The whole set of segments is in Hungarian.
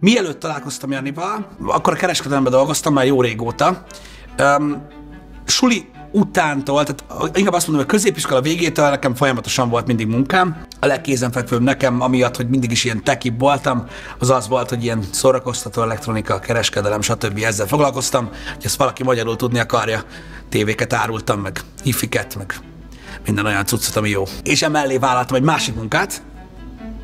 Mielőtt találkoztam Janival, akkor a kereskedelemben dolgoztam már jó régóta. Um, suli utántól, tehát inkább azt mondom, hogy a középiskola végétől nekem folyamatosan volt mindig munkám. A legkézenfekvőbb nekem, amiatt, hogy mindig is ilyen tekib voltam, az az volt, hogy ilyen szórakoztató elektronika, kereskedelem, stb. ezzel foglalkoztam, hogy ezt valaki magyarul tudni akarja. Tévéket árultam, meg hifiket, meg minden olyan cuccot, ami jó. És emellé vállaltam egy másik munkát,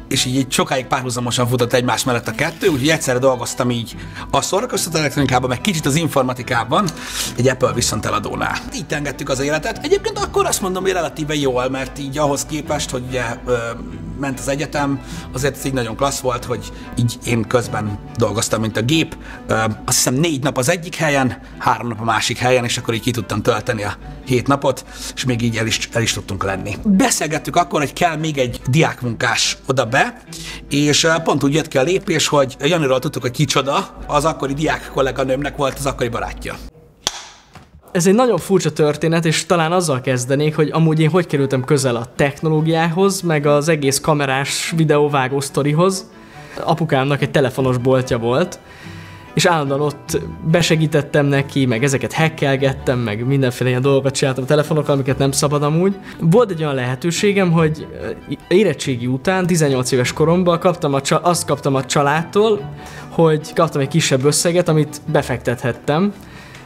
és így, így sokáig párhuzamosan futott egymás mellett a kettő, úgyhogy egyszerre dolgoztam így a szórakoztató elektronikában, meg kicsit az informatikában, egy Apple viszont eladónál. Így tengettük az életet. Egyébként akkor azt mondom, hogy relatíve jól, mert így ahhoz képest, hogy ugye ö, ment az egyetem, azért ez így nagyon klassz volt, hogy így én közben dolgoztam, mint a gép. Ö, azt hiszem négy nap az egyik helyen, három nap a másik helyen, és akkor így ki tudtam tölteni a hét napot, és még így el is, el is tudtunk lenni. Beszélgettük akkor, hogy kell még egy diákmunkás oda be, és pont úgy jött ki a lépés, hogy Janiról tudtuk, hogy kicsoda, az akkori diák kolléganőmnek volt az akkori barátja. Ez egy nagyon furcsa történet, és talán azzal kezdenék, hogy amúgy én hogy kerültem közel a technológiához, meg az egész kamerás videóvágó sztorihoz. Apukámnak egy telefonos boltja volt, és állandóan ott besegítettem neki, meg ezeket hackelgettem, meg mindenféle ilyen dolgokat csináltam a telefonokkal, amiket nem szabad amúgy. Volt egy olyan lehetőségem, hogy érettségi után, 18 éves koromban kaptam a, azt kaptam a családtól, hogy kaptam egy kisebb összeget, amit befektethettem,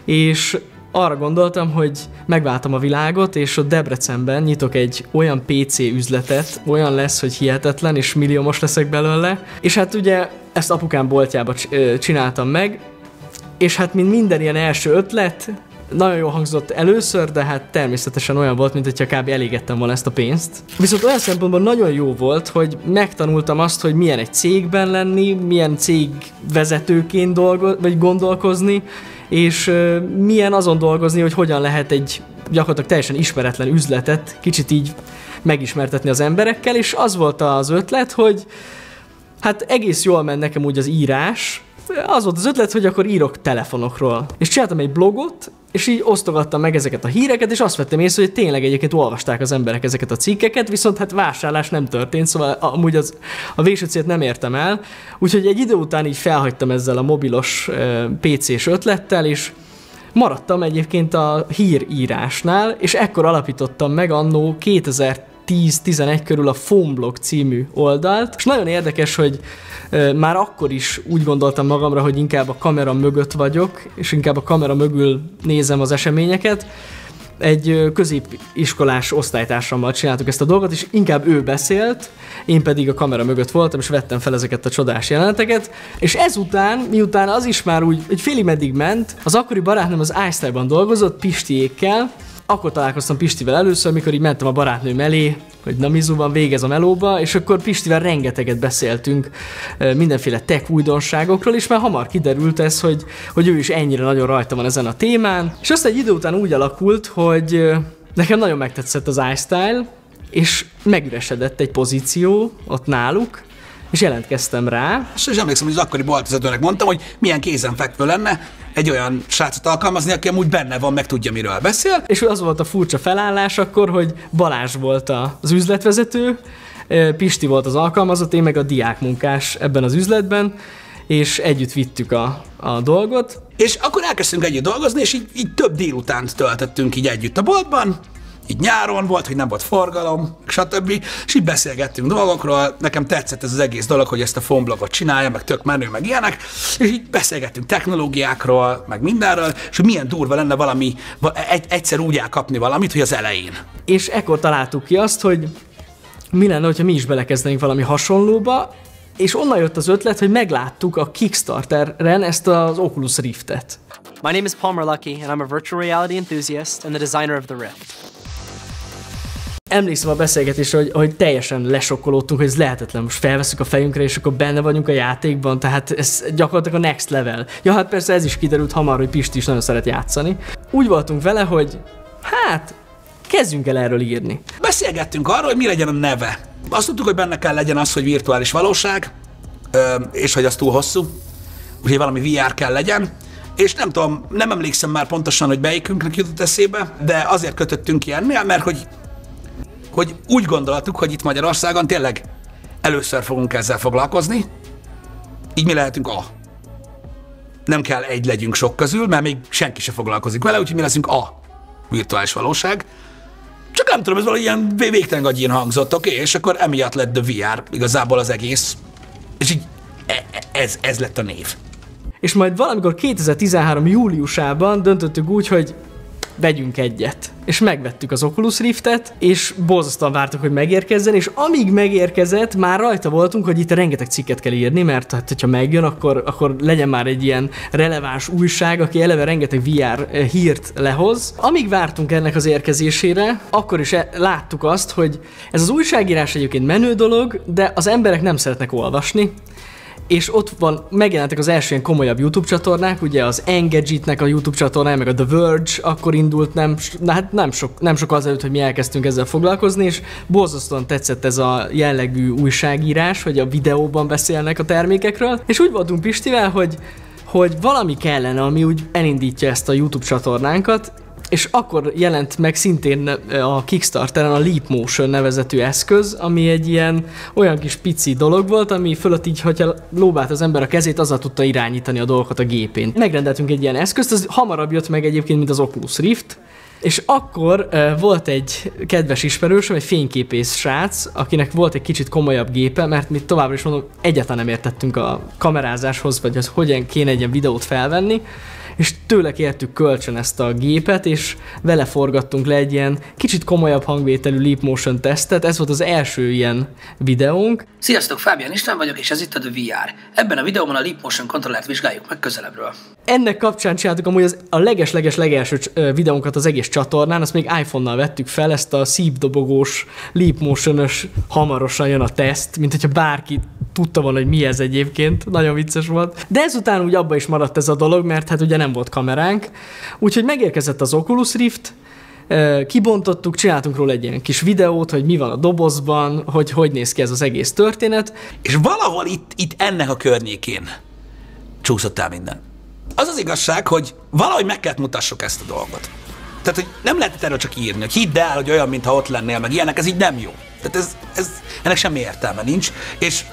és arra gondoltam, hogy megváltam a világot, és ott Debrecenben nyitok egy olyan PC üzletet, olyan lesz, hogy hihetetlen, és milliómos leszek belőle. És hát ugye ezt apukám boltjába csináltam meg, és hát mint minden ilyen első ötlet, nagyon jó hangzott először, de hát természetesen olyan volt, mint hogyha kb. elégettem volna ezt a pénzt. Viszont olyan szempontból nagyon jó volt, hogy megtanultam azt, hogy milyen egy cégben lenni, milyen cég vezetőként dolgo- vagy gondolkozni, és milyen azon dolgozni, hogy hogyan lehet egy gyakorlatilag teljesen ismeretlen üzletet kicsit így megismertetni az emberekkel, és az volt az ötlet, hogy hát egész jól ment nekem úgy az írás, az volt az ötlet, hogy akkor írok telefonokról. És csináltam egy blogot, és így osztogattam meg ezeket a híreket, és azt vettem észre, hogy tényleg egyébként olvasták az emberek ezeket a cikkeket, viszont hát vásárlás nem történt, szóval amúgy az, a végső célt nem értem el. Úgyhogy egy idő után így felhagytam ezzel a mobilos PC-s ötlettel, és maradtam egyébként a hírírásnál, és ekkor alapítottam meg annó 2000 10-11 körül a Foamblog című oldalt, és nagyon érdekes, hogy már akkor is úgy gondoltam magamra, hogy inkább a kamera mögött vagyok, és inkább a kamera mögül nézem az eseményeket. Egy középiskolás osztálytársammal csináltuk ezt a dolgot, és inkább ő beszélt, én pedig a kamera mögött voltam, és vettem fel ezeket a csodás jeleneteket, és ezután, miután az is már úgy egy félig meddig ment, az akkori barátnőm az iStyle-ban dolgozott, Pistiékkel, akkor találkoztam Pistivel először, mikor így mentem a barátnőm elé, hogy na Mizu van végez a melóba, és akkor Pistivel rengeteget beszéltünk mindenféle tech újdonságokról, és már hamar kiderült ez, hogy, hogy ő is ennyire nagyon rajta van ezen a témán. És aztán egy idő után úgy alakult, hogy nekem nagyon megtetszett az iStyle, és megüresedett egy pozíció ott náluk, és jelentkeztem rá. És, és emlékszem, hogy az akkori boltvezetőnek mondtam, hogy milyen kézenfekvő lenne egy olyan srácot alkalmazni, aki amúgy benne van, meg tudja, miről beszél. És az volt a furcsa felállás akkor, hogy Balázs volt az üzletvezető, Pisti volt az alkalmazott, én meg a diákmunkás ebben az üzletben, és együtt vittük a, a dolgot. És akkor elkezdtünk együtt dolgozni, és így, így több délutánt töltöttünk így együtt a boltban, így nyáron volt, hogy nem volt forgalom, stb. És így beszélgettünk dolgokról, nekem tetszett ez az egész dolog, hogy ezt a phoneblogot csinálja, meg tök menő, meg ilyenek, és így beszélgettünk technológiákról, meg mindenről, és hogy milyen durva lenne valami, egy, egyszer úgy elkapni valamit, hogy az elején. És ekkor találtuk ki azt, hogy mi lenne, hogyha mi is belekezdenénk valami hasonlóba, és onnan jött az ötlet, hogy megláttuk a Kickstarter-en ezt az Oculus Rift-et. My name is Palmer Lucky, and I'm a virtual reality enthusiast and the designer of the Rift emlékszem a beszélgetésre, hogy, hogy teljesen lesokkolódtunk, hogy ez lehetetlen, most felveszünk a fejünkre, és akkor benne vagyunk a játékban, tehát ez gyakorlatilag a next level. Ja, hát persze ez is kiderült hamar, hogy Pisti is nagyon szeret játszani. Úgy voltunk vele, hogy hát, kezdjünk el erről írni. Beszélgettünk arról, hogy mi legyen a neve. Azt tudtuk, hogy benne kell legyen az, hogy virtuális valóság, és hogy az túl hosszú, úgyhogy valami VR kell legyen és nem tudom, nem emlékszem már pontosan, hogy melyikünknek jutott eszébe, de azért kötöttünk ki ennél, mert hogy hogy úgy gondoltuk, hogy itt Magyarországon tényleg először fogunk ezzel foglalkozni, így mi lehetünk A. Nem kell egy legyünk sok közül, mert még senki se foglalkozik vele, úgyhogy mi leszünk A virtuális valóság. Csak nem tudom, ez valami ilyen végtelen gagyin hangzott, oké, okay? és akkor emiatt lett The VR igazából az egész. És így e- e- ez, ez lett a név. És majd valamikor 2013. júliusában döntöttük úgy, hogy vegyünk egyet. És megvettük az Oculus Riftet, és borzasztóan vártuk, hogy megérkezzen, és amíg megérkezett, már rajta voltunk, hogy itt rengeteg cikket kell írni, mert hát, hogyha megjön, akkor, akkor legyen már egy ilyen releváns újság, aki eleve rengeteg VR eh, hírt lehoz. Amíg vártunk ennek az érkezésére, akkor is e- láttuk azt, hogy ez az újságírás egyébként menő dolog, de az emberek nem szeretnek olvasni, és ott van, megjelentek az első ilyen komolyabb YouTube csatornák, ugye az Engadget-nek a YouTube csatornája, meg a The Verge akkor indult, nem, na hát nem sok, nem sok azelőtt, hogy mi elkezdtünk ezzel foglalkozni, és borzasztóan tetszett ez a jellegű újságírás, hogy a videóban beszélnek a termékekről, és úgy voltunk Pistivel, hogy hogy valami kellene, ami úgy elindítja ezt a YouTube csatornánkat, és akkor jelent meg szintén a Kickstarteren a Leap Motion nevezetű eszköz, ami egy ilyen olyan kis pici dolog volt, ami fölött így, hogyha lóbált az ember a kezét, azzal tudta irányítani a dolgokat a gépén. Megrendeltünk egy ilyen eszközt, az hamarabb jött meg egyébként, mint az Oculus Rift, és akkor uh, volt egy kedves ismerősöm, egy fényképész srác, akinek volt egy kicsit komolyabb gépe, mert mi továbbra is mondom, egyáltalán nem értettünk a kamerázáshoz, vagy az hogyan kéne egy ilyen videót felvenni, és tőle kértük kölcsön ezt a gépet, és vele forgattunk le egy ilyen kicsit komolyabb hangvételű Leap Motion tesztet. Ez volt az első ilyen videónk. Sziasztok, Fábián István vagyok, és ez itt a The VR. Ebben a videóban a Leap Motion kontrollert vizsgáljuk meg közelebbről. Ennek kapcsán csináltuk amúgy az, a leges-leges legelső videónkat az egész csatornán, azt még iPhone-nal vettük fel, ezt a szívdobogós, Leap Motion-ös hamarosan jön a teszt, mint hogyha bárki tudta volna, hogy mi ez egyébként. Nagyon vicces volt. De ezután úgy abba is maradt ez a dolog, mert hát ugye nem volt kameránk. Úgyhogy megérkezett az Oculus Rift, kibontottuk, csináltunk róla egy ilyen kis videót, hogy mi van a dobozban, hogy hogy néz ki ez az egész történet. És valahol itt, itt ennek a környékén csúszott el minden. Az az igazság, hogy valahogy meg kellett mutassuk ezt a dolgot. Tehát, hogy nem lehet erről csak írni, hogy hidd el, hogy olyan, mintha ott lennél, meg ilyenek, ez így nem jó. Tehát ez, ez, ennek semmi értelme nincs, és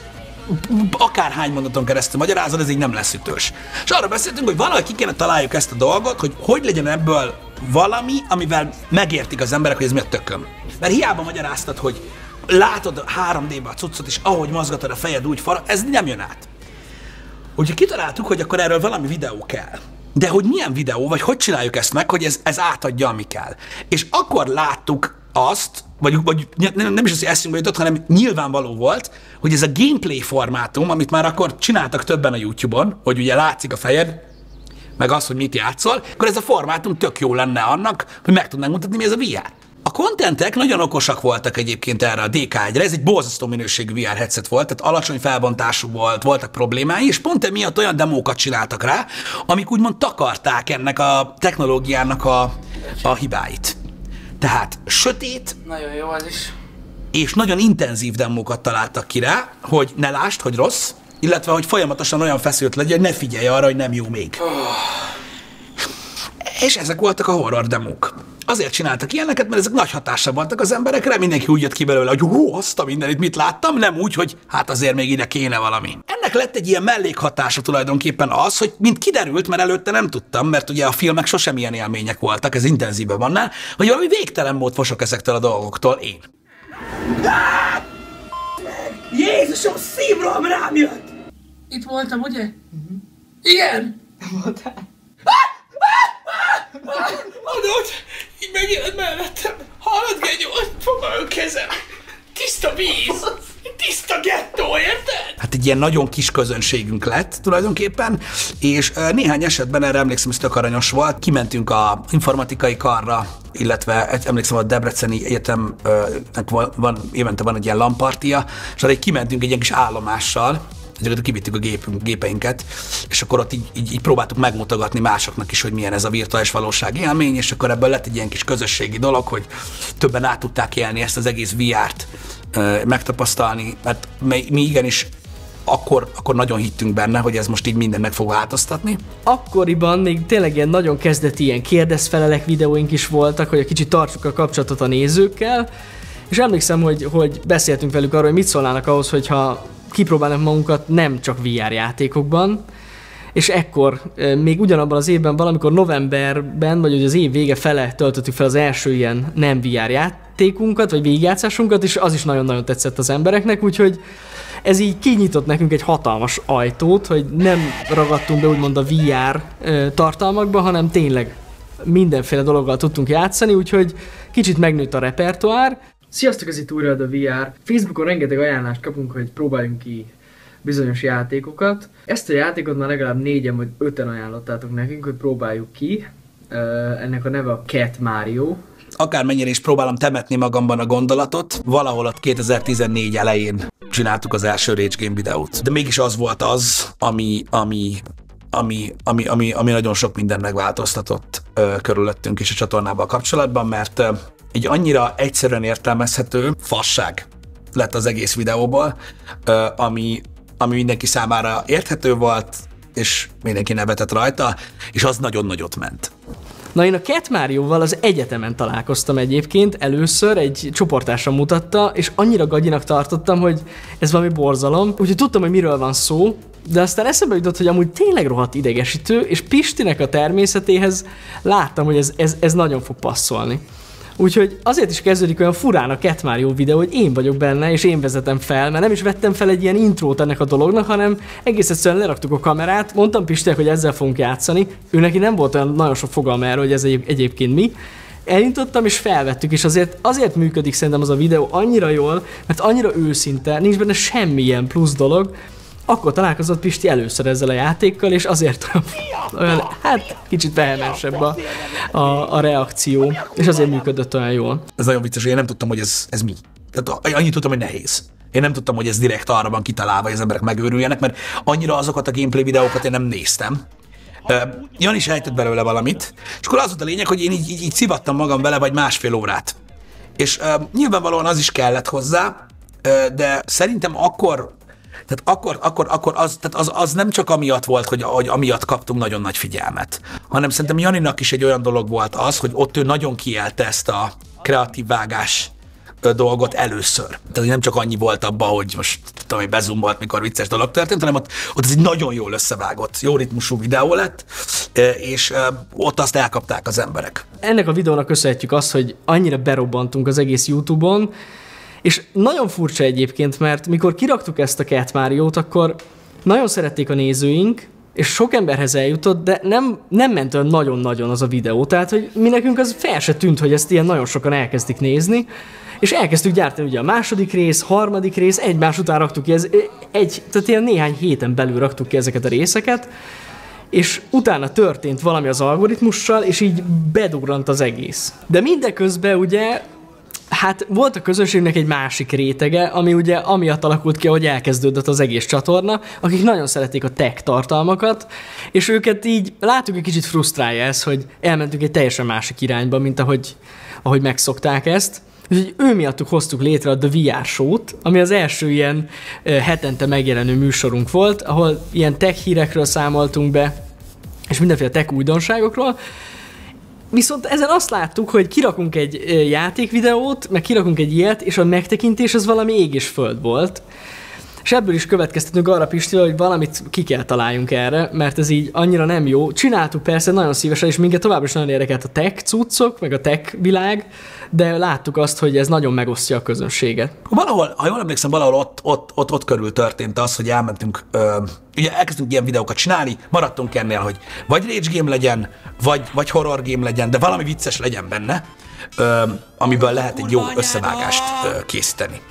akárhány mondaton keresztül magyarázod, ez így nem lesz ütős. És arra beszéltünk, hogy valahogy ki kéne találjuk ezt a dolgot, hogy hogy legyen ebből valami, amivel megértik az emberek, hogy ez mi a tököm. Mert hiába magyaráztad, hogy látod 3D-be a cuccot, és ahogy mozgatod a fejed úgy fara, ez nem jön át. Úgyhogy kitaláltuk, hogy akkor erről valami videó kell. De hogy milyen videó, vagy hogy csináljuk ezt meg, hogy ez, ez átadja, ami kell. És akkor láttuk azt, vagy, vagy nem, nem is az, hogy eszünkbe jutott, hanem nyilvánvaló volt, hogy ez a gameplay formátum, amit már akkor csináltak többen a YouTube-on, hogy ugye látszik a fejed, meg az, hogy mit játszol, akkor ez a formátum tök jó lenne annak, hogy meg tudnánk mutatni, mi ez a VR. Kontentek nagyon okosak voltak egyébként erre a DK1-re, ez egy borzasztó minőségű VR headset volt, tehát alacsony felbontású volt, voltak problémái, és pont emiatt olyan demókat csináltak rá, amik úgymond takarták ennek a technológiának a, a hibáit. Tehát sötét. Nagyon jó az is. És nagyon intenzív demókat találtak ki rá, hogy ne lásd, hogy rossz, illetve hogy folyamatosan olyan feszült legyen, hogy ne figyelj arra, hogy nem jó még. Oh. És ezek voltak a horror demók. Azért csináltak ilyeneket, mert ezek nagy hatással voltak az emberekre, mindenki úgy jött ki belőle, hogy hú, azt a mindenit mit láttam, nem úgy, hogy hát azért még ide kéne valami. Ennek lett egy ilyen mellékhatása tulajdonképpen az, hogy mint kiderült, mert előtte nem tudtam, mert ugye a filmek sosem ilyen élmények voltak, ez intenzívebb annál, hogy valami végtelen mód fosok ezektől a dolgoktól én. Jézusom, szívrom rám jött! Itt voltam, ugye? Uh-huh. Igen? Voltál? Adod! Így megjelent mellettem. Hallod, Genyó? Fogom a kezem. Tiszta víz. Tiszta gettó, érted? Hát egy ilyen nagyon kis közönségünk lett tulajdonképpen, és néhány esetben erre emlékszem, hogy tök aranyos volt. Kimentünk a informatikai karra, illetve emlékszem a Debreceni Egyetemnek van, van, évente van egy ilyen lampartia, és arra kimentünk egy ilyen kis állomással, gyakorlatilag kivittük a gépünk, gépeinket, és akkor ott így, így, így próbáltuk megmutogatni másoknak is, hogy milyen ez a virtuális valóság élmény, és akkor ebből lett egy ilyen kis közösségi dolog, hogy többen át tudták élni ezt az egész VR-t, megtapasztalni, mert mi igenis akkor, akkor nagyon hittünk benne, hogy ez most így minden meg fog változtatni. Akkoriban még tényleg ilyen nagyon kezdeti ilyen kérdezfelelek videóink is voltak, hogy egy kicsit tartsuk a kapcsolatot a nézőkkel, és emlékszem, hogy, hogy beszéltünk velük arról, hogy mit szólnának ahhoz, hogyha kipróbálnak magunkat nem csak VR játékokban, és ekkor, még ugyanabban az évben, valamikor novemberben, vagy az év vége fele töltöttük fel az első ilyen nem VR játékunkat, vagy végigjátszásunkat, és az is nagyon-nagyon tetszett az embereknek, úgyhogy ez így kinyitott nekünk egy hatalmas ajtót, hogy nem ragadtunk be úgymond a VR tartalmakba, hanem tényleg mindenféle dologgal tudtunk játszani, úgyhogy kicsit megnőtt a repertoár. Sziasztok, ez itt újra a VR. Facebookon rengeteg ajánlást kapunk, hogy próbáljunk ki bizonyos játékokat. Ezt a játékot már legalább négyen vagy öten ajánlottátok nekünk, hogy próbáljuk ki. Ennek a neve a Cat Mario. Akármennyire is próbálom temetni magamban a gondolatot, valahol ott 2014 elején csináltuk az első Rage Game videót. De mégis az volt az, ami, ami, ami, ami, ami, ami nagyon sok minden megváltoztatott ö, körülöttünk is a csatornával kapcsolatban, mert ö, egy annyira egyszerűen értelmezhető fasság lett az egész videóból, ami, ami mindenki számára érthető volt, és mindenki nevetett rajta, és az nagyon nagyot ment. Na én a Cat Mario-val az egyetemen találkoztam egyébként, először egy csoportásra mutatta, és annyira gagyinak tartottam, hogy ez valami borzalom, úgyhogy tudtam, hogy miről van szó, de aztán eszembe jutott, hogy amúgy tényleg rohadt idegesítő, és Pistinek a természetéhez láttam, hogy ez, ez, ez nagyon fog passzolni. Úgyhogy azért is kezdődik olyan furán a Cat Mario videó, hogy én vagyok benne, és én vezetem fel, mert nem is vettem fel egy ilyen intrót ennek a dolognak, hanem egész egyszerűen leraktuk a kamerát, mondtam Pistinek, hogy ezzel fogunk játszani, ő neki nem volt olyan nagyon sok fogalma erről, hogy ez egyéb, egyébként mi, elintottam és felvettük, és azért, azért működik szerintem az a videó annyira jól, mert annyira őszinte, nincs benne semmilyen plusz dolog, akkor találkozott Pisti először ezzel a játékkal, és azért olyan, hát kicsit vehemensebb a, a, a reakció, és azért működött olyan jól. Ez nagyon vicces, én nem tudtam, hogy ez, ez mi. Tehát annyit tudtam, hogy nehéz. Én nem tudtam, hogy ez direkt arra van kitalálva, hogy az emberek megőrüljenek, mert annyira azokat a gameplay videókat én nem néztem. Uh, Jan is ejtett belőle valamit, és akkor az volt a lényeg, hogy én így, így, így szivattam magam vele, vagy másfél órát. És uh, nyilvánvalóan az is kellett hozzá, uh, de szerintem akkor tehát akkor, akkor, akkor az, tehát az, az nem csak amiatt volt, hogy, hogy amiatt kaptunk nagyon nagy figyelmet, hanem szerintem Janinak is egy olyan dolog volt az, hogy ott ő nagyon kielte ezt a kreatív vágás dolgot először. Tehát nem csak annyi volt abban, hogy most tudom, hogy bezumbolt, mikor vicces dolog történt, hanem ott, ott ez egy nagyon jól összevágott, jó ritmusú videó lett, és ott azt elkapták az emberek. Ennek a videónak köszönhetjük azt, hogy annyira berobbantunk az egész YouTube-on, és nagyon furcsa egyébként, mert mikor kiraktuk ezt a Cat Mario-t, akkor nagyon szerették a nézőink, és sok emberhez eljutott, de nem, nem ment olyan nagyon-nagyon az a videó. Tehát, hogy mi nekünk az fel se tűnt, hogy ezt ilyen nagyon sokan elkezdik nézni, és elkezdtük gyártani ugye a második rész, harmadik rész, egymás után raktuk ki, ez egy, tehát ilyen néhány héten belül raktuk ki ezeket a részeket, és utána történt valami az algoritmussal, és így bedugrant az egész. De mindeközben ugye Hát volt a közönségnek egy másik rétege, ami ugye amiatt alakult ki, hogy elkezdődött az egész csatorna, akik nagyon szeretik a tech tartalmakat, és őket így látjuk, hogy kicsit frusztrálja ez, hogy elmentünk egy teljesen másik irányba, mint ahogy, ahogy megszokták ezt. Úgyhogy ő miattuk hoztuk létre a The VR Show-t, ami az első ilyen hetente megjelenő műsorunk volt, ahol ilyen tech hírekről számoltunk be, és mindenféle tech újdonságokról, Viszont ezen azt láttuk, hogy kirakunk egy játékvideót, meg kirakunk egy ilyet, és a megtekintés az valami ég és föld volt. És ebből is következtetünk arra Pisti, hogy valamit ki kell találjunk erre, mert ez így annyira nem jó. Csináltuk persze nagyon szívesen, és minket továbbra is nagyon érdekelt a tech cuccok, meg a tech világ, de láttuk azt, hogy ez nagyon megosztja a közönséget. Valahol, ha jól emlékszem, valahol ott, ott, ott, ott körül történt az, hogy elmentünk, ö, ugye elkezdtünk ilyen videókat csinálni, maradtunk ennél, hogy vagy rage game legyen, vagy, vagy horror game legyen, de valami vicces legyen benne, ö, amiből lehet egy jó összevágást ö, készíteni.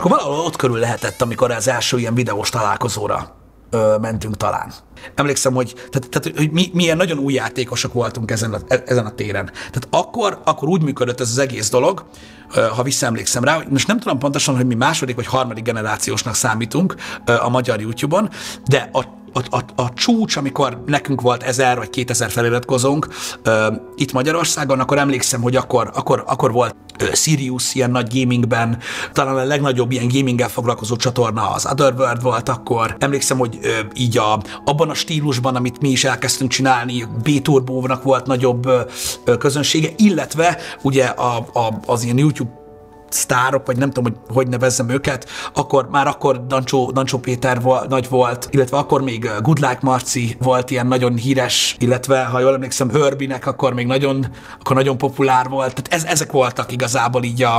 Akkor valahol ott körül lehetett, amikor az első ilyen videós találkozóra ö, mentünk talán. Emlékszem, hogy, tehát, tehát, hogy mi, milyen nagyon új játékosok voltunk ezen a, ezen a téren. Tehát akkor, akkor úgy működött ez az egész dolog, ö, ha visszaemlékszem rá, hogy most nem tudom pontosan, hogy mi második vagy harmadik generációsnak számítunk ö, a magyar YouTube-on, de a a, a, a csúcs, amikor nekünk volt ezer vagy kétezer feliratkozónk uh, itt Magyarországon, akkor emlékszem, hogy akkor, akkor, akkor volt uh, Sirius ilyen nagy gamingben, talán a legnagyobb ilyen gaminggel foglalkozó csatorna az Otherworld volt akkor. Emlékszem, hogy uh, így a, abban a stílusban, amit mi is elkezdtünk csinálni, b volt nagyobb uh, közönsége, illetve ugye a, a, az ilyen YouTube sztárok, vagy nem tudom, hogy hogy nevezzem őket, akkor már akkor Dancsó, Dancsó Péter volt, nagy volt, illetve akkor még uh, Good Luck Marci volt ilyen nagyon híres, illetve ha jól emlékszem, Hörbinek akkor még nagyon, akkor nagyon populár volt. Tehát ez, ezek voltak igazából így a,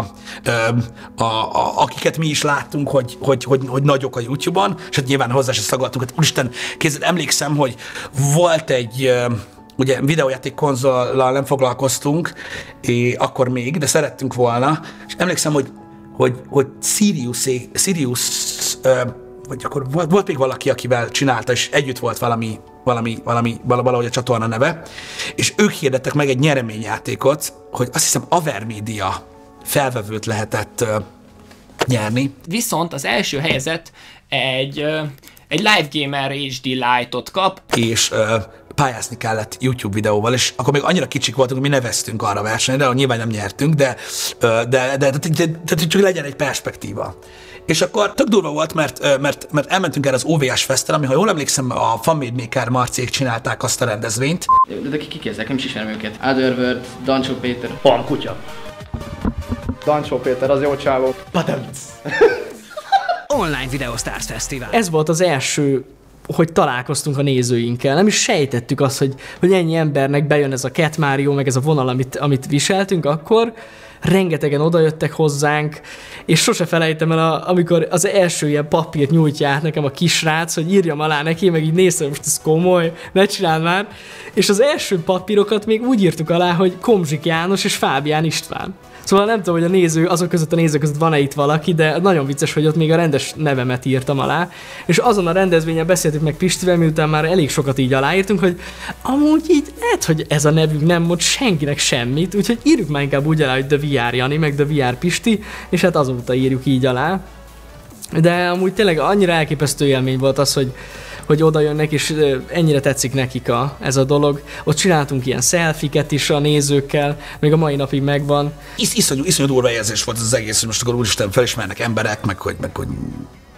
a, a, akiket mi is láttunk, hogy, hogy, hogy, hogy nagyok a YouTube-on, és hát nyilván hozzá se szagadtunk. Hát úristen, kézzel emlékszem, hogy volt egy ugye videójáték konzollal nem foglalkoztunk, és akkor még, de szerettünk volna, és emlékszem, hogy, hogy, hogy Sirius, Sirius vagy akkor volt, volt még valaki, akivel csinálta, és együtt volt valami, valami, valami, valahogy a csatorna neve, és ők hirdettek meg egy nyereményjátékot, hogy azt hiszem Avermedia felvevőt lehetett nyerni. Viszont az első helyzet egy, egy Live Gamer HD Lite-ot kap. És uh, pályázni kellett YouTube videóval, és akkor még annyira kicsik voltunk, hogy mi neveztünk arra a versenyre, ahol nyilván nem nyertünk, de, de, de, de, de, de, de csak legyen egy perspektíva. És akkor tök durva volt, mert, mert, mert elmentünk erre az OVS Festen, ami, ha jól emlékszem, a Fanmade Maker Marcék csinálták azt a rendezvényt. De, de ki ezek? Nem is ismerem őket. Otherworld, Dancsó Péter. Van kutya. Dancsó Péter, az jó csávó. Patamc. Online Video Stars Fesztivál. Ez volt az első hogy találkoztunk a nézőinkkel. Nem is sejtettük azt, hogy, hogy ennyi embernek bejön ez a Cat Mario, meg ez a vonal, amit, amit viseltünk akkor. Rengetegen odajöttek hozzánk, és sose felejtem el, a, amikor az első ilyen papírt nyújtja át nekem a kisrác, hogy írjam alá neki, meg így néztem, most ez komoly, ne csináld már. És az első papírokat még úgy írtuk alá, hogy Komzsik János és Fábián István. Szóval nem tudom, hogy a néző, azok között a nézők között van-e itt valaki, de nagyon vicces, hogy ott még a rendes nevemet írtam alá. És azon a rendezvényen beszéltük meg Pistivel, miután már elég sokat így aláírtunk, hogy amúgy így lehet, hogy ez a nevünk nem mond senkinek semmit, úgyhogy írjuk már inkább úgy alá, hogy The VR Jani, meg The VR Pisti, és hát azóta írjuk így alá. De amúgy tényleg annyira elképesztő élmény volt az, hogy hogy oda jönnek, és ennyire tetszik nekik a, ez a dolog. Ott csináltunk ilyen szelfiket is a nézőkkel, még a mai napig megvan. Is, iszonyú, iszonyú durva érzés volt az egész, hogy most akkor úristen felismernek emberek, meg hogy, meg hogy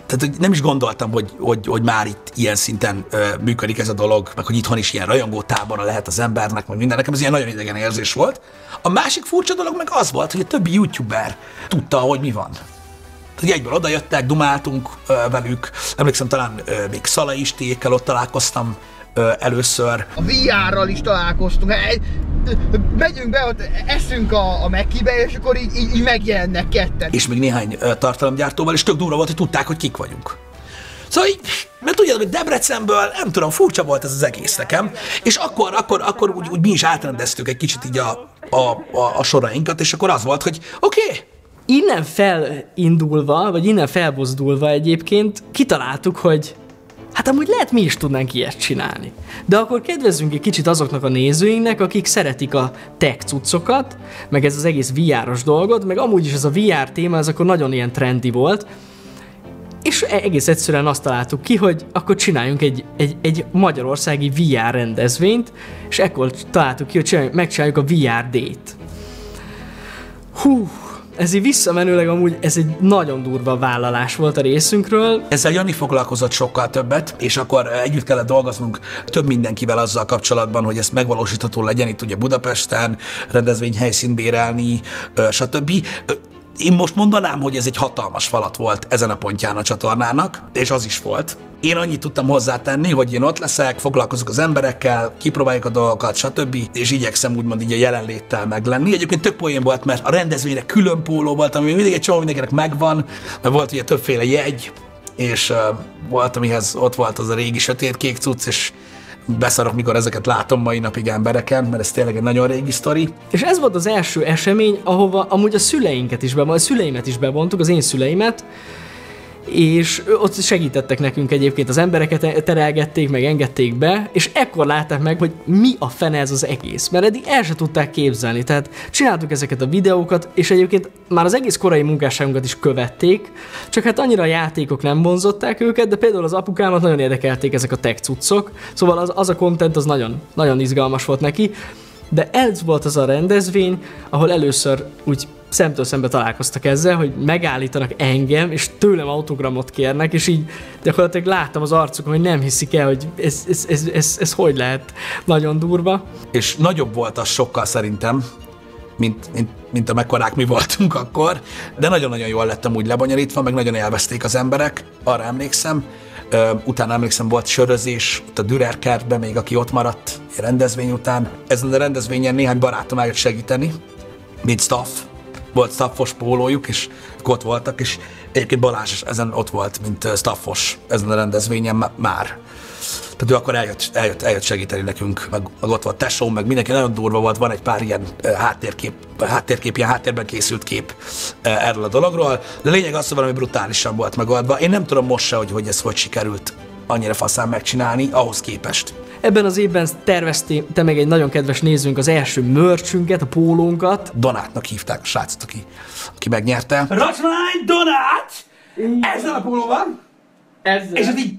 tehát hogy nem is gondoltam, hogy, hogy, hogy már itt ilyen szinten ö, működik ez a dolog, meg hogy itthon is ilyen rajongó tábora lehet az embernek, meg minden. Nekem ez ilyen nagyon idegen érzés volt. A másik furcsa dolog meg az volt, hogy a többi youtuber tudta, hogy mi van. Egyből odajöttek, dumáltunk velük. Emlékszem, talán még Szala Istékkel ott találkoztam először. A VR-ral is találkoztunk. Egy, megyünk be, ott eszünk a, a Mekibe, és akkor így, így, így megjelennek ketten. És még néhány tartalomgyártóval, és tök durva volt, hogy tudták, hogy kik vagyunk. Szóval így, mert tudjátok, hogy Debrecenből, nem tudom, furcsa volt ez az egész nekem, és akkor, akkor, akkor úgy, úgy mi is átrendeztük egy kicsit így a, a, a, a sorainkat, és akkor az volt, hogy oké, okay, innen felindulva, vagy innen felbozdulva egyébként kitaláltuk, hogy hát amúgy lehet mi is tudnánk ilyet csinálni. De akkor kedvezzünk egy kicsit azoknak a nézőinknek, akik szeretik a tech cuccokat, meg ez az egész VR-os dolgot, meg amúgy is ez a VR téma, ez akkor nagyon ilyen trendi volt, és egész egyszerűen azt találtuk ki, hogy akkor csináljunk egy, egy, egy magyarországi VR rendezvényt, és ekkor találtuk ki, hogy megcsináljuk a VR D-t. Hú, ez így visszamenőleg amúgy ez egy nagyon durva vállalás volt a részünkről. Ezzel Jani foglalkozott sokkal többet, és akkor együtt kellett dolgoznunk több mindenkivel azzal kapcsolatban, hogy ezt megvalósítható legyen itt ugye Budapesten, rendezvényhelyszín bérelni, stb én most mondanám, hogy ez egy hatalmas falat volt ezen a pontján a csatornának, és az is volt. Én annyit tudtam hozzátenni, hogy én ott leszek, foglalkozok az emberekkel, kipróbáljuk a dolgokat, stb. És igyekszem úgymond így a jelenléttel meglenni. Egyébként tök poén volt, mert a rendezvényre külön póló volt, ami mindig egy csomó mindenkinek megvan, mert volt ugye többféle jegy, és uh, volt, amihez ott volt az a régi sötétkék cucc, és beszarok, mikor ezeket látom mai napig embereken, mert ez tényleg egy nagyon régi sztori. És ez volt az első esemény, ahova amúgy a szüleinket is bevontuk, a szüleimet is bevontuk, az én szüleimet, és ott segítettek nekünk egyébként, az embereket terelgették, meg engedték be, és ekkor látták meg, hogy mi a fene ez az egész, mert eddig el se tudták képzelni, tehát csináltuk ezeket a videókat, és egyébként már az egész korai munkásságunkat is követték, csak hát annyira a játékok nem vonzották őket, de például az apukámat nagyon érdekelték ezek a tech cuccok, szóval az, az a content az nagyon, nagyon izgalmas volt neki, de ez volt az a rendezvény, ahol először úgy szemtől szembe találkoztak ezzel, hogy megállítanak engem, és tőlem autogramot kérnek, és így gyakorlatilag láttam az arcukon, hogy nem hiszik el, hogy ez, ez, ez, ez, ez hogy lehet nagyon durva. És nagyobb volt az sokkal szerintem, mint, mint, mint amekkorák mi voltunk akkor, de nagyon-nagyon jól lettem úgy lebonyolítva, meg nagyon élvezték az emberek, arra emlékszem. Utána emlékszem, volt sörözés, ott a Dürer kertben, még aki ott maradt rendezvény után. Ezen a rendezvényen néhány barátom eljött segíteni, mint staff. Volt staffos pólójuk, és ott voltak, és egyébként Balázs is ezen ott volt, mint staffos ezen a rendezvényen má- már. Tehát ő akkor eljött, eljött, eljött segíteni nekünk, meg, meg ott volt tesó, meg mindenki nagyon durva volt, van egy pár ilyen háttérkép, háttérkép, ilyen háttérben készült kép erről a dologról, de lényeg az, hogy valami brutálisan volt megoldva. Én nem tudom most se, hogy, hogy ez hogy sikerült annyira faszán megcsinálni, ahhoz képest. Ebben az évben terveztél te meg egy nagyon kedves nézőnk az első mörcsünket, a pólónkat. Donátnak hívták a srácot, aki, aki megnyerte. Racsmány Donát! Ezzel a pólóval? Ezzel. És ez így...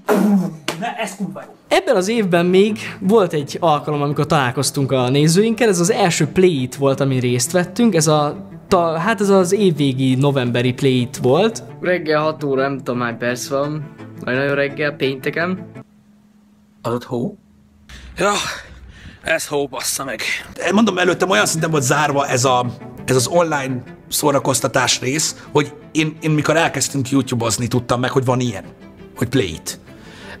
Ne, ez kurva jó. Ebben az évben még volt egy alkalom, amikor találkoztunk a nézőinkkel, ez az első Play It volt, amin részt vettünk, ez a ta, hát ez az évvégi novemberi Play It volt. Reggel 6 óra, nem tudom hány perc van. Majd nagyon reggel, pénteken. Az ott hó? Ja, ez hó bassza meg. Mondom, előttem olyan szinten volt zárva ez, a, ez az online szórakoztatás rész, hogy én, én mikor elkezdtünk YouTube-ozni, tudtam meg, hogy van ilyen, hogy Play It.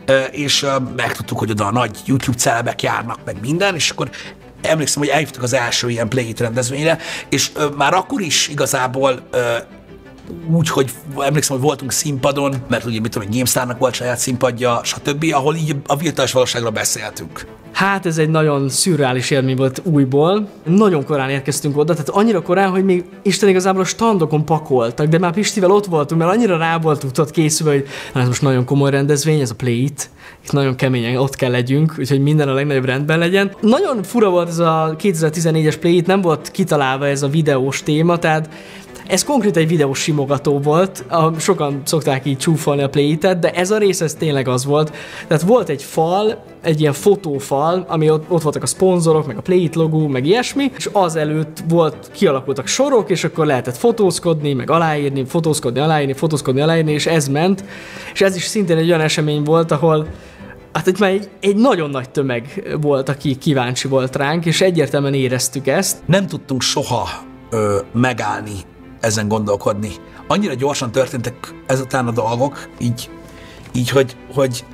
Ö, és ö, megtudtuk, hogy oda a nagy YouTube celebek járnak, meg minden, és akkor emlékszem, hogy elhívtuk az első ilyen Play rendezvényre, és ö, már akkor is igazából ö, úgy, hogy emlékszem, hogy voltunk színpadon, mert ugye mit tudom, egy GameStar-nak volt saját színpadja, stb., ahol így a virtuális valóságról beszéltünk. Hát ez egy nagyon szürreális élmény volt újból. Nagyon korán érkeztünk oda, tehát annyira korán, hogy még Isten igazából a standokon pakoltak, de már Pistivel ott voltunk, mert annyira rá voltunk ott készülve, hogy na, ez most nagyon komoly rendezvény, ez a Play It. Itt nagyon keményen ott kell legyünk, úgyhogy minden a legnagyobb rendben legyen. Nagyon fura volt ez a 2014-es Play It, nem volt kitalálva ez a videós téma, tehát ez konkrét egy videós simogató volt, a, sokan szokták így csúfolni a play de ez a rész ez tényleg az volt. Tehát volt egy fal, egy ilyen fotófal, ami ott, ott voltak a szponzorok, meg a Play It logó, meg ilyesmi, és az előtt volt, kialakultak sorok, és akkor lehetett fotózkodni, meg aláírni, fotózkodni, aláírni, fotózkodni, aláírni, és ez ment. És ez is szintén egy olyan esemény volt, ahol Hát itt már egy, egy nagyon nagy tömeg volt, aki kíváncsi volt ránk, és egyértelműen éreztük ezt. nem tudtunk soha ö, megállni ezen gondolkodni. Annyira gyorsan történtek ezután a dolgok, így, így hogy, hogy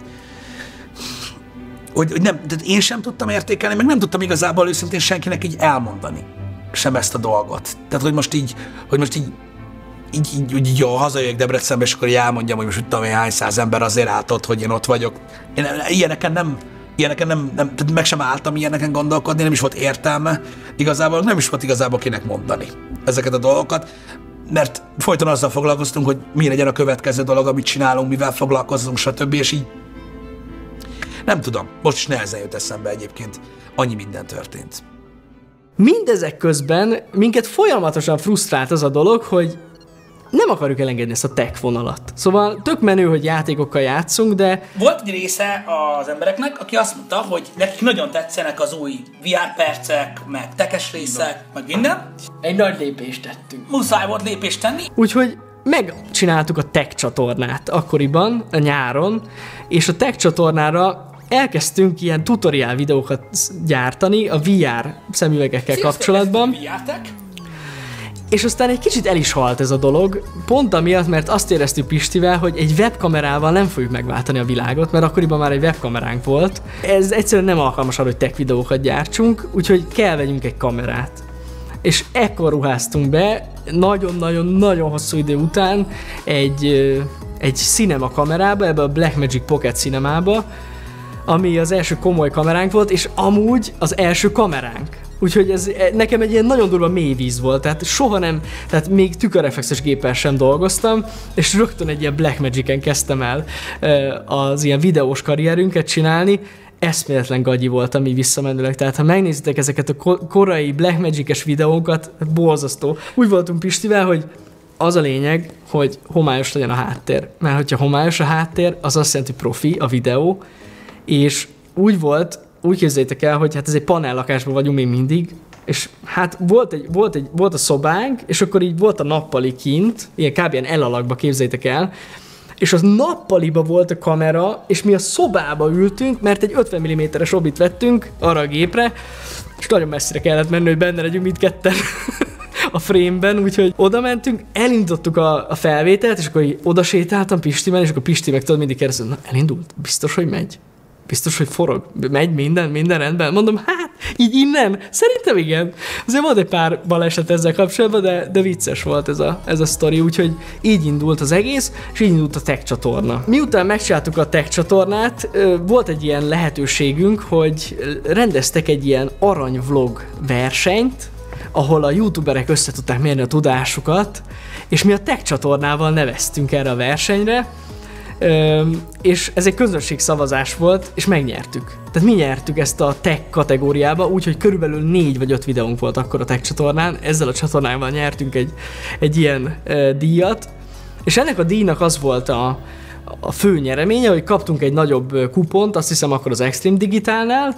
hogy, hogy nem, tehát én sem tudtam értékelni, meg nem tudtam igazából őszintén senkinek így elmondani sem ezt a dolgot. Tehát, hogy most így, hogy most így így, így, így jó, hazajöjjek Debrecenbe, és akkor így elmondjam, hogy most tudom én, hány száz ember azért állt ott, hogy én ott vagyok. Én ilyeneken nem, ilyeneken nem, nem tehát meg sem álltam ilyeneken gondolkodni, nem is volt értelme igazából, nem is volt igazából kinek mondani ezeket a dolgokat, mert folyton azzal foglalkoztunk, hogy mi legyen a következő dolog, amit csinálunk, mivel foglalkozunk, stb. És így nem tudom, most is nehezen jut eszembe egyébként. Annyi minden történt. Mindezek közben minket folyamatosan frusztrált az a dolog, hogy nem akarjuk elengedni ezt a tech vonalat. Szóval tök menő, hogy játékokkal játszunk, de Volt egy része az embereknek, aki azt mondta, hogy nekik nagyon tetszenek az új VR percek, meg tekes részek, meg minden. Egy nagy lépést tettünk. Muszáj volt lépést tenni. Úgyhogy megcsináltuk a Tech csatornát akkoriban, a nyáron, és a Tech csatornára elkezdtünk ilyen tutoriál videókat gyártani a VR szemüvegekkel kapcsolatban, Jártek? És aztán egy kicsit el is halt ez a dolog, pont amiatt, mert azt éreztük Pistivel, hogy egy webkamerával nem fogjuk megváltani a világot, mert akkoriban már egy webkameránk volt. Ez egyszerűen nem alkalmas arra, hogy tech videókat gyártsunk, úgyhogy kell vegyünk egy kamerát. És ekkor ruháztunk be, nagyon-nagyon-nagyon hosszú idő után egy, egy cinema kamerába, ebbe a Blackmagic Pocket cinemába, ami az első komoly kameránk volt, és amúgy az első kameránk. Úgyhogy ez nekem egy ilyen nagyon durva mély víz volt, tehát soha nem, tehát még tükörreflexes géppel sem dolgoztam, és rögtön egy ilyen Blackmagic-en kezdtem el ö, az ilyen videós karrierünket csinálni, eszméletlen gagyi volt, ami visszamenőleg. Tehát ha megnézitek ezeket a ko- korai Blackmagic-es videókat, borzasztó. Úgy voltunk Pistivel, hogy az a lényeg, hogy homályos legyen a háttér. Mert hogyha homályos a háttér, az azt jelenti, hogy profi a videó, és úgy volt, úgy képzeljétek el, hogy hát ez egy panellakásban vagyunk még mindig, és hát volt, egy, volt, egy, volt a szobánk, és akkor így volt a nappali kint, ilyen kb. ilyen elalakba képzeljétek el, és az nappaliba volt a kamera, és mi a szobába ültünk, mert egy 50 mm-es obit vettünk arra a gépre, és nagyon messzire kellett menni, hogy benne legyünk mindketten. a frame-ben, úgyhogy oda mentünk, elindítottuk a, a felvételt, és akkor így oda sétáltam Pistivel, és akkor Pisti meg tudod mindig kérdezett, na elindult, biztos, hogy megy? Biztos, hogy forog? Megy minden, minden rendben? Mondom, hát, így innen? Szerintem igen. Azért volt egy pár baleset ezzel kapcsolatban, de, de vicces volt ez a, ez a sztori, úgyhogy így indult az egész, és így indult a tech csatorna. Miután megcsináltuk a tech csatornát, volt egy ilyen lehetőségünk, hogy rendeztek egy ilyen aranyvlog versenyt, ahol a youtuberek össze tudták mérni a tudásukat, és mi a tech csatornával neveztünk erre a versenyre, És ez egy közönségszavazás volt, és megnyertük. Tehát mi nyertük ezt a tech kategóriába, úgyhogy körülbelül négy vagy öt videónk volt akkor a tech csatornán, ezzel a csatornával nyertünk egy, egy ilyen ö, díjat, és ennek a díjnak az volt a, a fő nyereménye, hogy kaptunk egy nagyobb kupont, azt hiszem akkor az Extreme Digitálnál,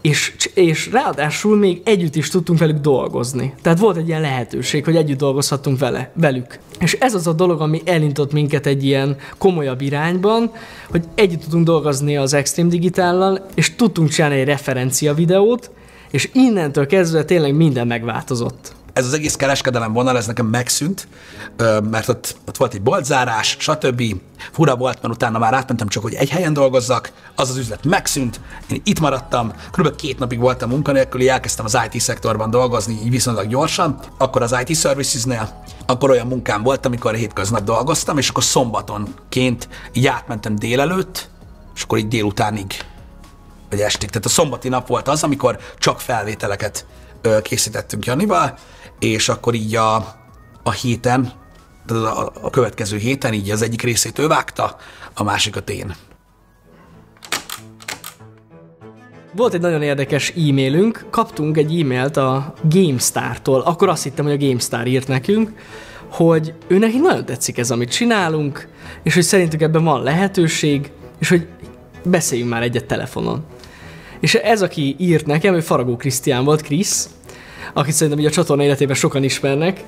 és, és ráadásul még együtt is tudtunk velük dolgozni. Tehát volt egy ilyen lehetőség, hogy együtt dolgozhattunk vele, velük. És ez az a dolog, ami elindított minket egy ilyen komolyabb irányban, hogy együtt tudunk dolgozni az Extreme Digitállal, és tudtunk csinálni egy referencia videót, és innentől kezdve tényleg minden megváltozott. Ez az egész kereskedelem vonal, ez nekem megszűnt, mert ott, ott volt egy boltzárás, stb. Fura volt, mert utána már átmentem csak, hogy egy helyen dolgozzak, az az üzlet megszűnt, én itt maradtam, kb. két napig voltam munkanélküli, elkezdtem az IT szektorban dolgozni, így viszonylag gyorsan, akkor az IT Services-nél, akkor olyan munkám volt, amikor hétköznap dolgoztam, és akkor szombatonként így átmentem délelőtt, és akkor így délutánig vagy estig. Tehát a szombati nap volt az, amikor csak felvételeket készítettünk Janival, és akkor így a, a héten, tehát a, a következő héten így az egyik részét ő vágta, a másikat én. Volt egy nagyon érdekes e-mailünk, kaptunk egy e-mailt a GameStar-tól, akkor azt hittem, hogy a GameStar írt nekünk, hogy ő neki nagyon tetszik ez, amit csinálunk, és hogy szerintük ebben van lehetőség, és hogy beszéljünk már egyet telefonon. És ez, aki írt nekem, ő Faragó Krisztián volt, Krisz, akit szerintem így a csatorna életében sokan ismernek,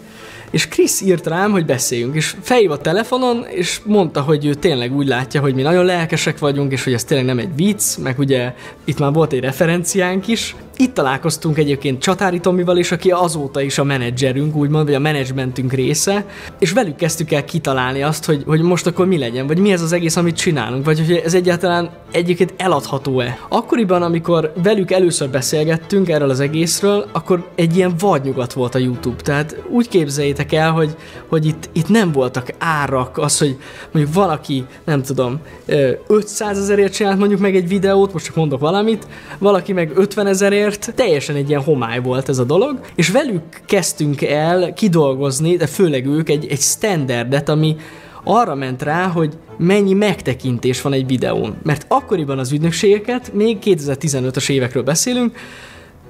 és Krisz írt rám, hogy beszéljünk, és felhívott telefonon, és mondta, hogy ő tényleg úgy látja, hogy mi nagyon lelkesek vagyunk, és hogy ez tényleg nem egy vicc, meg ugye itt már volt egy referenciánk is. Itt találkoztunk egyébként Csatári Tomival is, aki azóta is a menedzserünk, úgymond, vagy a menedzsmentünk része, és velük kezdtük el kitalálni azt, hogy, hogy most akkor mi legyen, vagy mi ez az egész, amit csinálunk, vagy hogy ez egyáltalán egyébként eladható-e. Akkoriban, amikor velük először beszélgettünk erről az egészről, akkor egy ilyen vadnyugat volt a YouTube. Tehát úgy képzeljétek el, hogy, hogy itt, itt nem voltak árak, az, hogy mondjuk valaki, nem tudom, ö, 500 ezerért csinált mondjuk meg egy videót, most csak mondok valamit, valaki meg 50 ezerért, teljesen egy ilyen homály volt ez a dolog, és velük kezdtünk el kidolgozni, de főleg ők egy, egy standardet, ami arra ment rá, hogy mennyi megtekintés van egy videón. Mert akkoriban az ügynökségeket, még 2015-ös évekről beszélünk,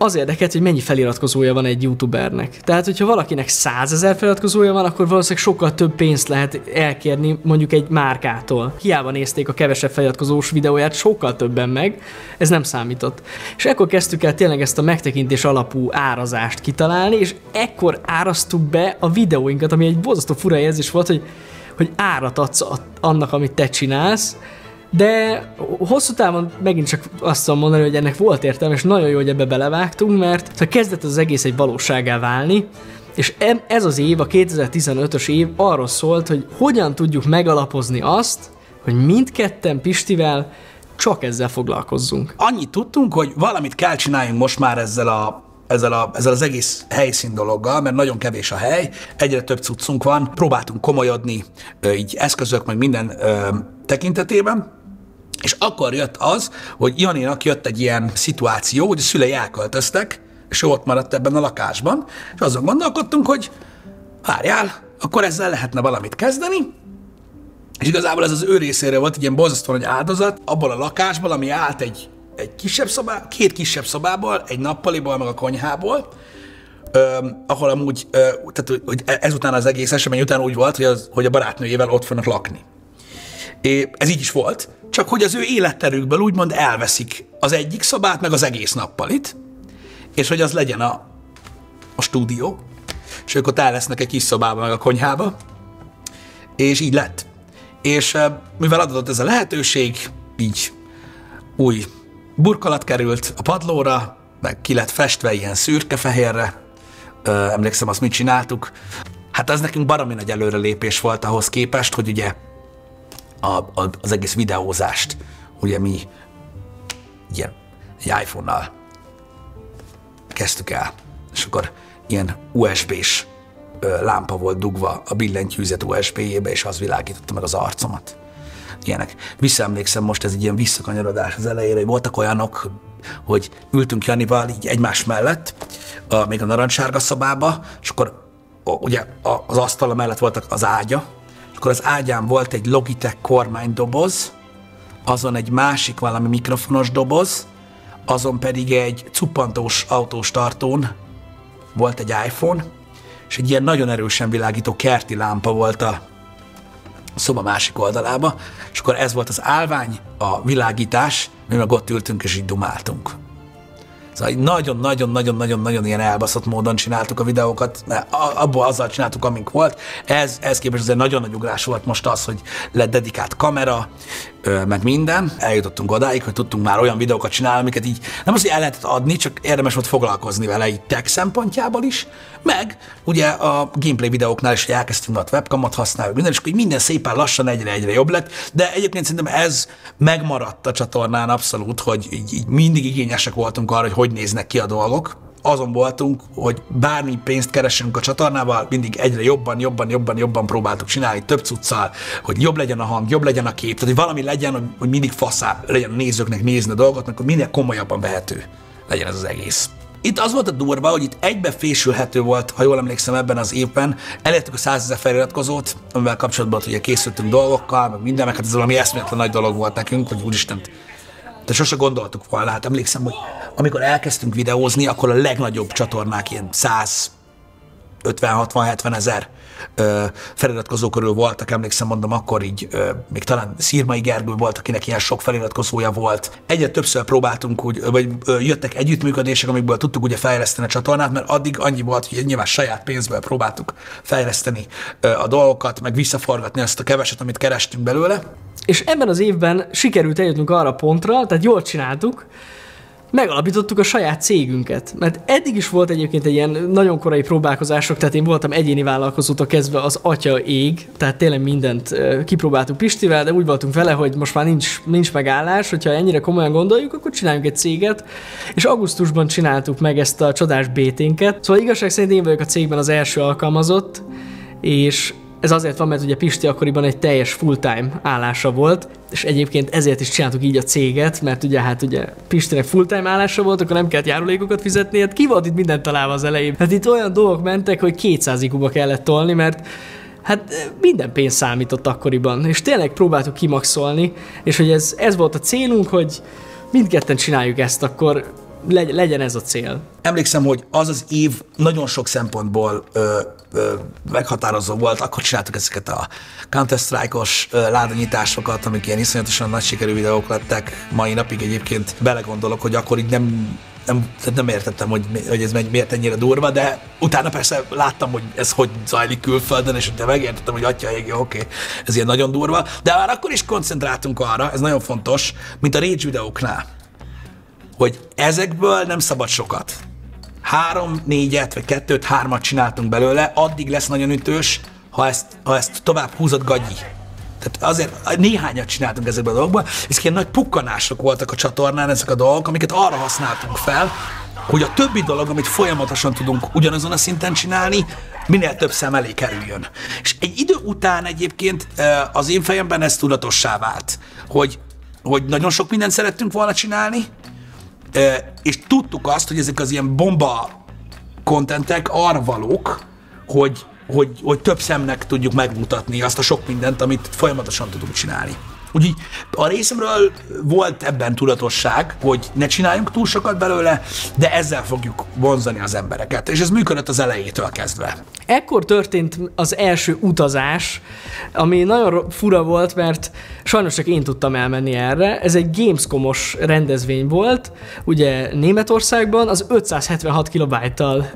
az érdekelt, hogy mennyi feliratkozója van egy youtubernek. Tehát, hogyha valakinek 100 ezer feliratkozója van, akkor valószínűleg sokkal több pénzt lehet elkérni mondjuk egy márkától. Hiába nézték a kevesebb feliratkozós videóját, sokkal többen meg, ez nem számított. És ekkor kezdtük el tényleg ezt a megtekintés alapú árazást kitalálni, és ekkor áraztuk be a videóinkat, ami egy borzasztó fura érzés volt, hogy hogy árat adsz annak, amit te csinálsz, de hosszú távon megint csak azt tudom mondani, hogy ennek volt értelme, és nagyon jó, hogy ebbe belevágtunk, mert szóval kezdett az egész egy valóságá válni, és ez az év, a 2015-ös év arról szólt, hogy hogyan tudjuk megalapozni azt, hogy mindketten Pistivel csak ezzel foglalkozzunk. Annyit tudtunk, hogy valamit kell csináljunk most már ezzel a ezzel, a, ezzel az egész helyszín dologgal, mert nagyon kevés a hely, egyre több cuccunk van, próbáltunk komolyodni, így eszközök, meg minden ö, tekintetében, és akkor jött az, hogy Janinak jött egy ilyen szituáció, hogy a szülei elköltöztek, és ott maradt ebben a lakásban, és azon gondolkodtunk, hogy várjál, akkor ezzel lehetne valamit kezdeni, és igazából ez az ő részéről volt egy ilyen borzasztó nagy áldozat, abból a lakásból, ami állt egy, egy kisebb szobá, két kisebb szobából, egy nappaliból, meg a konyhából, öm, ahol amúgy, ö, tehát hogy ezután az egész esemény után úgy volt, hogy, az, hogy a barátnőjével ott fognak lakni. É, ez így is volt, csak hogy az ő életterükből úgymond elveszik az egyik szobát, meg az egész nappalit, és hogy az legyen a, a stúdió, és ők ott el lesznek egy kis szobába, meg a konyhába, és így lett. És mivel adott ez a lehetőség, így új burkolat került a padlóra, meg ki lett festve ilyen szürke-fehérre, emlékszem, azt mit csináltuk. Hát az nekünk baromi nagy előrelépés volt ahhoz képest, hogy ugye a, a, az egész videózást, ugye mi ilyen egy iPhone-nal kezdtük el, és akkor ilyen USB-s lámpa volt dugva a billentyűzet USB-jébe, és az világította meg az arcomat. Ilyenek. Visszaemlékszem most, ez egy ilyen visszakanyarodás az elejére, hogy voltak olyanok, hogy ültünk Janival így egymás mellett, a, még a narancssárga szobába, és akkor a, ugye az asztala mellett voltak az ágya, akkor az ágyán volt egy Logitech kormánydoboz, azon egy másik valami mikrofonos doboz, azon pedig egy cuppantós autós tartón volt egy iPhone, és egy ilyen nagyon erősen világító kerti lámpa volt a szoba másik oldalába, és akkor ez volt az állvány, a világítás, mi meg ott ültünk és így dumáltunk. Szóval nagyon-nagyon-nagyon-nagyon-nagyon ilyen elbaszott módon csináltuk a videókat, mert abból azzal csináltuk, amink volt. Ez, ez képest azért nagyon nagy ugrás volt most az, hogy lett dedikált kamera, meg minden. Eljutottunk odáig, hogy tudtunk már olyan videókat csinálni, amiket így nem az, hogy el lehetett adni, csak érdemes volt foglalkozni vele így tech szempontjából is, meg ugye a gameplay videóknál is, hogy elkezdtünk a webcamot használni, minden, és akkor minden szépen lassan egyre-egyre jobb lett, de egyébként szerintem ez megmaradt a csatornán abszolút, hogy így, így mindig igényesek voltunk arra, hogy hogy néznek ki a dolgok, azon voltunk, hogy bármi pénzt keresünk a csatornával, mindig egyre jobban, jobban, jobban, jobban próbáltuk csinálni több cuccal, hogy jobb legyen a hang, jobb legyen a kép, tehát hogy valami legyen, hogy, mindig faszá legyen a nézőknek nézni a dolgot, hogy minél komolyabban vehető legyen ez az egész. Itt az volt a durva, hogy itt egybefésülhető volt, ha jól emlékszem ebben az évben, elértük a 100 ezer feliratkozót, amivel kapcsolatban ugye készültünk dolgokkal, meg minden, meg hát ez valami eszméletlen nagy dolog volt nekünk, hogy úristen, de sose gondoltuk volna. Hát emlékszem, hogy amikor elkezdtünk videózni, akkor a legnagyobb csatornák ilyen 100 50-60-70 ezer ö, feliratkozó körül voltak, emlékszem, mondom, akkor így ö, még talán Szirmai Gergő volt, akinek ilyen sok feliratkozója volt. Egyre többször próbáltunk, úgy, vagy ö, jöttek együttműködések, amikből tudtuk ugye fejleszteni a csatornát, mert addig annyi volt, hogy nyilván saját pénzből próbáltuk fejleszteni ö, a dolgokat, meg visszaforgatni azt a keveset, amit kerestünk belőle. És ebben az évben sikerült eljutnunk arra a pontra, tehát jól csináltuk, megalapítottuk a saját cégünket. Mert eddig is volt egyébként egy ilyen nagyon korai próbálkozások, tehát én voltam egyéni vállalkozótól kezdve az atya ég, tehát tényleg mindent kipróbáltuk Pistivel, de úgy voltunk vele, hogy most már nincs, nincs megállás, hogyha ennyire komolyan gondoljuk, akkor csináljunk egy céget, és augusztusban csináltuk meg ezt a csodás BT-nket. Szóval igazság szerint én vagyok a cégben az első alkalmazott, és ez azért van, mert ugye Pisti akkoriban egy teljes full-time állása volt, és egyébként ezért is csináltuk így a céget, mert ugye hát ugye Pistinek full-time állása volt, akkor nem kellett járulékokat fizetni, hát ki volt itt mindent találva az elején. Hát itt olyan dolgok mentek, hogy 200 ikuba kellett tolni, mert hát minden pénz számított akkoriban, és tényleg próbáltuk kimaxolni, és hogy ez, ez volt a célunk, hogy mindketten csináljuk ezt, akkor legyen ez a cél. Emlékszem, hogy az az év nagyon sok szempontból ö, ö, meghatározó volt, akkor csináltuk ezeket a Counter-Strike-os ládanyításokat, amik ilyen iszonyatosan nagy sikerű videók lettek. Mai napig egyébként belegondolok, hogy akkor így nem nem, nem értettem, hogy, hogy ez miért ennyire durva, de utána persze láttam, hogy ez hogy zajlik külföldön, és utána megértettem, hogy atya ég, oké, ez ilyen nagyon durva, de már akkor is koncentráltunk arra, ez nagyon fontos, mint a Rage videóknál, hogy ezekből nem szabad sokat. Három, négyet, vagy kettőt, hármat csináltunk belőle, addig lesz nagyon ütős, ha ezt, ha ezt tovább húzott gagyi. Tehát azért néhányat csináltunk ezekből a dolgokból, és ilyen nagy pukkanások voltak a csatornán ezek a dolgok, amiket arra használtunk fel, hogy a többi dolog, amit folyamatosan tudunk ugyanazon a szinten csinálni, minél több szem elé kerüljön. És egy idő után egyébként eh, az én fejemben ez tudatossá vált, hogy, hogy nagyon sok mindent szerettünk volna csinálni, és tudtuk azt, hogy ezek az ilyen bomba kontentek arra valók, hogy, hogy, hogy több szemnek tudjuk megmutatni azt a sok mindent, amit folyamatosan tudunk csinálni. Úgyhogy a részemről volt ebben tudatosság, hogy ne csináljunk túl sokat belőle, de ezzel fogjuk vonzani az embereket. És ez működött az elejétől kezdve. Ekkor történt az első utazás, ami nagyon fura volt, mert sajnos csak én tudtam elmenni erre. Ez egy Gamescom-os rendezvény volt, ugye Németországban, az 576 kilobájttal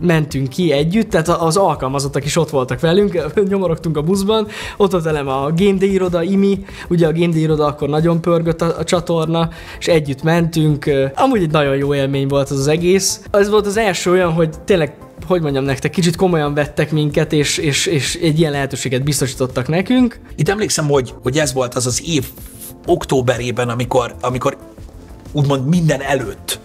mentünk ki együtt, tehát az alkalmazottak is ott voltak velünk, nyomorogtunk a buszban, ott volt velem a Game Day iroda, IMI, ugye a Day iroda akkor nagyon pörgött a, a csatorna, és együtt mentünk. Amúgy egy nagyon jó élmény volt az az egész. Ez volt az első olyan, hogy tényleg hogy mondjam nektek, kicsit komolyan vettek minket, és, és, és egy ilyen lehetőséget biztosítottak nekünk. Itt emlékszem, hogy, hogy ez volt az az év októberében, amikor, amikor úgymond minden előtt.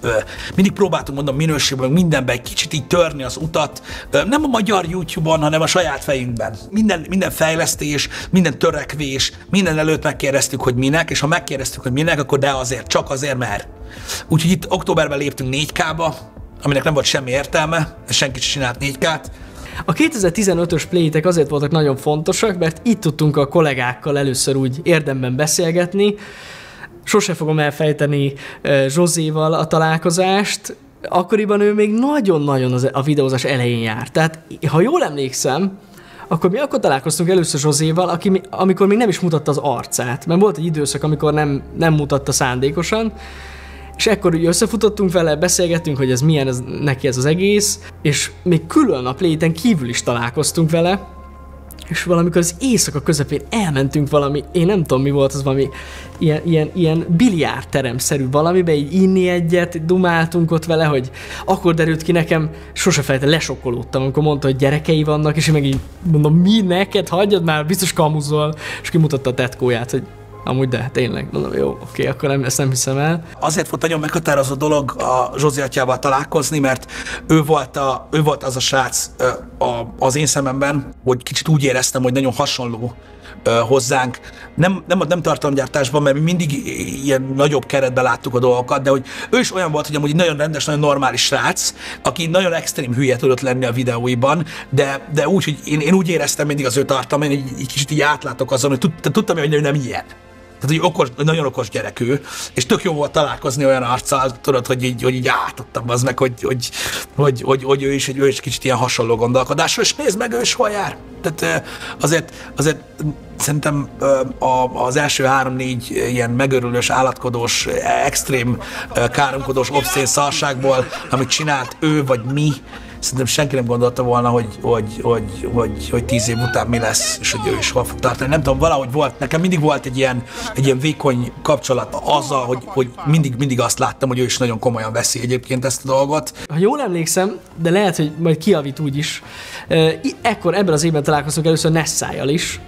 Mindig próbáltunk mondom minőségben, mindenben egy kicsit így törni az utat, nem a magyar YouTube-on, hanem a saját fejünkben. Minden, minden fejlesztés, minden törekvés, minden előtt megkérdeztük, hogy minek, és ha megkérdeztük, hogy minek, akkor de azért, csak azért, mert. Úgyhogy itt októberben léptünk 4K-ba, aminek nem volt semmi értelme, senki sem csinált 4K-t, A 2015-ös playtek azért voltak nagyon fontosak, mert itt tudtunk a kollégákkal először úgy érdemben beszélgetni. Sose fogom elfejteni Zsozéval a találkozást. Akkoriban ő még nagyon-nagyon a videózás elején járt. Tehát, ha jól emlékszem, akkor mi akkor találkoztunk először Zsozéval, aki, mi- amikor még nem is mutatta az arcát. Mert volt egy időszak, amikor nem, nem mutatta szándékosan, és ekkor úgy összefutottunk vele, beszélgettünk, hogy ez milyen ez, neki ez az egész, és még külön a pléten kívül is találkoztunk vele, és valamikor az éjszaka közepén elmentünk valami, én nem tudom mi volt az valami, ilyen, ilyen, ilyen biliárdterem-szerű valamibe, így inni egyet, dumáltunk ott vele, hogy akkor derült ki nekem, sose felejtem, lesokkolódtam, amikor mondta, hogy gyerekei vannak, és én meg így mondom, mi neked, hagyjad már, biztos kamuzol, és kimutatta a tetkóját, hogy amúgy de, tényleg, mondom, jó, oké, akkor nem, ezt nem hiszem el. azért volt nagyon meghatározó dolog a Zsozi atyával találkozni, mert ő volt, a, ő volt az a srác a, az én szememben, hogy kicsit úgy éreztem, hogy nagyon hasonló hozzánk. Nem, nem, nem tartalomgyártásban, mert mi mindig ilyen nagyobb keretben láttuk a dolgokat, de hogy ő is olyan volt, hogy amúgy nagyon rendes, nagyon normális srác, aki nagyon extrém hülye tudott lenni a videóiban, de, de úgy, hogy én, én úgy éreztem mindig az ő tartalmán, hogy egy, egy kicsit így átlátok azon, hogy tud, tudtam, hogy ő nem ilyen. Tehát, hogy okos, nagyon okos gyerek ő, és tök jó volt találkozni olyan arccal, tudod, hogy így, hogy így átadtam az meg, hogy, hogy, hogy, hogy, hogy ő, is, egy, ő is kicsit ilyen hasonló gondolkodású, és nézd meg, ő is hol jár. Tehát azért, azért szerintem az első három-négy ilyen megörülős, állatkodós, extrém, káromkodós, obszén szarságból, amit csinált ő vagy mi, Szerintem senki nem gondolta volna, hogy, hogy, hogy, hogy, hogy tíz év után mi lesz, és hogy ő is hol fog tartani. Nem tudom, valahogy volt, nekem mindig volt egy ilyen, egy ilyen vékony kapcsolat azzal, hogy, hogy mindig, mindig azt láttam, hogy ő is nagyon komolyan veszi egyébként ezt a dolgot. Ha jól emlékszem, de lehet, hogy majd kiavít úgy is, ekkor ebben az évben találkoztunk először Nessájjal is,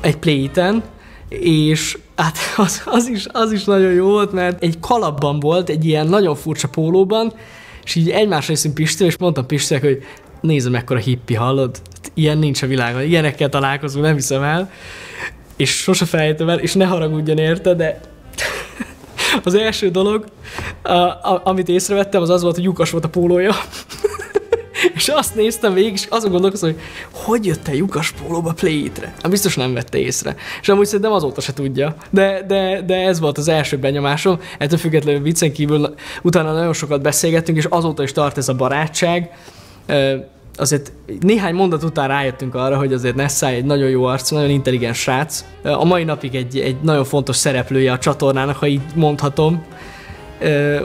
egy Playten, és hát az, az, is, az is nagyon jó volt, mert egy kalapban volt, egy ilyen nagyon furcsa pólóban, és így egymásra néztünk Pistivel, és mondtam Pistinek, hogy nézd mekkora hippi, hallod? Ilyen nincs a világon, ilyenekkel találkozunk, nem hiszem el. És sose felejtem el, és ne haragudjon érte, de az első dolog, a, a, amit észrevettem, az az volt, hogy lyukas volt a pólója. És azt néztem végig, és azon gondolkoztam, hogy hogy jött te lyukas pólóba play-re? Hát biztos nem vette észre. És amúgy szerintem azóta se tudja. De, de, de ez volt az első benyomásom. Ettől függetlenül viccen kívül utána nagyon sokat beszélgettünk, és azóta is tart ez a barátság. Azért néhány mondat után rájöttünk arra, hogy azért Nessai egy nagyon jó arc, nagyon intelligens srác. A mai napig egy, egy nagyon fontos szereplője a csatornának, ha így mondhatom.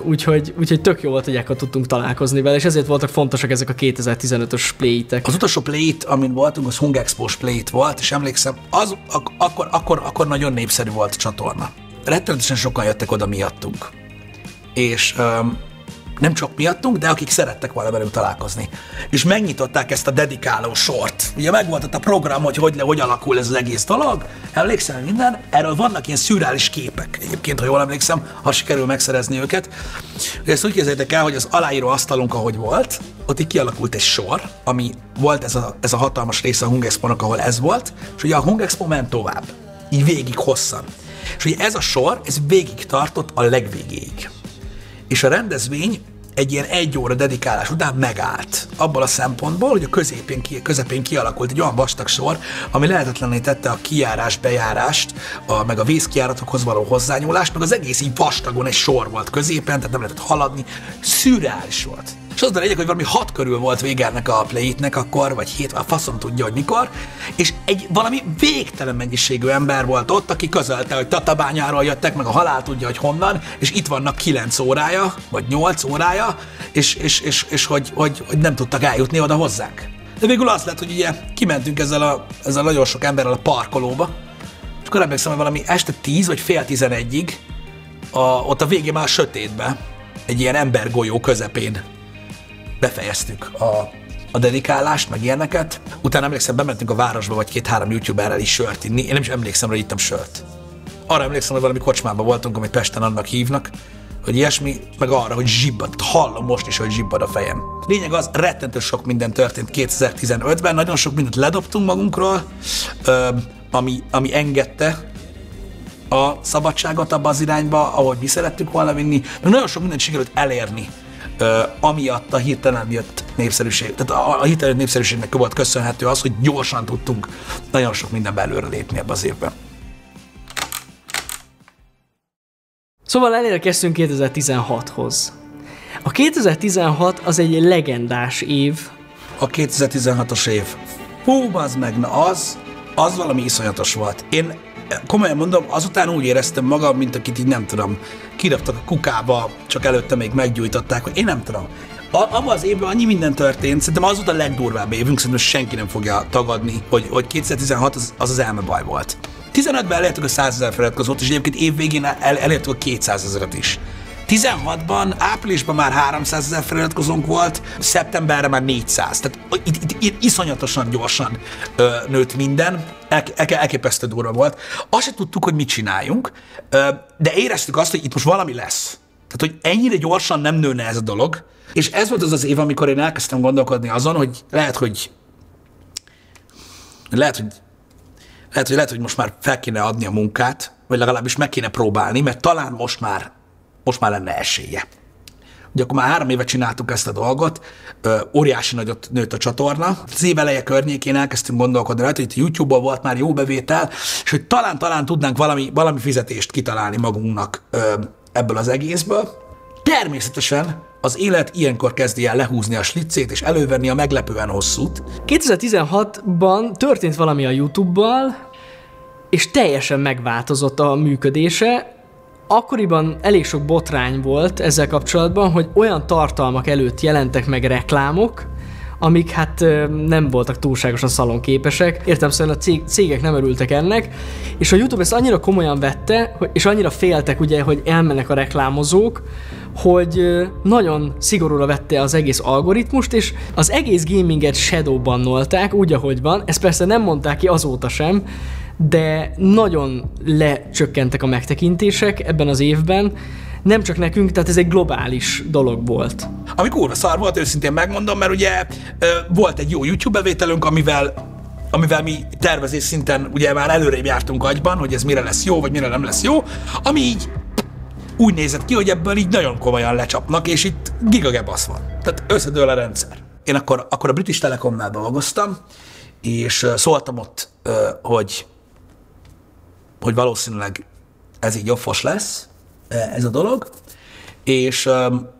Úgyhogy, úgyhogy tök jó volt, hogy ekkor tudtunk találkozni vele, és ezért voltak fontosak ezek a 2015-ös playtek. Az utolsó plate, amin voltunk, az Hung Expo-s plate volt, és emlékszem, az, ak- akkor, akkor, akkor nagyon népszerű volt a csatorna. Rettenetesen sokan jöttek oda miattunk. És um, nem csak miattunk, de akik szerettek volna velünk találkozni. És megnyitották ezt a dedikáló sort. Ugye megvolt ott a program, hogy hogy, hogy alakul ez az egész dolog. Emlékszem minden? Erről vannak ilyen szürreális képek egyébként, ha jól emlékszem, ha sikerül megszerezni őket. Ugye ezt úgy képzeljétek el, hogy az aláíró asztalunk, ahogy volt, ott így kialakult egy sor, ami volt ez a, ez a hatalmas része a Hung Expo-nak, ahol ez volt, és ugye a Hung Expo ment tovább. Így végig hosszan. És ugye ez a sor, ez végig tartott a legvégéig és a rendezvény egy ilyen egy óra dedikálás után megállt. Abból a szempontból, hogy a középén, közepén kialakult egy olyan vastag sor, ami lehetetlené tette a kijárás, bejárást, a, meg a vízkijáratokhoz való hozzányúlást, meg az egész így vastagon egy sor volt középen, tehát nem lehetett haladni. Szürreális volt. És az a lényeg, hogy valami hat körül volt vége ennek a play akkor, vagy hét, a faszom tudja, hogy mikor, és egy valami végtelen mennyiségű ember volt ott, aki közölte, hogy Tatabányáról jöttek, meg a halál tudja, hogy honnan, és itt vannak 9 órája, vagy 8 órája, és, és, és, és hogy, hogy, hogy, nem tudtak eljutni oda hozzánk. De végül az lett, hogy ugye kimentünk ezzel a, ezzel a nagyon sok emberrel a parkolóba, és akkor emlékszem, hogy valami este 10 vagy fél 11-ig, a, ott a végén már sötétbe, egy ilyen embergolyó közepén befejeztük a, a dedikálást, meg ilyeneket. Utána emlékszem, bementünk a városba, vagy két-három youtuberrel is sört inni. Én nem is emlékszem, hogy ittam sört. Arra emlékszem, hogy valami kocsmában voltunk, amit Pesten annak hívnak, hogy ilyesmi, meg arra, hogy zsibbad. Hallom most is, hogy zsibbad a fejem. Lényeg az, rettentő sok minden történt 2015-ben, nagyon sok mindent ledobtunk magunkról, ami, ami engedte a szabadságot abba az irányba, ahogy mi szerettük volna vinni, meg nagyon sok mindent sikerült elérni, amiatt a hirtelen jött népszerűség. Tehát a, a hirtelen népszerűségnek volt köszönhető az, hogy gyorsan tudtunk nagyon sok minden belőle lépni ebbe az évben. Szóval elérkeztünk 2016-hoz. A 2016 az egy legendás év. A 2016-os év. Hú, az meg, na az, az valami iszonyatos volt. Én komolyan mondom, azután úgy éreztem magam, mint akit így nem tudom, kiraptak a kukába, csak előtte még meggyújtották, hogy én nem tudom. Abban az évben annyi minden történt, szerintem az volt a legdurvább évünk, szerintem senki nem fogja tagadni, hogy, hogy 2016 az az, az elmebaj volt. 15-ben elértük a 100 ezer feliratkozót, és egyébként évvégén el, elértük a 200 ezeret is. 16-ban, áprilisban már 300 ezer feliratkozónk volt, szeptemberre már 400. Tehát itt, itt, itt iszonyatosan gyorsan ö, nőtt minden, el, el, elképesztő durva volt. Azt se tudtuk, hogy mit csináljunk, ö, de éreztük azt, hogy itt most valami lesz. Tehát, hogy ennyire gyorsan nem nőne ez a dolog. És ez volt az az év, amikor én elkezdtem gondolkodni azon, hogy lehet, hogy lehet, hogy lehet, hogy lehet, hogy most már fel kéne adni a munkát, vagy legalábbis meg kéne próbálni, mert talán most már, most már lenne esélye. Ugye akkor már három éve csináltuk ezt a dolgot, óriási nagyot nőtt a csatorna. Az év eleje környékén elkezdtünk gondolkodni rajta, hogy itt YouTube-ból volt már jó bevétel, és hogy talán, talán tudnánk valami, valami fizetést kitalálni magunknak ebből az egészből. Természetesen az élet ilyenkor kezdi el lehúzni a slicét és elővenni a meglepően hosszút. 2016-ban történt valami a YouTube-bal, és teljesen megváltozott a működése. Akkoriban elég sok botrány volt ezzel kapcsolatban, hogy olyan tartalmak előtt jelentek meg reklámok, amik hát nem voltak túlságosan szalonképesek. Értem szerint a cég, cégek nem örültek ennek, és a YouTube ezt annyira komolyan vette, és annyira féltek ugye, hogy elmennek a reklámozók, hogy nagyon szigorúra vette az egész algoritmust, és az egész gaminget shadowbannolták, úgy ahogy van. Ezt persze nem mondták ki azóta sem, de nagyon lecsökkentek a megtekintések ebben az évben. Nem csak nekünk, tehát ez egy globális dolog volt. Ami kurva szar volt, őszintén megmondom, mert ugye volt egy jó YouTube bevételünk, amivel amivel mi tervezés szinten ugye már előrébb jártunk agyban, hogy ez mire lesz jó, vagy mire nem lesz jó, ami így úgy nézett ki, hogy ebből így nagyon komolyan lecsapnak, és itt gigagebasz van. Tehát összedől a rendszer. Én akkor, akkor a British Telecomnál dolgoztam, és szóltam ott, hogy, hogy valószínűleg ez így jobbos lesz, ö, ez a dolog, és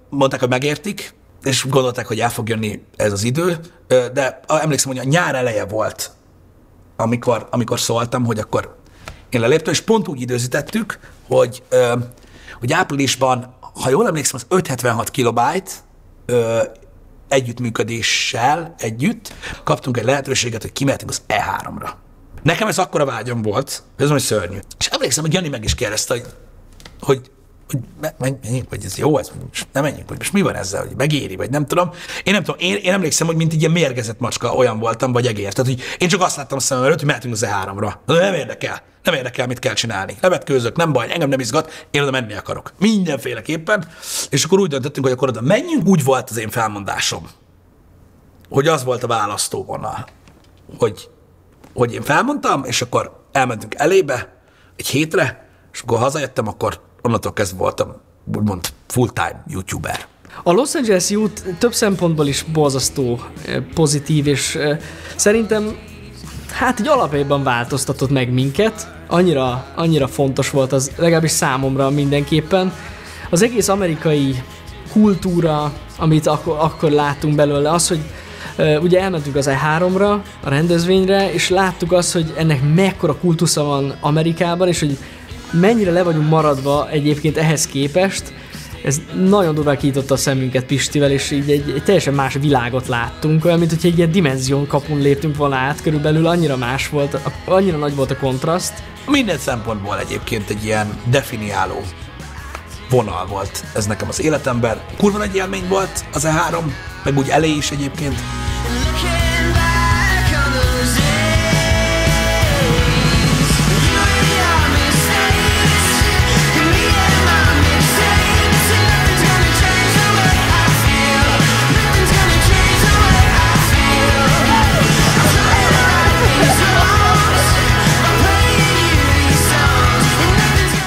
mondták, hogy megértik, és gondolták, hogy el fog jönni ez az idő, de emlékszem, hogy a nyár eleje volt, amikor, amikor szóltam, hogy akkor én leléptem, és pont úgy időzítettük, hogy, hogy áprilisban, ha jól emlékszem, az 576 kilobájt együttműködéssel együtt kaptunk egy lehetőséget, hogy kimehetünk az E3-ra. Nekem ez akkora vágyam volt, ez hogy szörnyű. És emlékszem, hogy Jani meg is kérdezte, hogy, hogy hogy me- menj- menjünk, vagy ez jó, ez nem menjünk, vagy most mi van ezzel, hogy megéri, vagy nem tudom. Én nem tudom, én, én emlékszem, hogy mint egy ilyen mérgezett macska olyan voltam, vagy egér. Tehát, hogy én csak azt láttam szemem előtt, hogy mehetünk az E3-ra. De nem érdekel. Nem érdekel, mit kell csinálni. Levetkőzök, nem baj, engem nem izgat, én oda menni akarok. Mindenféleképpen. És akkor úgy döntöttünk, hogy akkor oda menjünk. Úgy volt az én felmondásom, hogy az volt a választóvonal, hogy, hogy én felmondtam, és akkor elmentünk elébe egy hétre, és akkor hazajöttem, akkor onnantól kezdve voltam úgymond full-time youtuber. A Los Angeles út több szempontból is borzasztó eh, pozitív, és eh, szerintem hát egy alapjában változtatott meg minket. Annyira, annyira fontos volt az, legalábbis számomra mindenképpen. Az egész amerikai kultúra, amit akkor, akkor láttunk belőle, az, hogy ugye elmentünk az E3-ra, a rendezvényre, és láttuk azt, hogy ennek mekkora kultusza van Amerikában, és hogy mennyire le vagyunk maradva egyébként ehhez képest, ez nagyon durván kinyitotta a szemünket Pistivel, és így egy, egy teljesen más világot láttunk, olyan, mint hogyha egy ilyen dimenzión kapun léptünk volna át, körülbelül annyira más volt, annyira nagy volt a kontraszt. Minden szempontból egyébként egy ilyen definiáló vonal volt ez nekem az életemben. Kurva nagy élmény volt az E3, meg úgy elé is egyébként.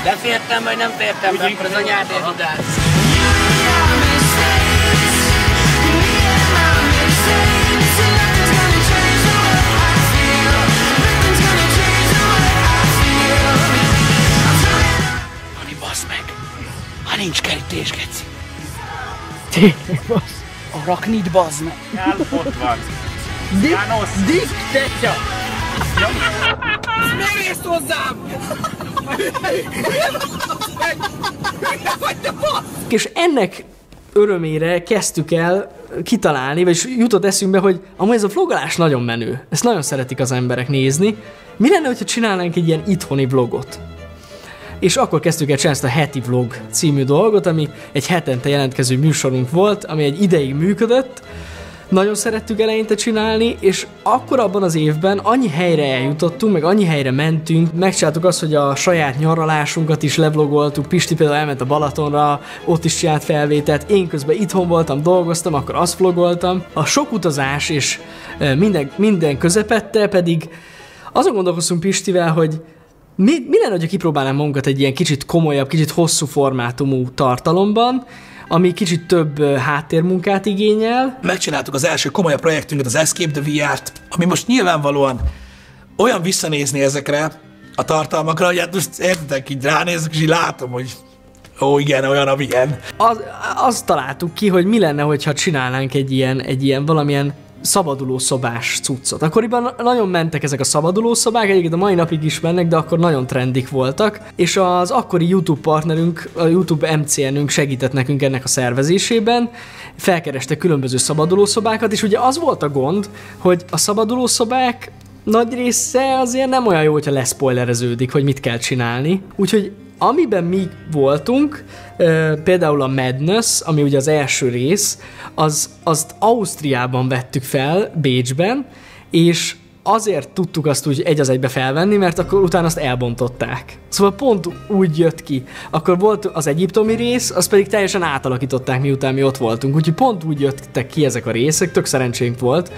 De fértem, vagy nem fértem be, akkor az anyád érdekel. Nincs kerítés, geci. Arachnid, bazd meg! Ott van. Dick, Dick, tetja! Megnézd hozzám! És ennek örömére kezdtük el kitalálni, vagyis jutott eszünkbe, hogy amúgy ez a vlogolás nagyon menő. Ezt nagyon szeretik az emberek nézni. Mi lenne, hogyha csinálnánk egy ilyen itthoni vlogot? És akkor kezdtük el csinálni ezt a heti vlog című dolgot, ami egy hetente jelentkező műsorunk volt, ami egy ideig működött, nagyon szerettük eleinte csinálni, és akkor abban az évben annyi helyre eljutottunk, meg annyi helyre mentünk, megcsináltuk azt, hogy a saját nyaralásunkat is levlogoltuk, Pisti például elment a Balatonra, ott is csinált felvételt, én közben itthon voltam, dolgoztam, akkor azt vlogoltam. A sok utazás és eh, minden, minden közepette pedig azon gondolkoztunk Pistivel, hogy mi, mi lenne, ha kipróbálnám magunkat egy ilyen kicsit komolyabb, kicsit hosszú formátumú tartalomban, ami kicsit több háttérmunkát igényel. Megcsináltuk az első komolyabb projektünket, az Escape the VR-t, ami most nyilvánvalóan olyan visszanézni ezekre a tartalmakra, hogy hát most értetek, így ránézek, és így látom, hogy ó, igen, olyan, amilyen. Az, azt találtuk ki, hogy mi lenne, hogyha csinálnánk egy ilyen, egy ilyen valamilyen szabaduló szobás cuccot. Akkoriban nagyon mentek ezek a szabaduló szobák, egyébként a mai napig is mennek, de akkor nagyon trendik voltak, és az akkori YouTube partnerünk, a YouTube MCN-ünk segített nekünk ennek a szervezésében, felkereste különböző szabaduló szobákat, és ugye az volt a gond, hogy a szabaduló szobák nagy része azért nem olyan jó, hogyha leszpoilereződik, hogy mit kell csinálni. Úgyhogy amiben mi voltunk, például a Madness, ami ugye az első rész, az, azt Ausztriában vettük fel, Bécsben, és azért tudtuk azt úgy egy az egybe felvenni, mert akkor utána azt elbontották. Szóval pont úgy jött ki. Akkor volt az egyiptomi rész, azt pedig teljesen átalakították, miután mi ott voltunk. Úgyhogy pont úgy jöttek ki ezek a részek, tök szerencsénk volt,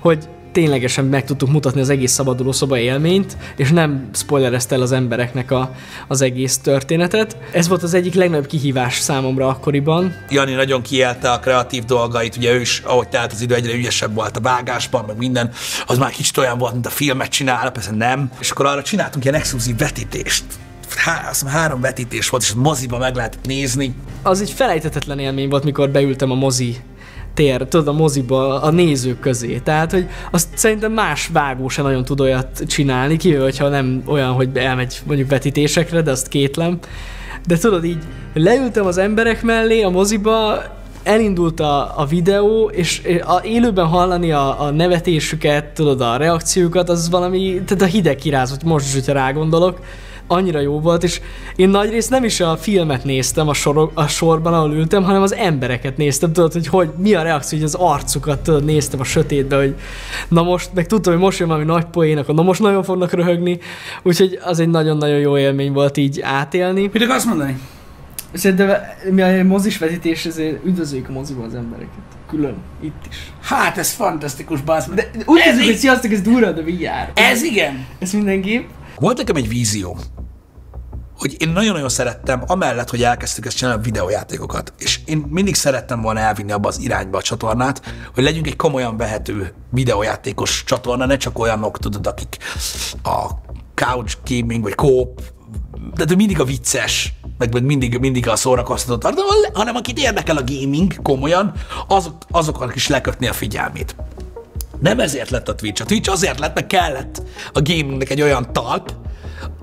hogy ténylegesen meg tudtuk mutatni az egész szabaduló szoba élményt, és nem spoilerezte el az embereknek a, az egész történetet. Ez volt az egyik legnagyobb kihívás számomra akkoriban. Jani nagyon kielte a kreatív dolgait, ugye ő is, ahogy telt az idő, egyre ügyesebb volt a vágásban, meg minden, az már kicsit olyan volt, mint a filmet csinál, persze nem. És akkor arra csináltunk ilyen exkluzív vetítést. Há, azt hiszem három vetítés volt, és moziba meg lehetett nézni. Az egy felejthetetlen élmény volt, mikor beültem a mozi tér, tudod, a moziba a nézők közé. Tehát, hogy azt szerintem más vágó se nagyon tud olyat csinálni, kivéve, hogyha nem olyan, hogy elmegy mondjuk vetítésekre, de azt kétlem. De tudod így, leültem az emberek mellé a moziba, elindult a, a videó, és a, élőben hallani a, a nevetésüket, tudod, a reakciókat, az valami, tehát a hideg kirázott most is, hogyha rágondolok, annyira jó volt, és én nagyrészt nem is a filmet néztem a, sorok, a sorban, ahol ültem, hanem az embereket néztem, tudod, hogy, hogy mi a reakció, hogy az arcukat tudod, néztem a sötétbe, hogy na most, meg tudtam, hogy most jön valami nagy poén, akkor na most nagyon fognak röhögni, úgyhogy az egy nagyon-nagyon jó élmény volt így átélni. Mit akarsz mondani? Szerintem mi a mozis vetítés, ezért üdvözöljük a moziban az embereket. Külön, itt is. Hát ez fantasztikus, bász. De Úgy ez, kezdjük, hogy i- sziasztok, ez durva, de VR. ez igen. Ez mindenki. Volt nekem egy vízió, hogy én nagyon-nagyon szerettem, amellett, hogy elkezdtük ezt csinálni a videójátékokat, és én mindig szerettem volna elvinni abba az irányba a csatornát, hogy legyünk egy komolyan vehető videójátékos csatorna, ne csak olyanok, tudod, akik a couch gaming, vagy coop, de, mindig a vicces, meg mindig, mindig a szórakoztató tartalom, hanem akit érdekel a gaming komolyan, azok, azoknak is lekötni a figyelmét. Nem ezért lett a Twitch. A Twitch azért lett, mert kellett a gamingnek egy olyan talp,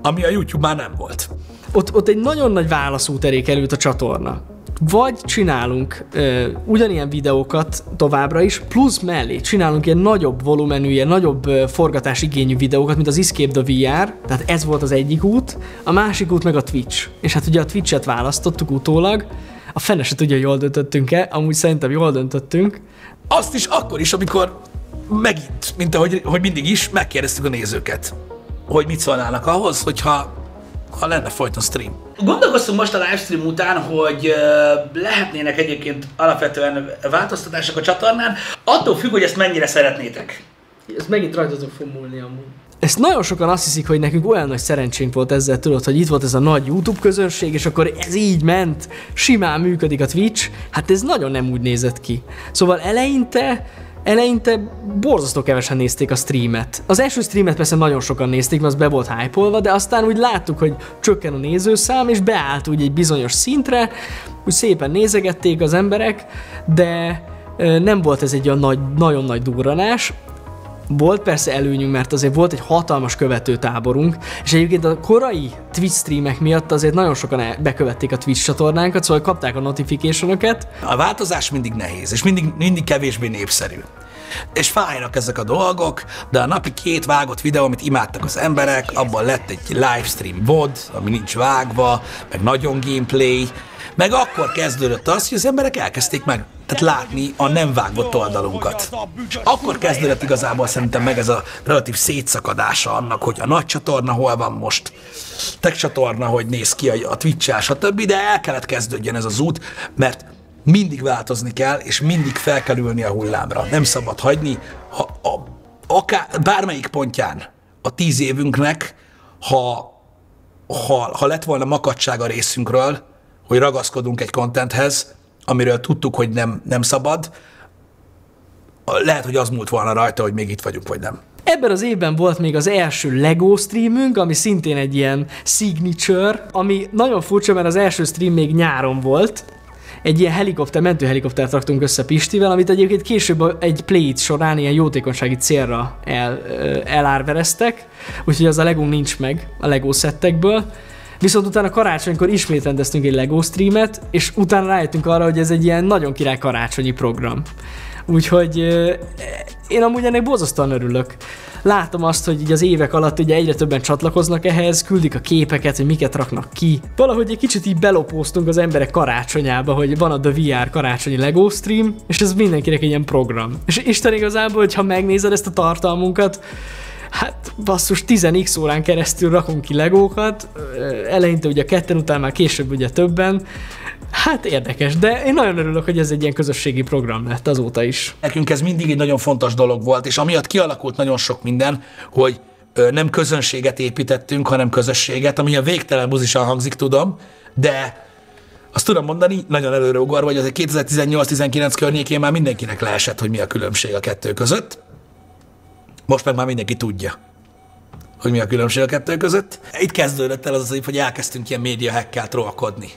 ami a YouTube már nem volt. Ott, ott egy nagyon nagy válaszút elé került a csatorna. Vagy csinálunk ö, ugyanilyen videókat továbbra is, plusz mellé csinálunk ilyen nagyobb volumenű, ilyen nagyobb ö, forgatásigényű videókat, mint az Escape the VR, tehát ez volt az egyik út, a másik út meg a Twitch. És hát ugye a Twitch-et választottuk utólag, A fene se tudja, hogy jól döntöttünk-e, amúgy szerintem jól döntöttünk. Azt is akkor is, amikor megint, mint ahogy hogy mindig is, megkérdeztük a nézőket, hogy mit szólnának ahhoz, hogyha ha lenne folyton stream. Gondolkoztunk most a livestream után, hogy lehetnének egyébként alapvetően változtatások a csatornán, attól függ, hogy ezt mennyire szeretnétek. Ez megint rajtatok fog múlni amúgy. Ezt nagyon sokan azt hiszik, hogy nekünk olyan nagy szerencsénk volt ezzel, tudod, hogy itt volt ez a nagy YouTube közönség, és akkor ez így ment, simán működik a Twitch. Hát ez nagyon nem úgy nézett ki. Szóval eleinte eleinte borzasztó kevesen nézték a streamet. Az első streamet persze nagyon sokan nézték, mert az be volt hype de aztán úgy láttuk, hogy csökken a nézőszám, és beállt úgy egy bizonyos szintre, úgy szépen nézegették az emberek, de nem volt ez egy olyan nagy, nagyon nagy durranás. Volt persze előnyünk, mert azért volt egy hatalmas követőtáborunk, és egyébként a korai Twitch streamek miatt azért nagyon sokan bekövették a Twitch csatornánkat, szóval kapták a notificationokat. A változás mindig nehéz, és mindig, mindig kevésbé népszerű. És fájnak ezek a dolgok, de a napi két vágott videó, amit imádtak az emberek, abban lett egy livestream VOD, ami nincs vágva, meg nagyon gameplay, meg akkor kezdődött az, hogy az emberek elkezdték meg tehát látni a nem vágott oldalunkat. Akkor kezdődött igazából szerintem meg ez a relatív szétszakadása annak, hogy a nagy csatorna hol van most, tech csatorna, hogy néz ki a, a Twitch-el, stb., de el kellett kezdődjön ez az út, mert mindig változni kell, és mindig fel kell ülni a hullámra. Nem szabad hagyni, ha, a, akár, bármelyik pontján a tíz évünknek, ha, ha, ha lett volna makadság a részünkről, hogy ragaszkodunk egy contenthez, amiről tudtuk, hogy nem, nem szabad, lehet, hogy az múlt volna rajta, hogy még itt vagyunk, vagy nem. Ebben az évben volt még az első LEGO streamünk, ami szintén egy ilyen signature, ami nagyon furcsa, mert az első stream még nyáron volt, egy ilyen helikopter, mentőhelikoptert raktunk össze Pistivel, amit egyébként később egy play során ilyen jótékonysági célra el, elárvereztek, úgyhogy az a Lego nincs meg a Lego szettekből. Viszont utána karácsonykor ismét rendeztünk egy LEGO streamet, és utána rájöttünk arra, hogy ez egy ilyen nagyon király karácsonyi program. Úgyhogy én amúgy ennek borzasztóan örülök. Látom azt, hogy így az évek alatt ugye egyre többen csatlakoznak ehhez, küldik a képeket, hogy miket raknak ki. Valahogy egy kicsit így belopóztunk az emberek karácsonyába, hogy van a The VR karácsonyi LEGO stream, és ez mindenkinek egy ilyen program. És Isten igazából, hogyha megnézed ezt a tartalmunkat, hát basszus 10x órán keresztül rakunk ki legókat, eleinte ugye ketten, után már később ugye többen, Hát érdekes, de én nagyon örülök, hogy ez egy ilyen közösségi program lett azóta is. Nekünk ez mindig egy nagyon fontos dolog volt, és amiatt kialakult nagyon sok minden, hogy nem közönséget építettünk, hanem közösséget, ami a végtelen buzisan hangzik, tudom, de azt tudom mondani, nagyon előre ugorva, hogy az 2018-19 környékén már mindenkinek leesett, hogy mi a különbség a kettő között. Most meg már mindenki tudja, hogy mi a különbség a kettő között. Itt kezdődött el az hogy elkezdtünk ilyen média hackkel trollkodni.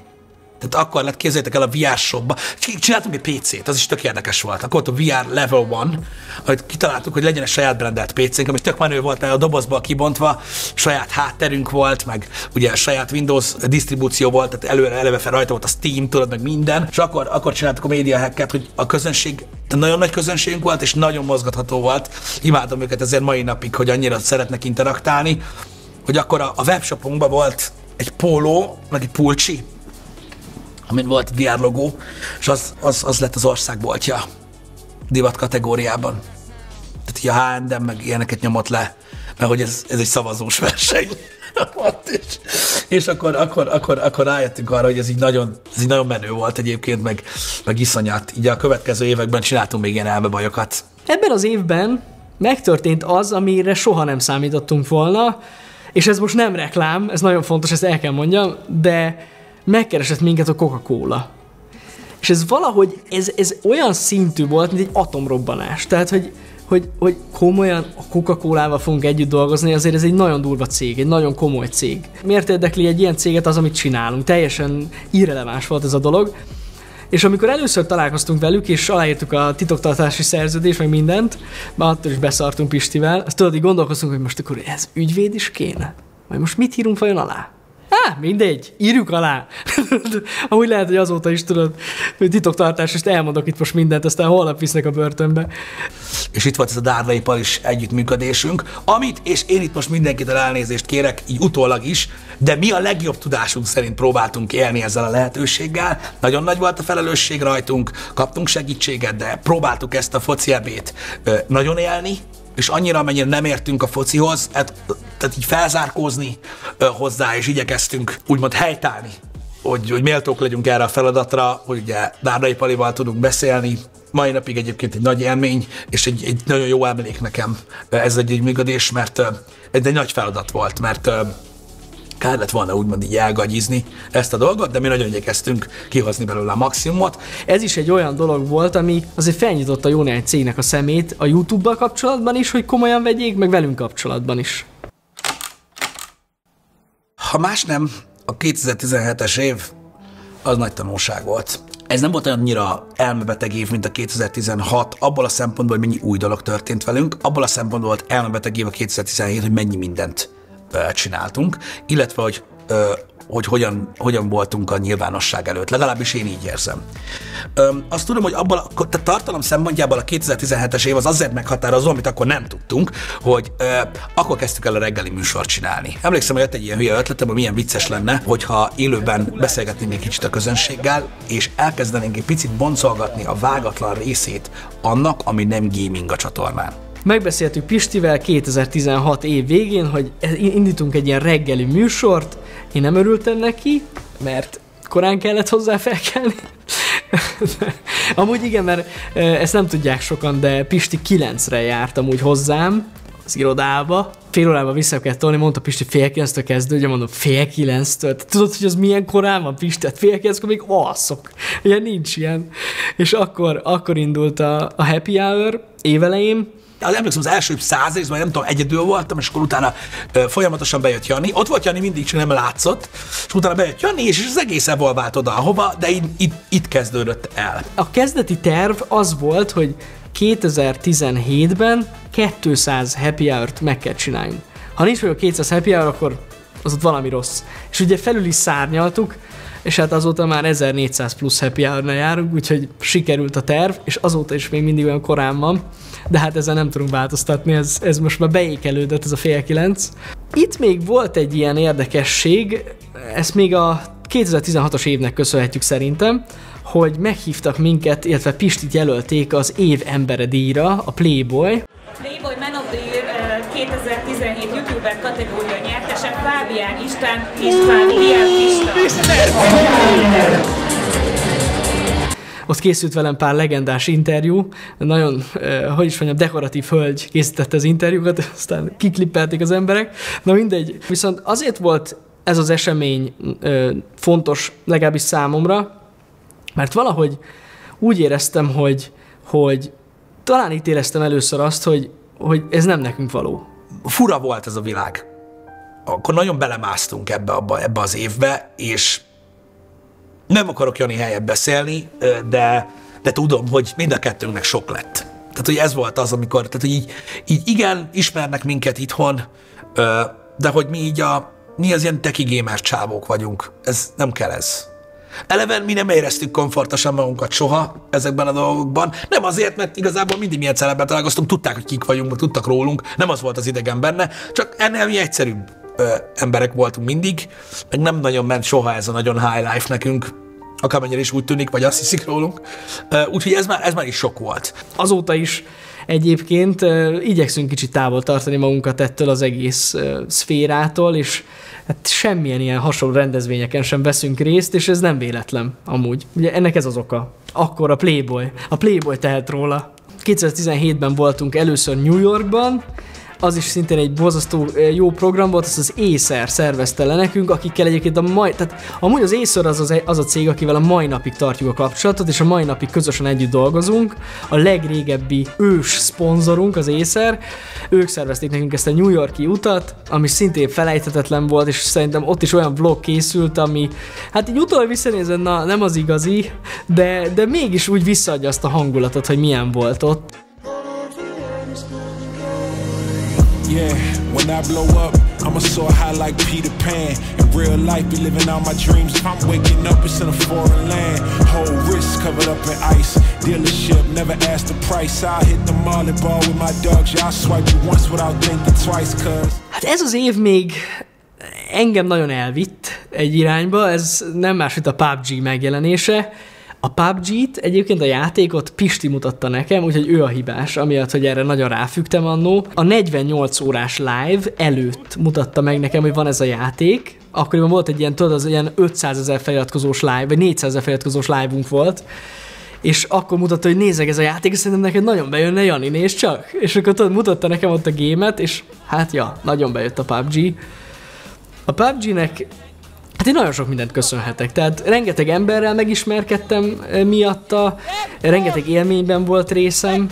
Tehát akkor lett, képzeljétek el a VR shopba. Csináltunk egy PC-t, az is tök érdekes volt. Akkor volt a VR Level 1, hogy kitaláltuk, hogy legyen egy saját brandelt PC-nk, ami tök menő volt, a dobozba kibontva, saját hátterünk volt, meg ugye saját Windows disztribúció volt, tehát előre eleve fel rajta volt a Steam, tudod, meg minden. És akkor, akkor csináltuk a média hacket, hogy a közönség, nagyon nagy közönségünk volt, és nagyon mozgatható volt. Imádom őket ezért mai napig, hogy annyira szeretnek interaktálni, hogy akkor a, a webshopunkban volt egy póló, meg egy pulcsi, amin volt VR logó, és az, az, az lett az országboltja divat kategóriában. Tehát így a H&M meg ilyeneket nyomott le, mert hogy ez, ez egy szavazós verseny. és, és akkor, akkor, akkor, akkor rájöttünk arra, hogy ez így nagyon, ez így nagyon menő volt egyébként, meg, meg iszonyat. Így a következő években csináltunk még ilyen elmebajokat. Ebben az évben megtörtént az, amire soha nem számítottunk volna, és ez most nem reklám, ez nagyon fontos, ezt el kell mondjam, de megkeresett minket a Coca-Cola. És ez valahogy, ez, ez olyan szintű volt, mint egy atomrobbanás. Tehát, hogy, hogy, hogy komolyan a Coca-Colával fogunk együtt dolgozni, azért ez egy nagyon durva cég, egy nagyon komoly cég. Miért érdekli egy ilyen céget az, amit csinálunk? Teljesen irreleváns volt ez a dolog. És amikor először találkoztunk velük, és aláírtuk a titoktartási szerződést, meg mindent, már attól is beszartunk Pistivel, azt tudod, így gondolkoztunk, hogy most akkor ez ügyvéd is kéne? Vagy most mit írunk vajon alá? Há, mindegy, írjuk alá. Amúgy lehet, hogy azóta is tudod, hogy titoktartás, és elmondok itt most mindent, aztán holnap visznek a börtönbe. és itt volt ez a Dárdai is együttműködésünk, amit, és én itt most mindenkitől elnézést kérek, így utólag is, de mi a legjobb tudásunk szerint próbáltunk élni ezzel a lehetőséggel. Nagyon nagy volt a felelősség rajtunk, kaptunk segítséget, de próbáltuk ezt a foci nagyon élni, és annyira, amennyire nem értünk a focihoz, hát, tehát így felzárkózni hozzá, és igyekeztünk úgymond helytállni hogy, hogy méltók legyünk erre a feladatra, hogy ugye Dárdai Palival tudunk beszélni, mai napig egyébként egy nagy élmény, és egy, egy nagyon jó emlék nekem ez egy működés, mert ez egy nagy feladat volt, mert kár lett volna úgymond így elgagyizni ezt a dolgot, de mi nagyon igyekeztünk kihozni belőle a maximumot. Ez is egy olyan dolog volt, ami azért felnyitotta jó néhány cégnek a szemét a YouTube-bal kapcsolatban is, hogy komolyan vegyék, meg velünk kapcsolatban is. Ha más nem, a 2017-es év az nagy tanulság volt. Ez nem volt annyira elmebeteg év, mint a 2016, abból a szempontból, hogy mennyi új dolog történt velünk, abból a szempontból volt elmebeteg év a 2017, hogy mennyi mindent csináltunk, illetve hogy hogy hogyan, hogyan voltunk a nyilvánosság előtt. Legalábbis én így érzem. Öm, azt tudom, hogy abból a tehát tartalom szempontjából a 2017-es év az azért meghatározó, amit akkor nem tudtunk, hogy akkor kezdtük el a reggeli műsort csinálni. Emlékszem, hogy jött egy ilyen hülye ötletem, hogy milyen vicces lenne, hogyha élőben beszélgetnénk egy kicsit a közönséggel, és elkezdenénk egy picit boncolgatni a vágatlan részét annak, ami nem gaming a csatornán. Megbeszéltük Pistivel 2016 év végén, hogy e- indítunk egy ilyen reggeli műsort. Én nem örültem neki, mert korán kellett hozzá felkelni. amúgy igen, mert e, ezt nem tudják sokan, de Pisti 9-re járt amúgy hozzám az irodába. Fél órába vissza kell tolni, mondta Pisti fél kilenctől kezdődjön, mondom fél kilenctől. Tudod, hogy az milyen korán van Pisti? Hát fél kilenckor még alszok. Ilyen nincs ilyen. És akkor, akkor indult a, a happy hour évelején, az emlékszem, az első száz részben, nem tudom, egyedül voltam, és akkor utána folyamatosan bejött Jani. Ott volt Jani mindig, csak nem látszott, és utána bejött Jani, és az egész evolvált oda, ahova, de itt, itt, itt kezdődött el. A kezdeti terv az volt, hogy 2017-ben 200 happy hour-t meg kell csináljunk. Ha nincs meg a 200 happy hour, akkor az ott valami rossz. És ugye felül is szárnyaltuk, és hát azóta már 1400 plusz happy hour járunk, úgyhogy sikerült a terv, és azóta is még mindig olyan korán van, de hát ezzel nem tudunk változtatni, ez, ez most már beékelődött, ez a fél kilenc. Itt még volt egy ilyen érdekesség, ezt még a 2016-os évnek köszönhetjük szerintem, hogy meghívtak minket, illetve Pistit jelölték az év embere díjra, a Playboy, Playboy Man of the Year eh, 2017 YouTuber kategória nyertese Fábián István István Diák ott készült velem pár legendás interjú, nagyon, eh, hogy is mondjam, dekoratív hölgy készítette az interjúkat, aztán kiklippelték az emberek. Na mindegy, viszont azért volt ez az esemény eh, fontos, legalábbis számomra, mert valahogy úgy éreztem, hogy, hogy talán itt éreztem először azt, hogy, hogy ez nem nekünk való. Fura volt ez a világ. Akkor nagyon belemásztunk ebbe, abba, ebbe az évbe, és nem akarok Jani helyet beszélni, de, de tudom, hogy mind a kettőnknek sok lett. Tehát, hogy ez volt az, amikor, tehát, hogy így, így igen, ismernek minket itthon, de hogy mi így a, mi az ilyen teki gamer csávók vagyunk. Ez nem kell ez. Eleve mi nem éreztük komfortosan magunkat soha ezekben a dolgokban. Nem azért, mert igazából mindig milyen celebben találkoztunk, tudták, hogy kik vagyunk, tudtak rólunk, nem az volt az idegen benne, csak ennél mi egyszerűbb ö, emberek voltunk mindig, meg nem nagyon ment soha ez a nagyon high life nekünk, akármennyire is úgy tűnik, vagy azt hiszik rólunk. Úgyhogy ez már, ez már is sok volt. Azóta is egyébként igyekszünk kicsit távol tartani magunkat ettől az egész szférától, és hát semmilyen ilyen hasonló rendezvényeken sem veszünk részt, és ez nem véletlen amúgy. Ugye ennek ez az oka. Akkor a Playboy. A Playboy tehet róla. 2017-ben voltunk először New Yorkban, az is szintén egy borzasztó eh, jó program volt, azt az Acer szervezte le nekünk, akikkel egyébként a mai, tehát amúgy az Acer az, az, az a cég, akivel a mai napig tartjuk a kapcsolatot, és a mai napig közösen együtt dolgozunk. A legrégebbi ős szponzorunk az Acer, ők szervezték nekünk ezt a New Yorki utat, ami szintén felejthetetlen volt, és szerintem ott is olyan vlog készült, ami hát így utólag visszanézve, na nem az igazi, de, de mégis úgy visszaadja azt a hangulatot, hogy milyen volt ott. Yeah, when I blow up, I'ma soar high like Peter Pan In real life, be living all my dreams. If I'm waking up, it's in a foreign land. Whole wrist covered up in ice. Dealership, never asked the price. I hit the molly ball with my dogs. I swipe you once without thinking twice, cuz. Hát ez az év még engem nagyon elvitt egy irányba, ez nem más, mint a PUBG megjelenése. A PUBG-t egyébként a játékot Pisti mutatta nekem, úgyhogy ő a hibás, amiatt, hogy erre nagyon ráfügtem annó. A 48 órás live előtt mutatta meg nekem, hogy van ez a játék. Akkoriban volt egy ilyen, tudod, az ilyen 500 ezer feliratkozós live, vagy 400 ezer feliratkozós live-unk volt, és akkor mutatta, hogy nézek ez a játék, és szerintem neked nagyon bejönne, Jani, nézd csak. És akkor tudod, mutatta nekem ott a gémet, és hát ja, nagyon bejött a PUBG. A PUBG-nek Hát én nagyon sok mindent köszönhetek. Tehát rengeteg emberrel megismerkedtem eh, miatta, rengeteg élményben volt részem,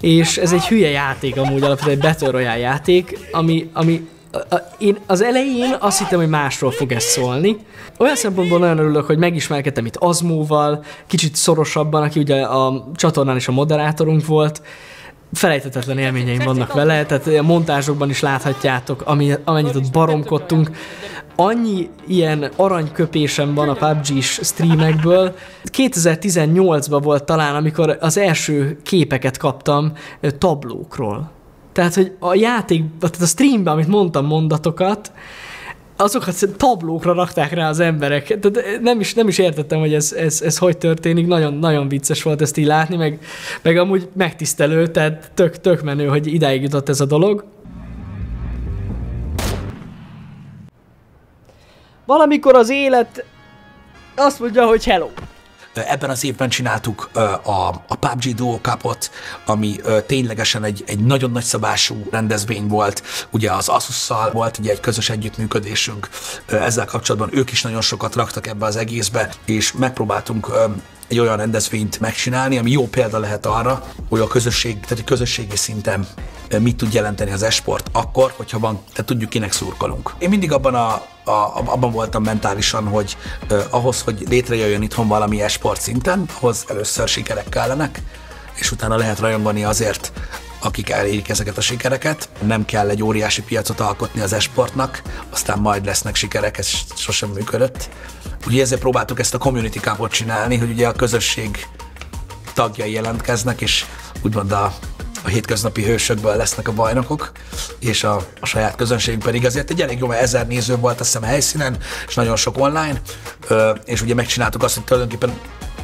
és ez egy hülye játék amúgy, alapvetően egy Battle Royale játék, ami, ami a, én az elején azt hittem, hogy másról fog ez szólni. Olyan szempontból nagyon örülök, hogy megismerkedtem itt Azmóval, kicsit szorosabban, aki ugye a csatornán is a moderátorunk volt, felejthetetlen élményeim vannak vele, tehát a montázsokban is láthatjátok, ami, amennyit ott baromkodtunk. Annyi ilyen aranyköpésem van a PUBG-s streamekből. 2018-ban volt talán, amikor az első képeket kaptam tablókról. Tehát, hogy a játék, tehát a streamben, amit mondtam mondatokat, azokat tablókra rakták rá az emberek. Tehát nem is, nem is értettem, hogy ez, ez, ez hogy történik. Nagyon, nagyon vicces volt ezt így látni, meg, meg amúgy megtisztelő, tehát tök, tök menő, hogy idáig jutott ez a dolog. Valamikor az élet azt mondja, hogy hello. Ebben az évben csináltuk a, a PUBG Duo Cupot, ami ténylegesen egy, egy nagyon nagy szabású rendezvény volt. Ugye az Asus-szal volt ugye egy közös együttműködésünk ezzel kapcsolatban. Ők is nagyon sokat raktak ebbe az egészbe, és megpróbáltunk egy olyan rendezvényt megcsinálni, ami jó példa lehet arra, hogy a közösség, tehát a közösségi szinten mit tud jelenteni az esport akkor, hogyha van, tehát tudjuk kinek szurkolunk. Én mindig abban a, a, abban voltam mentálisan, hogy ö, ahhoz, hogy létrejöjjön itthon valami esport szinten, ahhoz először sikerek kellenek, és utána lehet rajongani azért, akik elérik ezeket a sikereket. Nem kell egy óriási piacot alkotni az esportnak, aztán majd lesznek sikerek, ez sosem működött. Ugye ezért próbáltuk ezt a community cupot csinálni, hogy ugye a közösség tagjai jelentkeznek, és úgymond a, a hétköznapi hősökből lesznek a bajnokok, és a, a saját közönségünk pedig azért egy elég jó, mert ezer néző volt azt hiszem helyszínen, és nagyon sok online, ö, és ugye megcsináltuk azt, hogy tulajdonképpen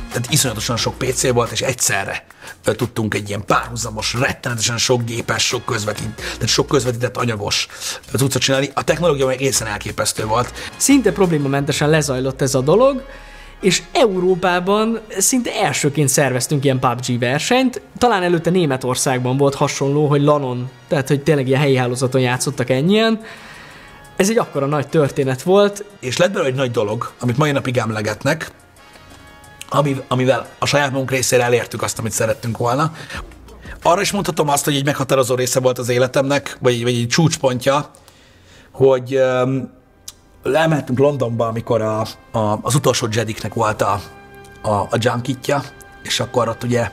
tehát iszonyatosan sok PC volt, és egyszerre tudtunk egy ilyen párhuzamos, rettenetesen sok gépes, sok közvetít, tehát sok közvetített anyagos cuccot csinálni. A technológia meg egészen elképesztő volt. Szinte problémamentesen lezajlott ez a dolog, és Európában szinte elsőként szerveztünk ilyen PUBG versenyt. Talán előtte Németországban volt hasonló, hogy Lanon, tehát hogy tényleg ilyen helyi hálózaton játszottak ennyien. Ez egy akkora nagy történet volt. És lett belőle egy nagy dolog, amit mai napig emlegetnek, amivel a saját magunk részére elértük azt, amit szerettünk volna. Arra is mondhatom azt, hogy egy meghatározó része volt az életemnek, vagy, vagy egy csúcspontja, hogy um, lemeltünk Londonba, amikor a, a, az utolsó Jediknek volt a, a, a junkitja, és akkor ott ugye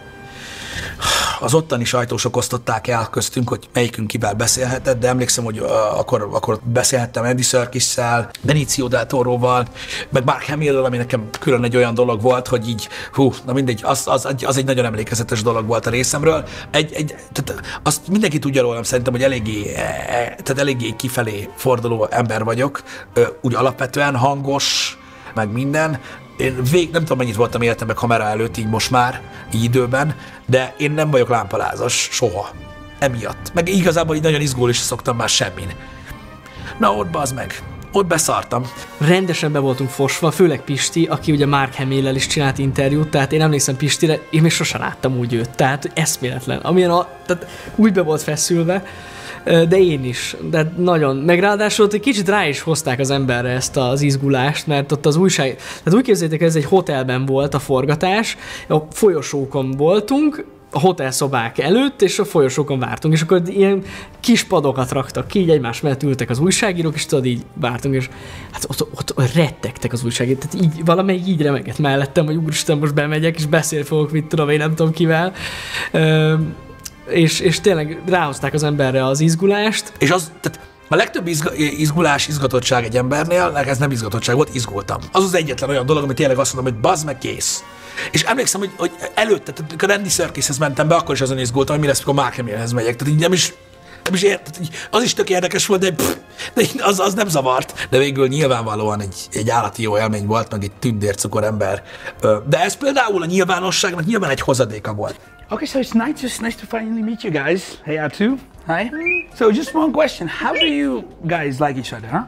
az ottani sajtósok osztották el köztünk, hogy melyikünk kivel beszélhetett, de emlékszem, hogy akkor, akkor beszélhettem Andy serkis Benicio del Toroval, meg Mark hamill ami nekem külön egy olyan dolog volt, hogy így, hú, na mindegy, az, az, az egy nagyon emlékezetes dolog volt a részemről. Egy, egy, tehát azt mindenki tudja rólam szerintem, hogy eléggé, e, tehát eléggé kifelé forduló ember vagyok, úgy alapvetően hangos, meg minden, én vég, nem tudom mennyit voltam életemben kamera előtt, így most már, így időben, de én nem vagyok lámpalázas, soha. Emiatt. Meg igazából így nagyon izgul is szoktam már semmin. Na ott bazd meg. Ott beszartam. Rendesen be voltunk fosva, főleg Pisti, aki ugye Mark hamill is csinált interjút, tehát én emlékszem Pistire, én még sosem láttam úgy őt, tehát eszméletlen. Amilyen a, tehát úgy be volt feszülve, de én is, de nagyon, meg ráadásul ott egy kicsit rá is hozták az emberre ezt az izgulást, mert ott az újság, tehát úgy képzeljétek, ez egy hotelben volt a forgatás, a folyosókon voltunk, a hotelszobák előtt, és a folyosókon vártunk, és akkor ilyen kis padokat raktak ki, így egymás mellett ültek az újságírók, és tudod, így vártunk, és hát ott, ott, ott rettegtek az újságírók, tehát így, valamelyik így remegett mellettem, hogy úristen, most bemegyek, és beszél fogok, mit tudom, én nem tudom kivel. Ö, és, és tényleg ráhozták az emberre az izgulást. És az, tehát A legtöbb izgulás, izgatottság egy embernél, ez nem izgatottság volt, izgultam. Az az egyetlen olyan dolog, amit tényleg azt mondom, hogy bazd meg kész. És emlékszem, hogy, hogy előtte, tehát amikor Andy Serkishez mentem be, akkor is azon izgultam, hogy mi lesz, amikor Mark Hamillhez megyek. Tehát így nem is, nem is ért, az is tök érdekes volt, de, pff, de az, az nem zavart. De végül nyilvánvalóan egy, egy állati jó élmény volt, meg egy tündércukor ember. De ez például a nyilvánosságnak nyilván egy hozadéka volt. Okay, so it's nice, just nice to finally meet you guys. Hey, R2. Hi. So just one question. How do you guys like each other, huh?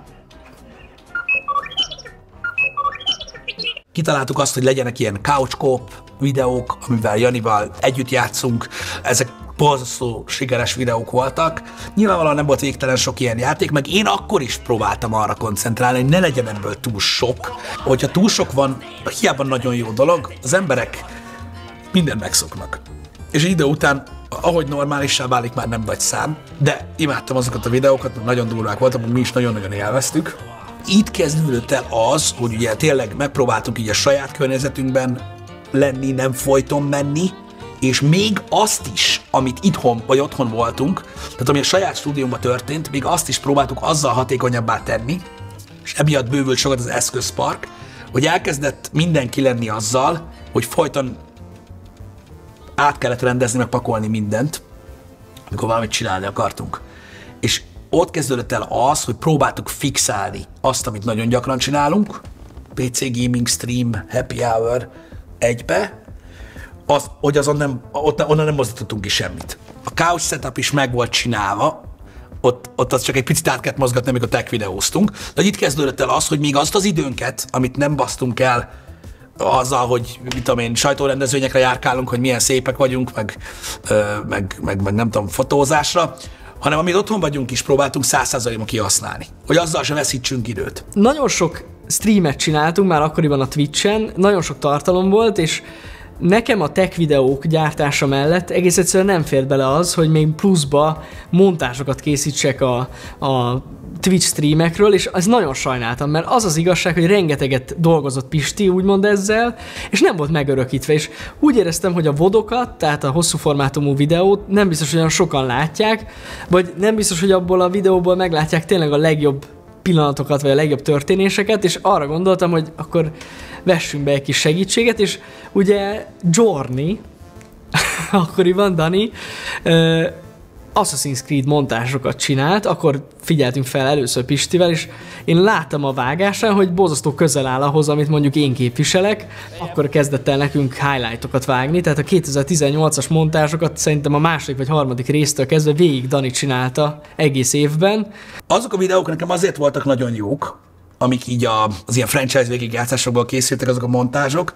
Kitaláltuk azt, hogy legyenek ilyen couch co videók, amivel Janival együtt játszunk. Ezek borzasztó sikeres videók voltak. Nyilvánvalóan nem volt végtelen sok ilyen játék, meg én akkor is próbáltam arra koncentrálni, hogy ne legyen ebből túl sok. Hogyha túl sok van, hiába nagyon jó dolog, az emberek mindent megszoknak. És idő után, ahogy normálissá válik, már nem vagy szám, de imádtam azokat a videókat, nagyon durvák voltak, mi is nagyon-nagyon élveztük. Itt kezdődött el az, hogy ugye tényleg megpróbáltunk így a saját környezetünkben lenni, nem folyton menni, és még azt is, amit itthon vagy otthon voltunk, tehát ami a saját stúdiumban történt, még azt is próbáltuk azzal hatékonyabbá tenni, és emiatt bővült sokat az eszközpark, hogy elkezdett mindenki lenni azzal, hogy folyton át kellett rendezni, meg pakolni mindent, amikor valamit csinálni akartunk. És ott kezdődött el az, hogy próbáltuk fixálni azt, amit nagyon gyakran csinálunk, PC Gaming Stream, Happy Hour egybe, az, hogy azon nem, ott, onnan nem mozdítottunk ki semmit. A couch setup is meg volt csinálva, ott, ott az csak egy picit át kellett mozgatni, amikor tech videóztunk. De itt kezdődött el az, hogy még azt az időnket, amit nem basztunk el azzal, hogy mit tudom én, sajtórendezvényekre járkálunk, hogy milyen szépek vagyunk, meg, meg, meg, meg nem tudom, fotózásra, hanem amit otthon vagyunk is próbáltunk százszázalékban kihasználni. Hogy azzal se veszítsünk időt. Nagyon sok streamet csináltunk már akkoriban a Twitch-en, nagyon sok tartalom volt, és nekem a tech videók gyártása mellett egész egyszerűen nem fér bele az, hogy még pluszba montázsokat készítsek a, a Twitch streamekről, és ez nagyon sajnáltam, mert az az igazság, hogy rengeteget dolgozott Pisti, úgymond ezzel, és nem volt megörökítve, és úgy éreztem, hogy a vodokat, tehát a hosszú formátumú videót nem biztos, hogy olyan sokan látják, vagy nem biztos, hogy abból a videóból meglátják tényleg a legjobb pillanatokat, vagy a legjobb történéseket, és arra gondoltam, hogy akkor vessünk be egy kis segítséget, és ugye Journey, akkoriban Dani, Assassin's Creed montázsokat csinált, akkor figyeltünk fel először Pistivel, és én láttam a vágásán, hogy borzasztó közel áll ahhoz, amit mondjuk én képviselek, akkor kezdett el nekünk highlightokat vágni, tehát a 2018-as montázsokat szerintem a második vagy harmadik résztől kezdve végig Dani csinálta egész évben. Azok a videók nekem azért voltak nagyon jók, amik így a, az ilyen franchise végigjátszásokból készültek, azok a montázsok,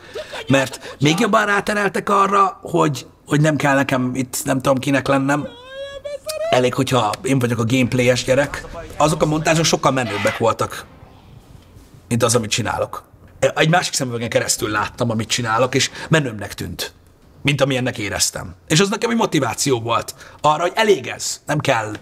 mert még jobban rátereltek arra, hogy, hogy nem kell nekem itt nem tudom kinek lennem, elég, hogyha én vagyok a gameplayes gyerek, azok a montázsok sokkal menőbbek voltak, mint az, amit csinálok. Egy másik szemüvegen keresztül láttam, amit csinálok, és menőbbnek tűnt, mint amilyennek éreztem. És az nekem egy motiváció volt arra, hogy elég ez, nem kell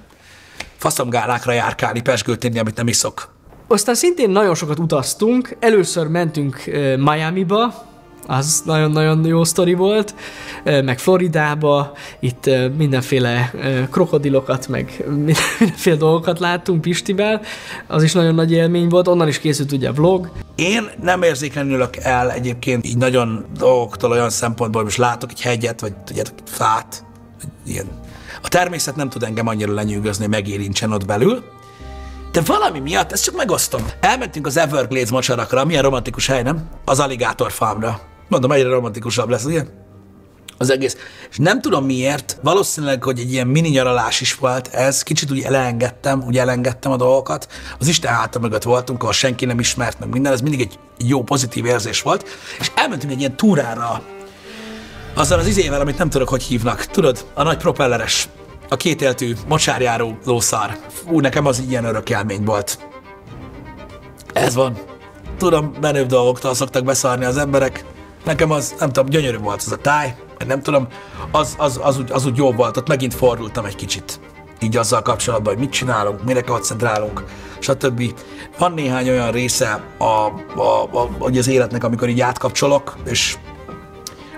faszomgálákra járkálni, pesgőtérni, amit nem iszok. Aztán szintén nagyon sokat utaztunk, először mentünk uh, Miami-ba, az nagyon-nagyon jó sztori volt, meg Floridába, itt mindenféle krokodilokat, meg mindenféle dolgokat láttunk Pistivel, az is nagyon nagy élmény volt, onnan is készült ugye a vlog. Én nem érzékenyülök el egyébként így nagyon dolgoktól olyan szempontból, most látok egy hegyet, vagy tudjátok, egy fát, vagy ilyen. A természet nem tud engem annyira lenyűgözni, hogy megérintsen ott belül, de valami miatt, ezt csak megosztom. Elmentünk az Everglades mocsarakra, milyen romantikus hely, nem? Az Alligator Farmra. Mondom, egyre romantikusabb lesz, ugye? Az egész. És nem tudom miért, valószínűleg, hogy egy ilyen mini nyaralás is volt ez, kicsit úgy elengedtem, úgy elengedtem a dolgokat. Az Isten háta mögött voltunk, ahol senki nem ismert meg minden, ez mindig egy, jó, pozitív érzés volt. És elmentünk egy ilyen túrára, azzal az izével, amit nem tudok, hogy hívnak. Tudod, a nagy propelleres a kétéltű mocsárjáró lószár. Ú, nekem az ilyen örök élmény volt. Ez van. Tudom, menőbb dolgoktól szoktak beszarni az emberek. Nekem az, nem tudom, gyönyörű volt az a táj, nem tudom, az, az, az, úgy, az úgy jó volt, ott megint fordultam egy kicsit. Így azzal kapcsolatban, hogy mit csinálunk, mire koncentrálunk, stb. Van néhány olyan része a, a, a, a, az életnek, amikor így átkapcsolok, és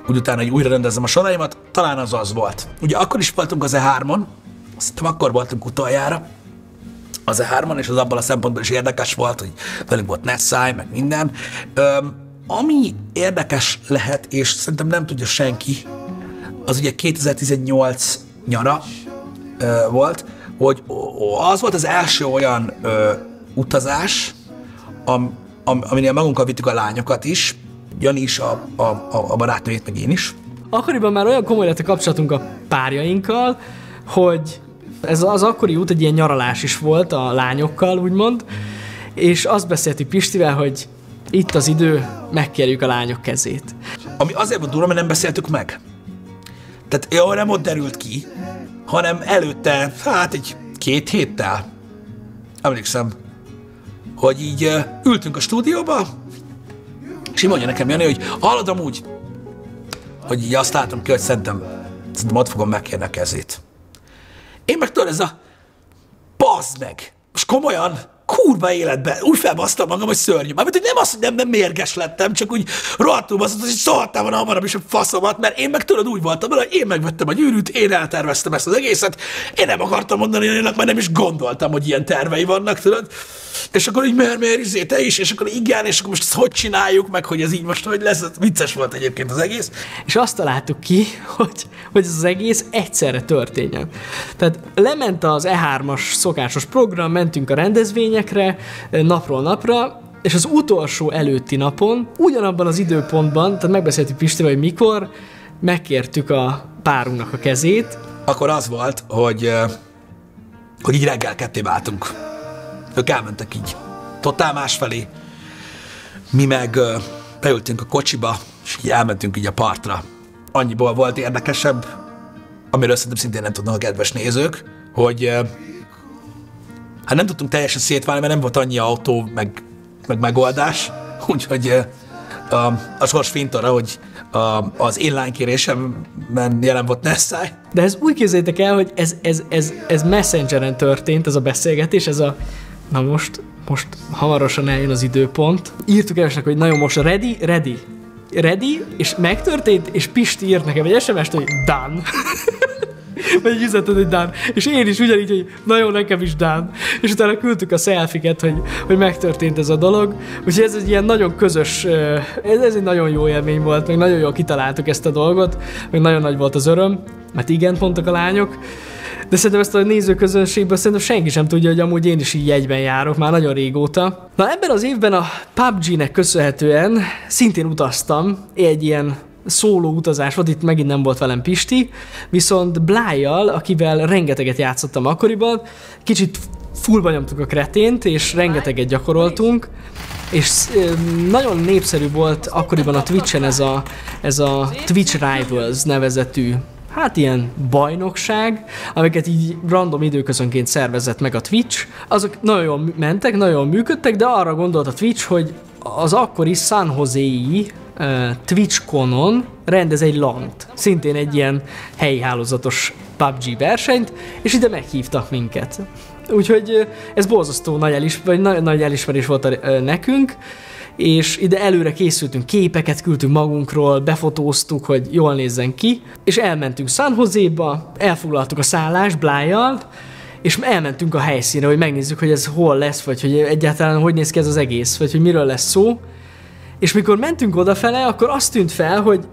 úgy utána, hogy újra rendezem a soraimat, talán az az volt. Ugye akkor is voltunk az E3-on, azt hiszem akkor voltunk utoljára, az E3-on, és az abban a szempontból is érdekes volt, hogy velünk volt Nessai, meg minden. Öm, ami érdekes lehet, és szerintem nem tudja senki, az ugye 2018 nyara ö, volt, hogy az volt az első olyan ö, utazás, am, am, aminél magunkkal vittük a lányokat is, Jani is, a, a, a, barátnőjét, meg én is. Akkoriban már olyan komoly lett a kapcsolatunk a párjainkkal, hogy ez az akkori út egy ilyen nyaralás is volt a lányokkal, úgymond, és azt beszéltük Pistivel, hogy itt az idő, megkérjük a lányok kezét. Ami azért volt durva, mert nem beszéltük meg. Tehát jó, nem ott derült ki, hanem előtte, hát egy két héttel, emlékszem, hogy így ültünk a stúdióba, és így mondja nekem Jani, hogy hallod amúgy, hogy így azt látom ki, hogy szerintem, szerintem ott fogom megkérni a kezét. Én meg tudod, ez a bazd meg, most komolyan, kurva életben, úgy felbasztam magam, hogy szörnyű. Mármint, hogy nem az, hogy nem, nem mérges lettem, csak úgy rohadtul basztott, hogy szóltam volna hamarabb is a faszomat, mert én meg tudod úgy voltam hogy én megvettem a gyűrűt, én elterveztem ezt az egészet, én nem akartam mondani önnek, mert nem is gondoltam, hogy ilyen tervei vannak, tudod. És akkor így mer, mer, izé, te is, és akkor igen, és akkor most ezt hogy csináljuk, meg hogy ez így most hogy lesz, ez vicces volt egyébként az egész. És azt találtuk ki, hogy, hogy ez az egész egyszerre történjen. Tehát lement az E3-as szokásos program, mentünk a rendezvényekre napról napra, és az utolsó előtti napon, ugyanabban az időpontban, tehát megbeszéltük Pistivel, hogy mikor, megkértük a párunknak a kezét. Akkor az volt, hogy, eh, hogy így reggel ketté váltunk. Ők elmentek így totál másfelé. Mi meg uh, beültünk a kocsiba, és így elmentünk így a partra. Annyiból volt érdekesebb, amiről szerintem szintén nem tudnak a kedves nézők, hogy hát nem tudtunk teljesen szétválni, mert nem volt annyi autó, meg, meg megoldás, úgyhogy a, sors fintora, hogy a, az én lánykérésemben jelen volt Nessai. De ez úgy képzeljétek el, hogy ez, ez, ez, ez messengeren történt, ez a beszélgetés, ez a na most, most hamarosan eljön az időpont. Írtuk elsőnek, hogy nagyon most ready, ready. Ready, és megtörtént, és Pisti írt nekem egy SMS-t, hogy done. vagy egy üzenetet, hogy done. És én is ugyanígy, hogy nagyon nekem is done. És utána küldtük a selfiket, hogy, hogy megtörtént ez a dolog. Úgyhogy ez egy ilyen nagyon közös, ez, ez egy nagyon jó élmény volt, meg nagyon jól kitaláltuk ezt a dolgot, meg nagyon nagy volt az öröm, mert igen, mondtak a lányok. De szerintem ezt a nézőközönségből szerintem senki sem tudja, hogy amúgy én is így jegyben járok már nagyon régóta. Na ebben az évben a PUBG-nek köszönhetően szintén utaztam egy ilyen szóló utazás volt, itt megint nem volt velem Pisti, viszont Blájjal, akivel rengeteget játszottam akkoriban, kicsit fullba nyomtuk a kretént, és rengeteget gyakoroltunk, és nagyon népszerű volt akkoriban a Twitch-en ez a, ez a Twitch Rivals nevezetű hát ilyen bajnokság, amiket így random időközönként szervezett meg a Twitch, azok nagyon jól mentek, nagyon jól működtek, de arra gondolt a Twitch, hogy az akkori San Jose-i uh, TwitchConon rendez egy lant, szintén egy ilyen helyi hálózatos PUBG versenyt, és ide meghívtak minket. Úgyhogy ez borzasztó nagy, elismer, vagy nagy, nagy elismerés volt nekünk, és ide előre készültünk, képeket küldtünk magunkról, befotóztuk, hogy jól nézzen ki, és elmentünk San Jose-ba, elfoglaltuk a szállást Blájjal, és elmentünk a helyszínre, hogy megnézzük, hogy ez hol lesz, vagy hogy egyáltalán hogy néz ki ez az egész, vagy hogy miről lesz szó. És mikor mentünk odafele, akkor azt tűnt fel, hogy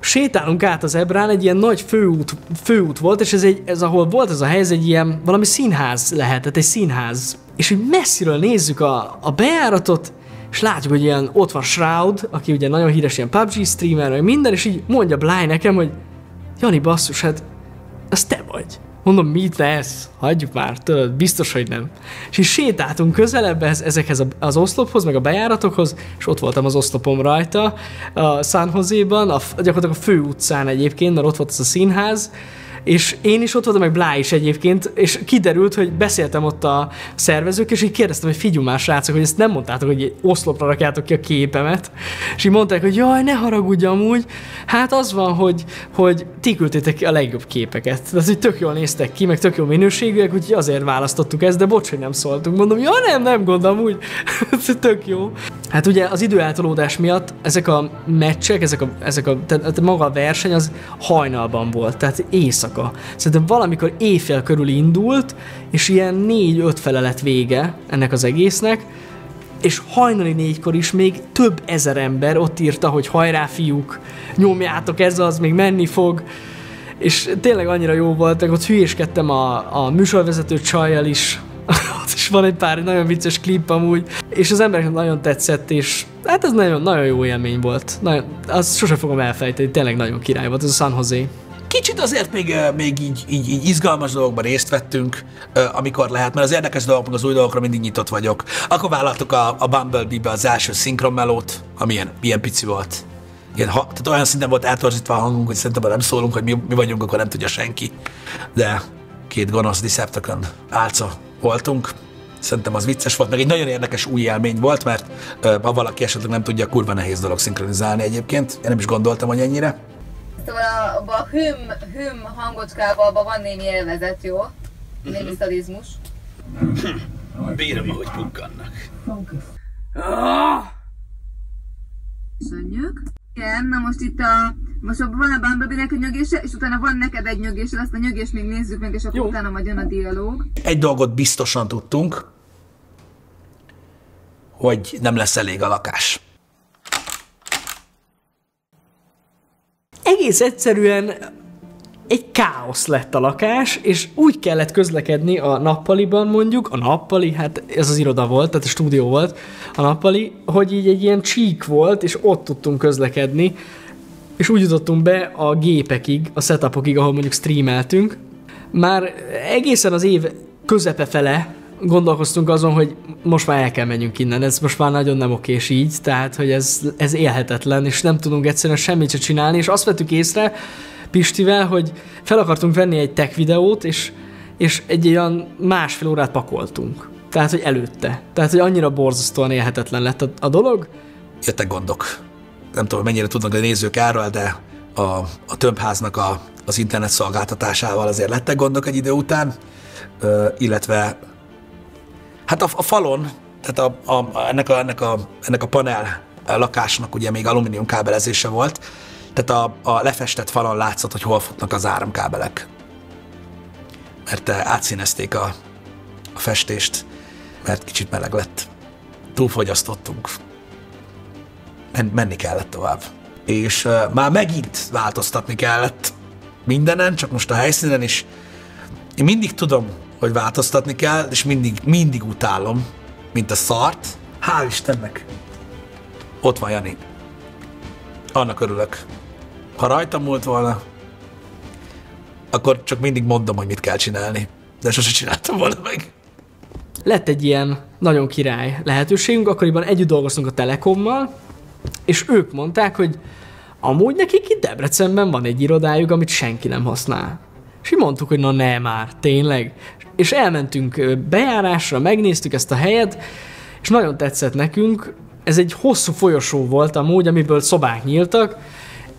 sétálunk át az Ebrán, egy ilyen nagy főút, főút volt, és ez, egy, ez ahol volt ez a hely, ez egy ilyen valami színház lehetett, egy színház. És hogy messziről nézzük a, a bejáratot, és látjuk, hogy ilyen ott van Shroud, aki ugye nagyon híres ilyen PUBG streamer, meg minden, és így mondja Bly nekem, hogy Jani basszus, hát az te vagy. Mondom, mit lesz? Hagyjuk már, tudod, biztos, hogy nem. És így sétáltunk közelebb ezekhez az oszlophoz, meg a bejáratokhoz, és ott voltam az oszlopom rajta, a San Jose-ban, a, gyakorlatilag a fő utcán egyébként, mert ott volt az a színház, és én is ott voltam, meg Blá is egyébként, és kiderült, hogy beszéltem ott a szervezők, és így kérdeztem, hogy figyelj már srácok, hogy ezt nem mondtátok, hogy oszlopra rakjátok ki a képemet, és így mondták, hogy jaj, ne haragudj amúgy, hát az van, hogy, hogy ti küldtétek a legjobb képeket. Tehát, hogy tök jól néztek ki, meg tök jó minőségűek, úgyhogy azért választottuk ezt, de bocs, hogy nem szóltunk. Mondom, ja nem, nem gondolom úgy, tök jó. Hát ugye az időeltolódás miatt ezek a meccsek, ezek a, ezek a, tehát maga a verseny az hajnalban volt, tehát éjszaka. Szerintem valamikor éjfél körül indult, és ilyen négy-öt fele lett vége ennek az egésznek, és hajnali négykor is még több ezer ember ott írta, hogy hajrá fiúk, nyomjátok ez az, még menni fog. És tényleg annyira jó volt, meg ott hülyéskedtem a, a műsorvezető csajjal is, is van egy pár nagyon vicces klip amúgy, és az embereknek nagyon tetszett, és hát ez nagyon, nagyon jó élmény volt. Nagyon, azt sose fogom elfejteni, tényleg nagyon király volt ez a San Jose. Kicsit azért még, még így, így, így izgalmas dolgokban részt vettünk, amikor lehet, mert az érdekes dolgok, az új dolgokra mindig nyitott vagyok. Akkor vállaltuk a, a Bumblebee-be az első szinkronmelót, ami ilyen, ilyen pici volt. Ilyen, ha, tehát olyan szinten volt eltorzítva a hangunk, hogy szerintem nem szólunk, hogy mi, mi vagyunk, akkor nem tudja senki. De két gonosz Decepticon álca voltunk. Szerintem az vicces volt, meg egy nagyon érdekes új élmény volt, mert ha valaki esetleg nem tudja, kurva nehéz dolog szinkronizálni egyébként. Én nem is gondoltam, hogy ennyire. Szóval a, a hüm, hüm hangocskában abban van némi élvezet, jó? Némi szadizmus. Bírom, ahogy pukkannak. Szönnyük. Igen, na most itt a... Most abban van a Bumblebee-nek egy nyögése, és utána van neked egy nyögésed, azt a nyögést még nézzük meg, és akkor Jó. utána majd jön a dialóg. Egy dolgot biztosan tudtunk, hogy nem lesz elég a lakás. egész egyszerűen egy káosz lett a lakás, és úgy kellett közlekedni a nappaliban mondjuk, a nappali, hát ez az iroda volt, tehát a stúdió volt, a nappali, hogy így egy ilyen csík volt, és ott tudtunk közlekedni, és úgy jutottunk be a gépekig, a setupokig, ahol mondjuk streameltünk. Már egészen az év közepe fele gondolkoztunk azon, hogy most már el kell menjünk innen, ez most már nagyon nem okés így, tehát hogy ez, ez élhetetlen, és nem tudunk egyszerűen semmit se csinálni, és azt vettük észre Pistivel, hogy fel akartunk venni egy tech videót, és, és egy olyan másfél órát pakoltunk. Tehát, hogy előtte. Tehát, hogy annyira borzasztóan élhetetlen lett a, a dolog. Jöttek gondok. Nem tudom, mennyire tudnak a nézők erről, de a, a tömbháznak a, az internet szolgáltatásával azért lettek gondok egy idő után, ö, illetve hát a, a falon, tehát a, a, ennek, a, ennek, a, ennek a panel lakásnak ugye még alumínium kábelezése volt, tehát a, a lefestett falon látszott, hogy hol futnak az áramkábelek. Mert eh, átszínezték a, a festést, mert kicsit meleg lett. Túlfogyasztottunk. Men, menni kellett tovább. És uh, már megint változtatni kellett mindenen, csak most a helyszínen is. Én mindig tudom, hogy változtatni kell, és mindig, mindig utálom, mint a szart. Hál' Istennek! Ott van Jani. Annak örülök. Ha rajtam múlt volna, akkor csak mindig mondom, hogy mit kell csinálni. De sose csináltam volna meg. Lett egy ilyen nagyon király lehetőségünk, akkoriban együtt dolgoztunk a Telekommal, és ők mondták, hogy amúgy nekik itt Debrecenben van egy irodájuk, amit senki nem használ. És mi mondtuk, hogy na ne már, tényleg. És elmentünk bejárásra, megnéztük ezt a helyet, és nagyon tetszett nekünk. Ez egy hosszú folyosó volt amúgy, amiből szobák nyíltak,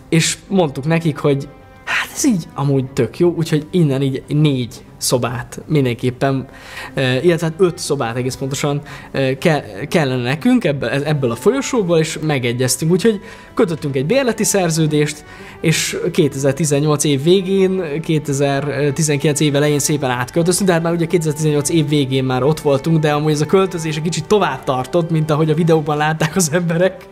és mondtuk nekik, hogy hát ez így amúgy tök jó, úgyhogy innen így négy szobát mindenképpen, illetve hát öt szobát egész pontosan ke- kellene nekünk ebből, ebből a folyosóból, és megegyeztünk. Úgyhogy kötöttünk egy bérleti szerződést, és 2018 év végén, 2019 év elején szépen átköltöztünk, de hát már ugye 2018 év végén már ott voltunk, de amúgy ez a költözés egy kicsit tovább tartott, mint ahogy a videóban látták az emberek.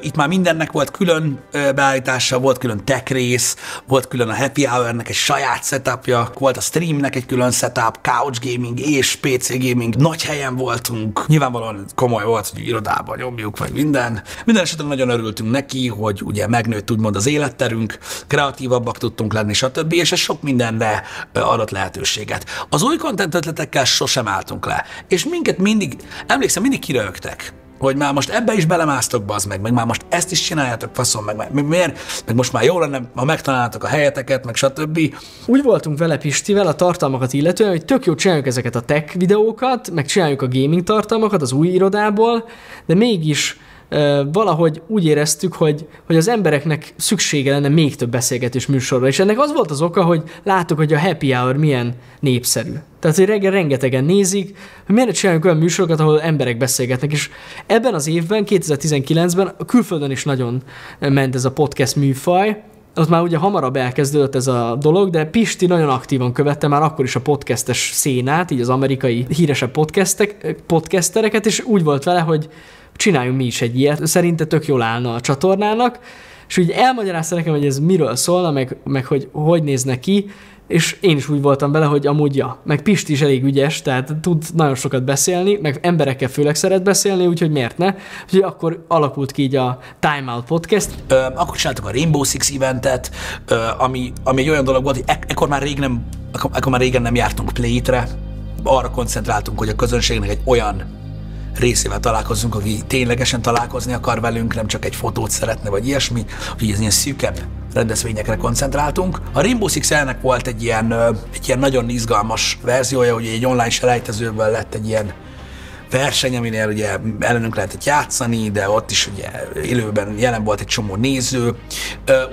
Itt már mindennek volt külön beállítása, volt külön tech rész, volt külön a Happy Hour-nek egy saját setupja, volt a streamnek egy külön setup, couch gaming és PC gaming, nagy helyen voltunk. Nyilvánvalóan komoly volt, hogy irodában nyomjuk, meg minden. Minden esetben nagyon örültünk neki, hogy ugye megnőtt úgymond az életterünk, kreatívabbak tudtunk lenni, stb. És ez sok mindenre adott lehetőséget. Az új content ötletekkel sosem álltunk le. És minket mindig, emlékszem, mindig kirögtek hogy már most ebbe is belemásztok, bazd meg, meg már most ezt is csináljátok, faszom, meg, meg miért, meg most már jó lenne, ha megtalálnátok a helyeteket, meg stb. Úgy voltunk vele Pistivel a tartalmakat illetően, hogy tök jó csináljuk ezeket a tech videókat, meg csináljuk a gaming tartalmakat az új irodából, de mégis valahogy úgy éreztük, hogy, hogy az embereknek szüksége lenne még több beszélgetős műsorra, és ennek az volt az oka, hogy láttuk, hogy a happy hour milyen népszerű. Tehát, hogy reggel rengetegen nézik, hogy miért csináljuk olyan műsorokat, ahol emberek beszélgetnek, és ebben az évben, 2019-ben a külföldön is nagyon ment ez a podcast műfaj, ott már ugye hamarabb elkezdődött ez a dolog, de Pisti nagyon aktívan követte már akkor is a podcastes szénát, így az amerikai híresebb podcastek, podcastereket, és úgy volt vele, hogy csináljunk mi is egy ilyet. Szerinte tök jól állna a csatornának, és úgy elmagyarázta nekem, hogy ez miről szólna, meg, meg hogy hogy nézne ki, és én is úgy voltam vele, hogy amúgy ja, meg Pisti is elég ügyes, tehát tud nagyon sokat beszélni, meg emberekkel főleg szeret beszélni, úgyhogy miért ne? Úgyhogy akkor alakult ki így a Time Out Podcast. Ö, akkor csináltuk a Rainbow Six eventet, ö, ami, ami egy olyan dolog volt, hogy ek- ekkor már rég nem, akkor, akkor már régen nem jártunk Play-re, arra koncentráltunk, hogy a közönségnek egy olyan részével találkozzunk, aki ténylegesen találkozni akar velünk, nem csak egy fotót szeretne, vagy ilyesmi, hogy ez ilyen szűkebb rendezvényekre koncentráltunk. A Rainbow Six volt egy ilyen, egy ilyen nagyon izgalmas verziója, hogy egy online selejtezőből lett egy ilyen verseny, aminél ugye ellenünk lehetett játszani, de ott is ugye élőben jelen volt egy csomó néző.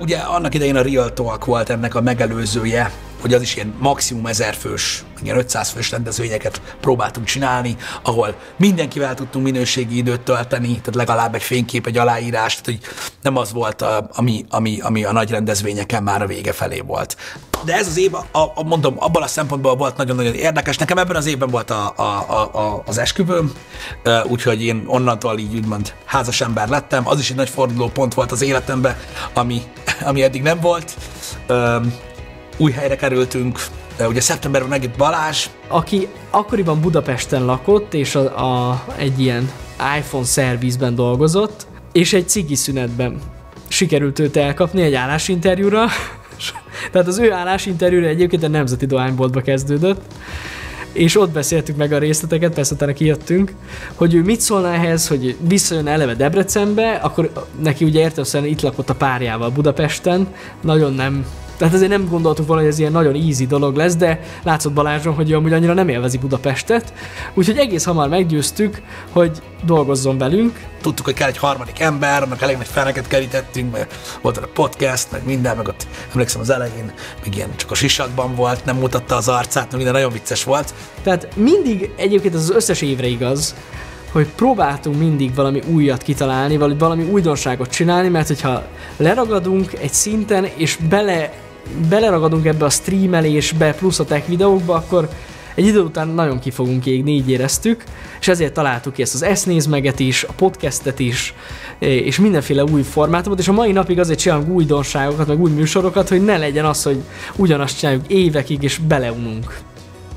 Ugye annak idején a Real Talk volt ennek a megelőzője, hogy az is ilyen maximum 1000 fős, ilyen 500 fős rendezvényeket próbáltunk csinálni, ahol mindenkivel tudtunk minőségi időt tölteni, tehát legalább egy fénykép, egy aláírás, tehát hogy nem az volt, a, ami, ami, ami a nagy rendezvényeken már a vége felé volt. De ez az év, a, a, mondom, abban a szempontból volt nagyon-nagyon érdekes. Nekem ebben az évben volt a, a, a, a, az esküvőm, úgyhogy én onnantól így úgymond házas ember lettem. Az is egy nagy forduló pont volt az életemben, ami, ami eddig nem volt. Új helyre kerültünk, ugye szeptemberben megjött Balázs, aki akkoriban Budapesten lakott, és a, a, egy ilyen iPhone szervizben dolgozott, és egy cigi szünetben sikerült őt elkapni egy állásinterjúra. Tehát az ő állásinterjúra egyébként a Nemzeti Dohányboltba kezdődött, és ott beszéltük meg a részleteket, persze utána kijöttünk, hogy ő mit szólna ehhez, hogy visszajön eleve Debrecenbe, akkor neki ugye értelemszerűen itt lakott a párjával Budapesten, nagyon nem tehát azért nem gondoltuk volna, hogy ez ilyen nagyon easy dolog lesz, de látszott Balázson, hogy ő amúgy annyira nem élvezi Budapestet, úgyhogy egész hamar meggyőztük, hogy dolgozzon velünk. tudtuk, hogy kell egy harmadik ember, annak elég nagy feneket kerítettünk, mert volt a podcast, meg minden, meg ott emlékszem az elején, még ilyen csak a sisakban volt, nem mutatta az arcát, minden nagyon vicces volt. Tehát mindig, egyébként ez az összes évre igaz, hogy próbáltunk mindig valami újat kitalálni, valami újdonságot csinálni, mert hogyha leragadunk egy szinten, és bele, beleragadunk ebbe a streamelésbe, plusz a tech videókba, akkor egy idő után nagyon ki fogunk égni, így éreztük, és ezért találtuk ki ezt az esznézmeget is, a podcastet is, és mindenféle új formátumot, és a mai napig azért csinálunk újdonságokat, meg új műsorokat, hogy ne legyen az, hogy ugyanazt csináljuk évekig, és beleununk.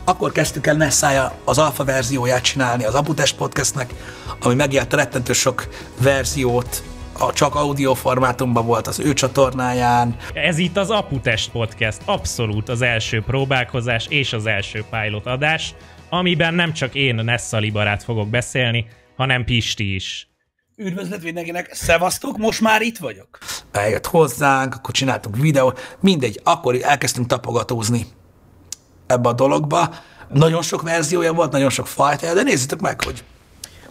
Akkor kezdtük el Nessája az alfa verzióját csinálni az Abutest podcastnek, ami megjelent rettentő sok verziót, a csak audio formátumban volt az ő csatornáján. Ez itt az Aputest Podcast, abszolút az első próbálkozás és az első pilot adás, amiben nem csak én, Nessali barát fogok beszélni, hanem Pisti is. Üdvözlet mindenkinek, szevasztok, most már itt vagyok. Eljött hozzánk, akkor csináltunk videót, mindegy, akkor elkezdtünk tapogatózni ebbe a dologba. Nagyon sok verziója volt, nagyon sok fajta, de nézzétek meg, hogy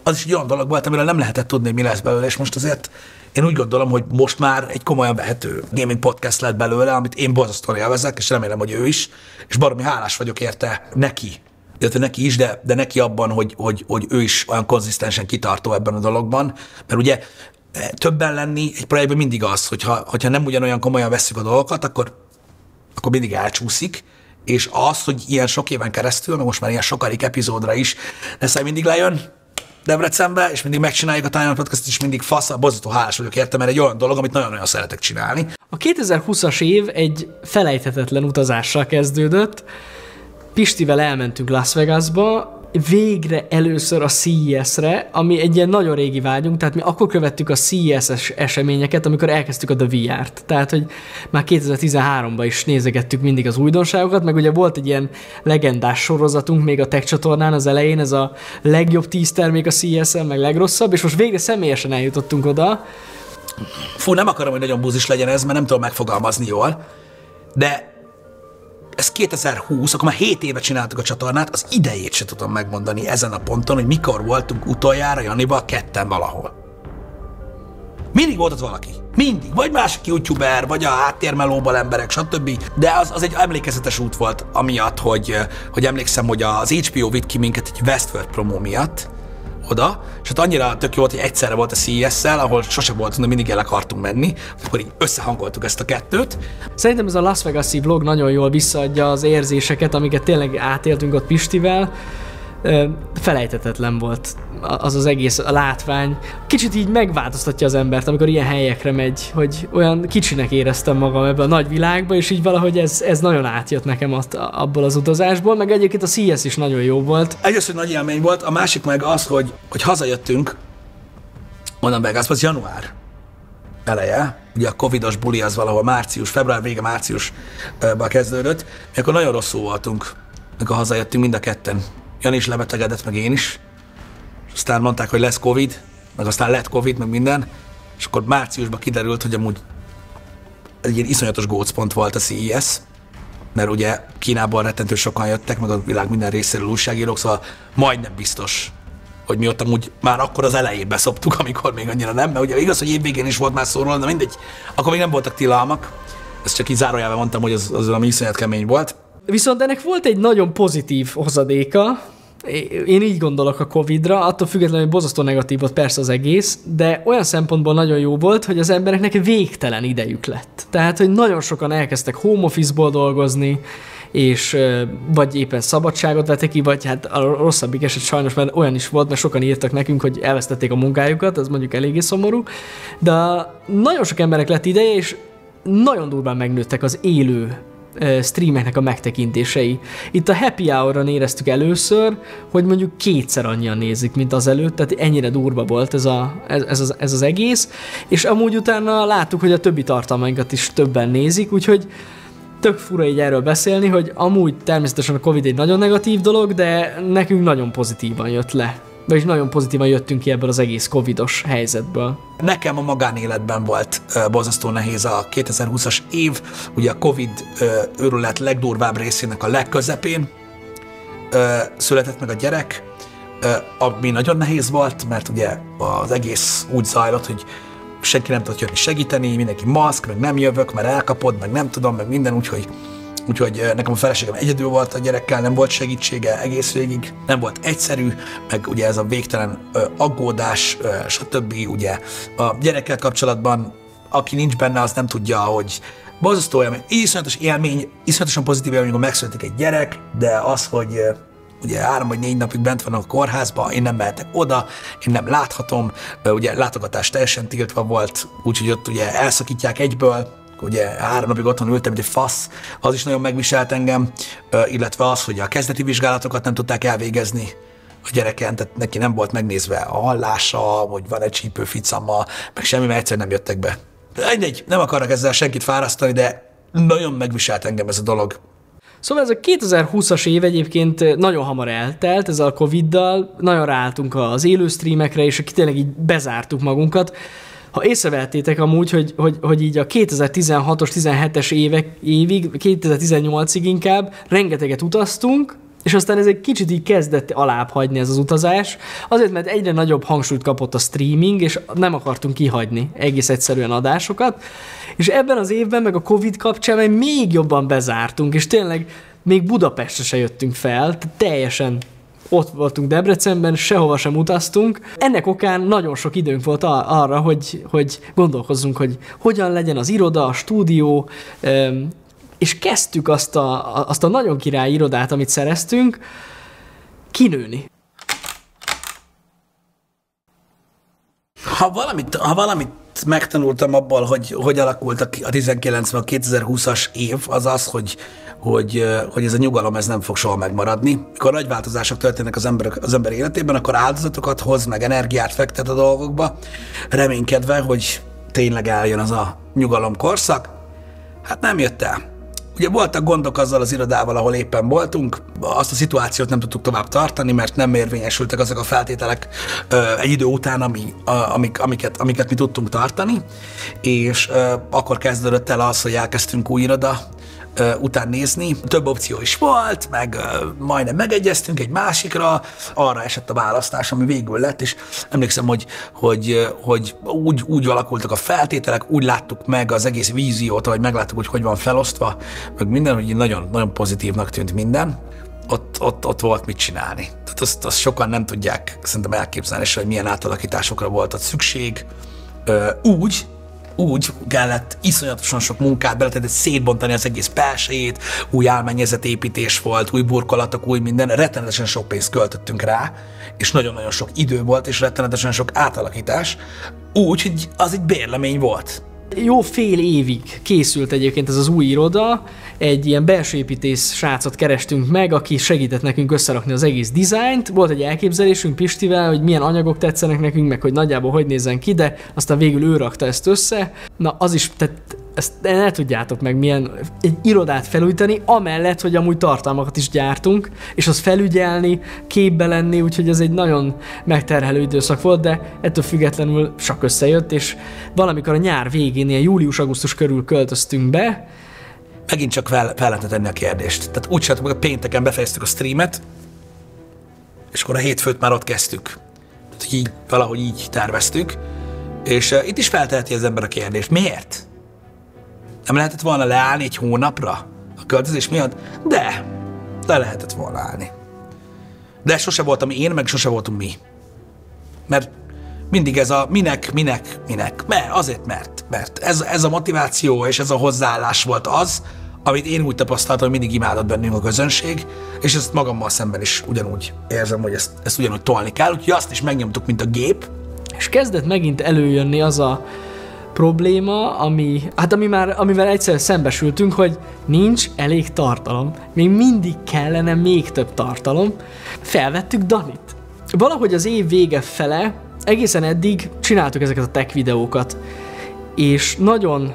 az is egy olyan dolog volt, amiről nem lehetett tudni, mi lesz belőle, és most azért én úgy gondolom, hogy most már egy komolyan vehető gaming podcast lett belőle, amit én borzasztóan élvezek, és remélem, hogy ő is, és baromi hálás vagyok érte neki, illetve neki is, de, de neki abban, hogy, hogy, hogy ő is olyan konzisztensen kitartó ebben a dologban, mert ugye többen lenni egy projektben mindig az, hogyha, hogyha nem ugyanolyan komolyan veszük a dolgokat, akkor, akkor mindig elcsúszik, és az, hogy ilyen sok éven keresztül, most már ilyen sokadik epizódra is, Nessai mindig lejön Debrecenbe, és mindig megcsináljuk a Time Podcast, és mindig fasz, borzató hálás vagyok érte, mert egy olyan dolog, amit nagyon-nagyon szeretek csinálni. A 2020-as év egy felejthetetlen utazással kezdődött. Pistivel elmentünk Las Vegasba, végre először a CES-re, ami egy ilyen nagyon régi vágyunk, tehát mi akkor követtük a CES-es eseményeket, amikor elkezdtük a The VR-t. Tehát, hogy már 2013-ban is nézegettük mindig az újdonságokat, meg ugye volt egy ilyen legendás sorozatunk még a Tech csatornán az elején, ez a legjobb 10 termék a CES-en, meg legrosszabb, és most végre személyesen eljutottunk oda. Fú, nem akarom, hogy nagyon buzis legyen ez, mert nem tudom megfogalmazni jól, de ez 2020, akkor már 7 éve csináltuk a csatornát, az idejét se tudom megmondani ezen a ponton, hogy mikor voltunk utoljára Janival ketten valahol. Mindig volt ott valaki. Mindig. Vagy másik youtuber, vagy a háttérmelóban emberek, stb. De az, az egy emlékezetes út volt, amiatt, hogy, hogy emlékszem, hogy az HBO vitt ki minket egy Westworld promó miatt, oda, és hát annyira tök jó volt, hogy egyszerre volt a CES-szel, ahol sose voltunk, de mindig el akartunk menni, akkor így összehangoltuk ezt a kettőt. Szerintem ez a Las Vegas-i vlog nagyon jól visszaadja az érzéseket, amiket tényleg átéltünk ott Pistivel. Felejtetetlen volt az az egész a látvány. Kicsit így megváltoztatja az embert, amikor ilyen helyekre megy, hogy olyan kicsinek éreztem magam ebbe a nagy világba, és így valahogy ez, ez nagyon átjött nekem azt, abból az utazásból, meg egyébként a CS is nagyon jó volt. Egyrészt, hogy nagy élmény volt, a másik meg az, hogy, hogy hazajöttünk, onnan Vegasba, az január eleje, ugye a covidos buli az valahol március, február vége márciusban kezdődött, mi akkor nagyon rosszul voltunk, amikor hazajöttünk mind a ketten. Jani is lebetegedett, meg én is. Aztán mondták, hogy lesz Covid, meg aztán lett Covid, meg minden, és akkor márciusban kiderült, hogy amúgy egy ilyen iszonyatos gócpont volt a CES, mert ugye Kínából rettentő sokan jöttek, meg a világ minden részéről újságírók, szóval majdnem biztos, hogy mi ott amúgy már akkor az elején beszoptuk, amikor még annyira nem, mert ugye igaz, hogy évvégén is volt már szóról, de mindegy, akkor még nem voltak tilalmak. Ezt csak így zárójában mondtam, hogy az, az valami iszonyat kemény volt. Viszont ennek volt egy nagyon pozitív hozadéka, én így gondolok a Covid-ra, attól függetlenül, hogy bozasztó negatív volt persze az egész, de olyan szempontból nagyon jó volt, hogy az embereknek végtelen idejük lett. Tehát, hogy nagyon sokan elkezdtek home office-ból dolgozni, és vagy éppen szabadságot vettek ki, vagy hát a rosszabbik eset sajnos, mert olyan is volt, mert sokan írtak nekünk, hogy elvesztették a munkájukat, ez mondjuk eléggé szomorú, de nagyon sok emberek lett ideje, és nagyon durván megnőttek az élő streameknek a megtekintései. Itt a Happy Hour-on éreztük először, hogy mondjuk kétszer annyian nézik, mint az előtt, tehát ennyire durva volt ez, a, ez, ez, az, ez az egész, és amúgy utána láttuk, hogy a többi tartalmainkat is többen nézik, úgyhogy tök fura így erről beszélni, hogy amúgy természetesen a Covid egy nagyon negatív dolog, de nekünk nagyon pozitívan jött le. Vagyis nagyon pozitívan jöttünk ki ebből az egész covidos helyzetből. Nekem a magánéletben volt uh, borzasztó nehéz a 2020-as év, ugye a Covid uh, őrület legdurvább részének a legközepén uh, született meg a gyerek, uh, ami nagyon nehéz volt, mert ugye az egész úgy zajlott, hogy senki nem tudott jönni segíteni, mindenki maszk, meg nem jövök, mert elkapod, meg nem tudom, meg minden, úgyhogy úgyhogy nekem a feleségem egyedül volt a gyerekkel, nem volt segítsége egész végig, nem volt egyszerű, meg ugye ez a végtelen ö, aggódás, ö, stb. ugye a gyerekkel kapcsolatban, aki nincs benne, az nem tudja, hogy borzasztó élmény, iszonyatos élmény, iszonyatosan pozitív élmény, amikor megszületik egy gyerek, de az, hogy ugye három vagy négy napig bent van a kórházban, én nem mehetek oda, én nem láthatom, ugye látogatás teljesen tiltva volt, úgyhogy ott ugye elszakítják egyből, ugye három napig otthon ültem, mint fasz, az is nagyon megviselt engem, illetve az, hogy a kezdeti vizsgálatokat nem tudták elvégezni a gyereken, tehát neki nem volt megnézve a hallása, hogy van egy csípő ficama, meg semmi, mert egyszer nem jöttek be. Egy, nem akarok ezzel senkit fárasztani, de nagyon megviselt engem ez a dolog. Szóval ez a 2020-as év egyébként nagyon hamar eltelt, ez a Covid-dal, nagyon ráálltunk az élő streamekre, és tényleg így bezártuk magunkat. Ha észrevettétek amúgy, hogy, hogy, hogy így a 2016-os, 17-es évek, évig, 2018-ig inkább rengeteget utaztunk, és aztán ez egy kicsit így kezdett alább hagyni ez az utazás, azért, mert egyre nagyobb hangsúlyt kapott a streaming, és nem akartunk kihagyni egész egyszerűen adásokat, és ebben az évben, meg a Covid kapcsán még jobban bezártunk, és tényleg még Budapestre se jöttünk fel, teljesen ott voltunk Debrecenben, sehova sem utaztunk. Ennek okán nagyon sok időnk volt arra, hogy, hogy gondolkozzunk, hogy hogyan legyen az iroda, a stúdió, és kezdtük azt a, azt a nagyon király irodát, amit szereztünk, kinőni. Ha valamit, ha valamit megtanultam abból, hogy hogy alakult a 19 a 2020-as év, az az, hogy, hogy, hogy ez a nyugalom ez nem fog soha megmaradni. Mikor nagy változások történnek az ember, az ember életében, akkor áldozatokat hoz, meg energiát fektet a dolgokba, reménykedve, hogy tényleg eljön az a nyugalom korszak. Hát nem jött el. Ugye voltak gondok azzal az irodával, ahol éppen voltunk, azt a szituációt nem tudtuk tovább tartani, mert nem érvényesültek azok a feltételek ö, egy idő után, ami, a, amik, amiket, amiket mi tudtunk tartani, és ö, akkor kezdődött el az, hogy elkezdtünk új iroda után nézni. Több opció is volt, meg majdnem megegyeztünk egy másikra, arra esett a választás, ami végül lett, és emlékszem, hogy, hogy, hogy úgy, úgy alakultak a feltételek, úgy láttuk meg az egész víziót, ahogy megláttuk, hogy hogy van felosztva, meg minden, hogy nagyon, nagyon pozitívnak tűnt minden ott, ott, ott volt mit csinálni. Tehát azt, azt sokan nem tudják szerintem elképzelni, és hogy milyen átalakításokra volt ott szükség. Úgy, úgy kellett iszonyatosan sok munkát bele, szétbontani az egész belsejét, új álmennyezetépítés volt, új burkolatok, új minden, rettenetesen sok pénzt költöttünk rá, és nagyon-nagyon sok idő volt, és rettenetesen sok átalakítás, úgy, hogy az egy bérlemény volt. Jó fél évig készült egyébként ez az új iroda, egy ilyen belső építész srácot kerestünk meg, aki segített nekünk összerakni az egész dizájnt. Volt egy elképzelésünk Pistivel, hogy milyen anyagok tetszenek nekünk, meg hogy nagyjából hogy nézzen ki, de aztán végül ő rakta ezt össze. Na, az is, tehát ezt ne tudjátok meg, milyen egy irodát felújítani, amellett, hogy amúgy tartalmakat is gyártunk, és az felügyelni, képbe lenni, úgyhogy ez egy nagyon megterhelő időszak volt, de ettől függetlenül csak összejött, és valamikor a nyár végén, ilyen július-augusztus körül költöztünk be, megint csak fel, fel lehetne tenni a kérdést. Tehát úgy csináltuk meg, a pénteken befejeztük a streamet, és akkor a hétfőt már ott kezdtük. Tehát így, valahogy így terveztük. És uh, itt is felteheti az ember a kérdést. Miért? Nem lehetett volna leállni egy hónapra a költözés miatt? De, le lehetett volna állni. De sose voltam én, meg sose voltunk mi. Mert mindig ez a minek, minek, minek. Mert, azért mert, mert ez, ez a motiváció és ez a hozzáállás volt az, amit én úgy tapasztaltam, hogy mindig imádott bennünk a közönség, és ezt magammal szemben is ugyanúgy érzem, hogy ezt, ezt ugyanúgy tolni kell, úgyhogy azt is megnyomtuk, mint a gép. És kezdett megint előjönni az a probléma, ami, hát ami már, amivel egyszer szembesültünk, hogy nincs elég tartalom. Még mindig kellene még több tartalom. Felvettük Danit. Valahogy az év vége fele, egészen eddig csináltuk ezeket a tech videókat, és nagyon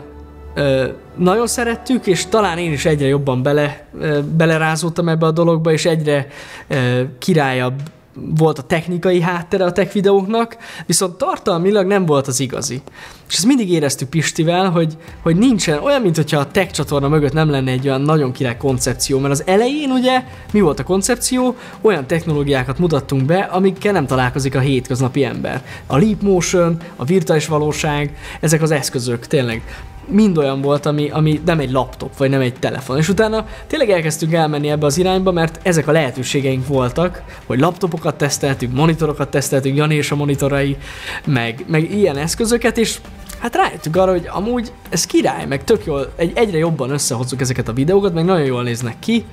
nagyon szerettük, és talán én is egyre jobban bele, ö, belerázódtam ebbe a dologba, és egyre ö, királyabb volt a technikai háttere a tech videóknak, viszont tartalmilag nem volt az igazi. És ezt mindig éreztük Pistivel, hogy, hogy nincsen olyan, mint hogyha a tech csatorna mögött nem lenne egy olyan nagyon király koncepció, mert az elején ugye mi volt a koncepció? Olyan technológiákat mutattunk be, amikkel nem találkozik a hétköznapi ember. A Leap Motion, a virtuális valóság, ezek az eszközök tényleg mind olyan volt, ami, ami nem egy laptop, vagy nem egy telefon. És utána tényleg elkezdtünk elmenni ebbe az irányba, mert ezek a lehetőségeink voltak, hogy laptopokat teszteltünk, monitorokat teszteltünk, Jani és a monitorai, meg, meg ilyen eszközöket, és hát rájöttünk arra, hogy amúgy ez király, meg tök jól, egy, egyre jobban összehozzuk ezeket a videókat, meg nagyon jól néznek ki,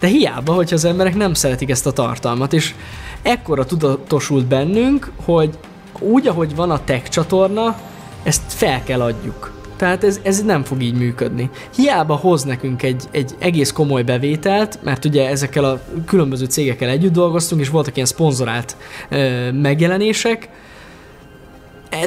de hiába, hogyha az emberek nem szeretik ezt a tartalmat, és ekkora tudatosult bennünk, hogy úgy, ahogy van a tech csatorna, ezt fel kell adjuk. Tehát ez, ez nem fog így működni. Hiába hoz nekünk egy, egy egész komoly bevételt, mert ugye ezekkel a különböző cégekkel együtt dolgoztunk, és voltak ilyen szponzorált ö, megjelenések,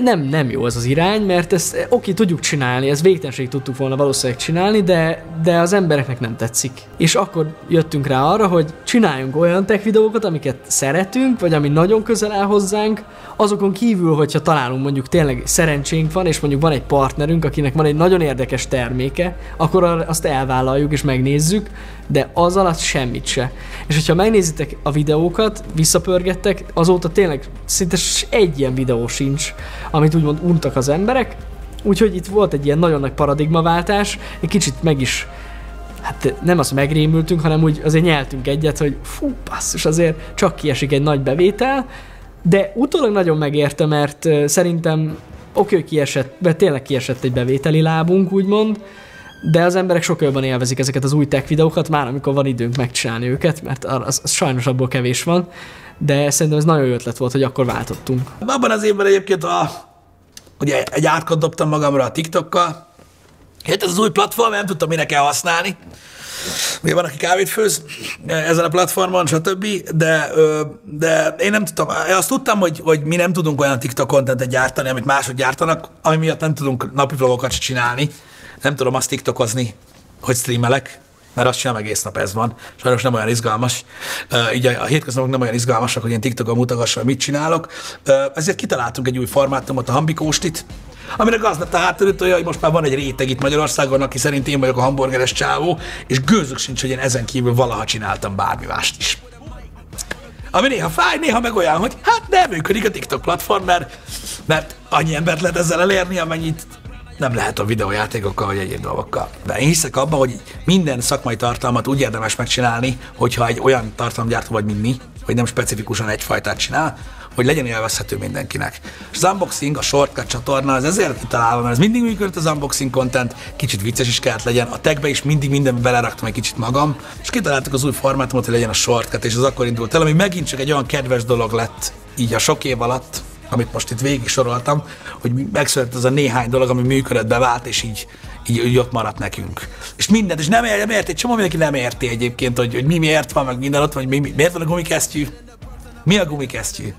nem, nem jó ez az irány, mert ezt oké, tudjuk csinálni, ez végtelenség tudtuk volna valószínűleg csinálni, de, de az embereknek nem tetszik. És akkor jöttünk rá arra, hogy csináljunk olyan tech videókat, amiket szeretünk, vagy ami nagyon közel áll hozzánk, azokon kívül, hogyha találunk mondjuk tényleg szerencsénk van, és mondjuk van egy partnerünk, akinek van egy nagyon érdekes terméke, akkor azt elvállaljuk és megnézzük, de az alatt semmit se. És hogyha megnézitek a videókat, visszapörgettek, azóta tényleg szinte egy ilyen videó sincs, amit úgymond untak az emberek, úgyhogy itt volt egy ilyen nagyon nagy paradigmaváltás, egy kicsit meg is hát nem azt megrémültünk, hanem úgy azért nyeltünk egyet, hogy fú, basszus, azért csak kiesik egy nagy bevétel, de utólag nagyon megérte, mert szerintem oké, hogy kiesett, de tényleg kiesett egy bevételi lábunk, úgymond, de az emberek sokkal jobban élvezik ezeket az új tech videókat, már amikor van időnk megcsinálni őket, mert az, az sajnos abból kevés van, de szerintem ez nagyon jó ötlet volt, hogy akkor váltottunk. Abban az évben egyébként a, ugye egy átkot dobtam magamra a TikTokkal, Hát ez az új platform, nem tudtam, mire kell használni. Ugye van, aki kávét főz ezen a platformon, stb. De, de én nem tudtam, én azt tudtam, hogy, hogy mi nem tudunk olyan TikTok kontentet gyártani, amit mások gyártanak, ami miatt nem tudunk napi vlogokat csinálni. Nem tudom azt TikTokozni, hogy streamelek. mert azt csinálom egész nap ez van. Sajnos nem olyan izgalmas. Uh, így a, hétköznapok nem olyan izgalmasak, hogy én TikTokon mutagassam, mit csinálok. Uh, ezért kitaláltunk egy új formátumot, a Hambikóstit, aminek az lett a hátulütője, hogy most már van egy réteg itt Magyarországon, aki szerint én vagyok a hamburgeres csávó, és gőzök sincs, hogy én ezen kívül valaha csináltam bármi mást is. Ami néha fáj, néha meg olyan, hogy hát nem működik a TikTok platform, mert, mert annyi embert lehet ezzel elérni, amennyit nem lehet a videójátékokkal vagy egyéb dolgokkal. De én hiszek abban, hogy minden szakmai tartalmat úgy érdemes megcsinálni, hogyha egy olyan tartalomgyártó vagy, mint mi, hogy nem specifikusan egyfajtát csinál, hogy legyen élvezhető mindenkinek. És az unboxing, a shortcut csatorna, az ezért kitalálva, mert ez mindig működött az unboxing content, kicsit vicces is kellett legyen, a tagbe is mindig mindenbe beleraktam egy kicsit magam, és kitaláltuk az új formátumot, hogy legyen a shortcut, és az akkor indult el, ami megint csak egy olyan kedves dolog lett így a sok év alatt, amit most itt végig soroltam, hogy megszületett az a néhány dolog, ami működött, bevált, és így, így, így ott maradt nekünk. És mindent, és nem, nem érti, csomó mindenki nem érti egyébként, hogy, hogy mi miért van, meg minden ott van, hogy mi, miért van a gumikesztyű, mi a gumikesztyű,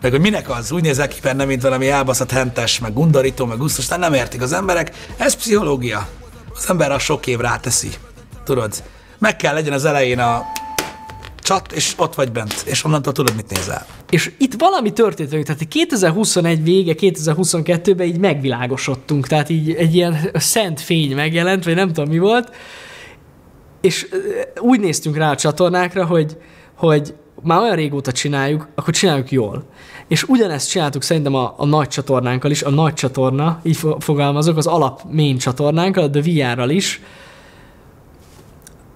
meg hogy minek az, úgy nézek ki benne, mint valami elbaszott hentes, meg gundarító, meg gusztus, nem értik az emberek. Ez pszichológia. Az ember a sok év ráteszi. Tudod, meg kell legyen az elején a csat, és ott vagy bent, és onnantól tudod, mit nézel. És itt valami történt velünk, tehát 2021 vége, 2022-ben így megvilágosodtunk, tehát így egy ilyen szent fény megjelent, vagy nem tudom mi volt, és úgy néztünk rá a csatornákra, hogy, hogy már olyan régóta csináljuk, akkor csináljuk jól. És ugyanezt csináltuk szerintem a, a nagy csatornánkkal is, a nagy csatorna, így fogalmazok, az alap main csatornánkkal, a The VR-ral is.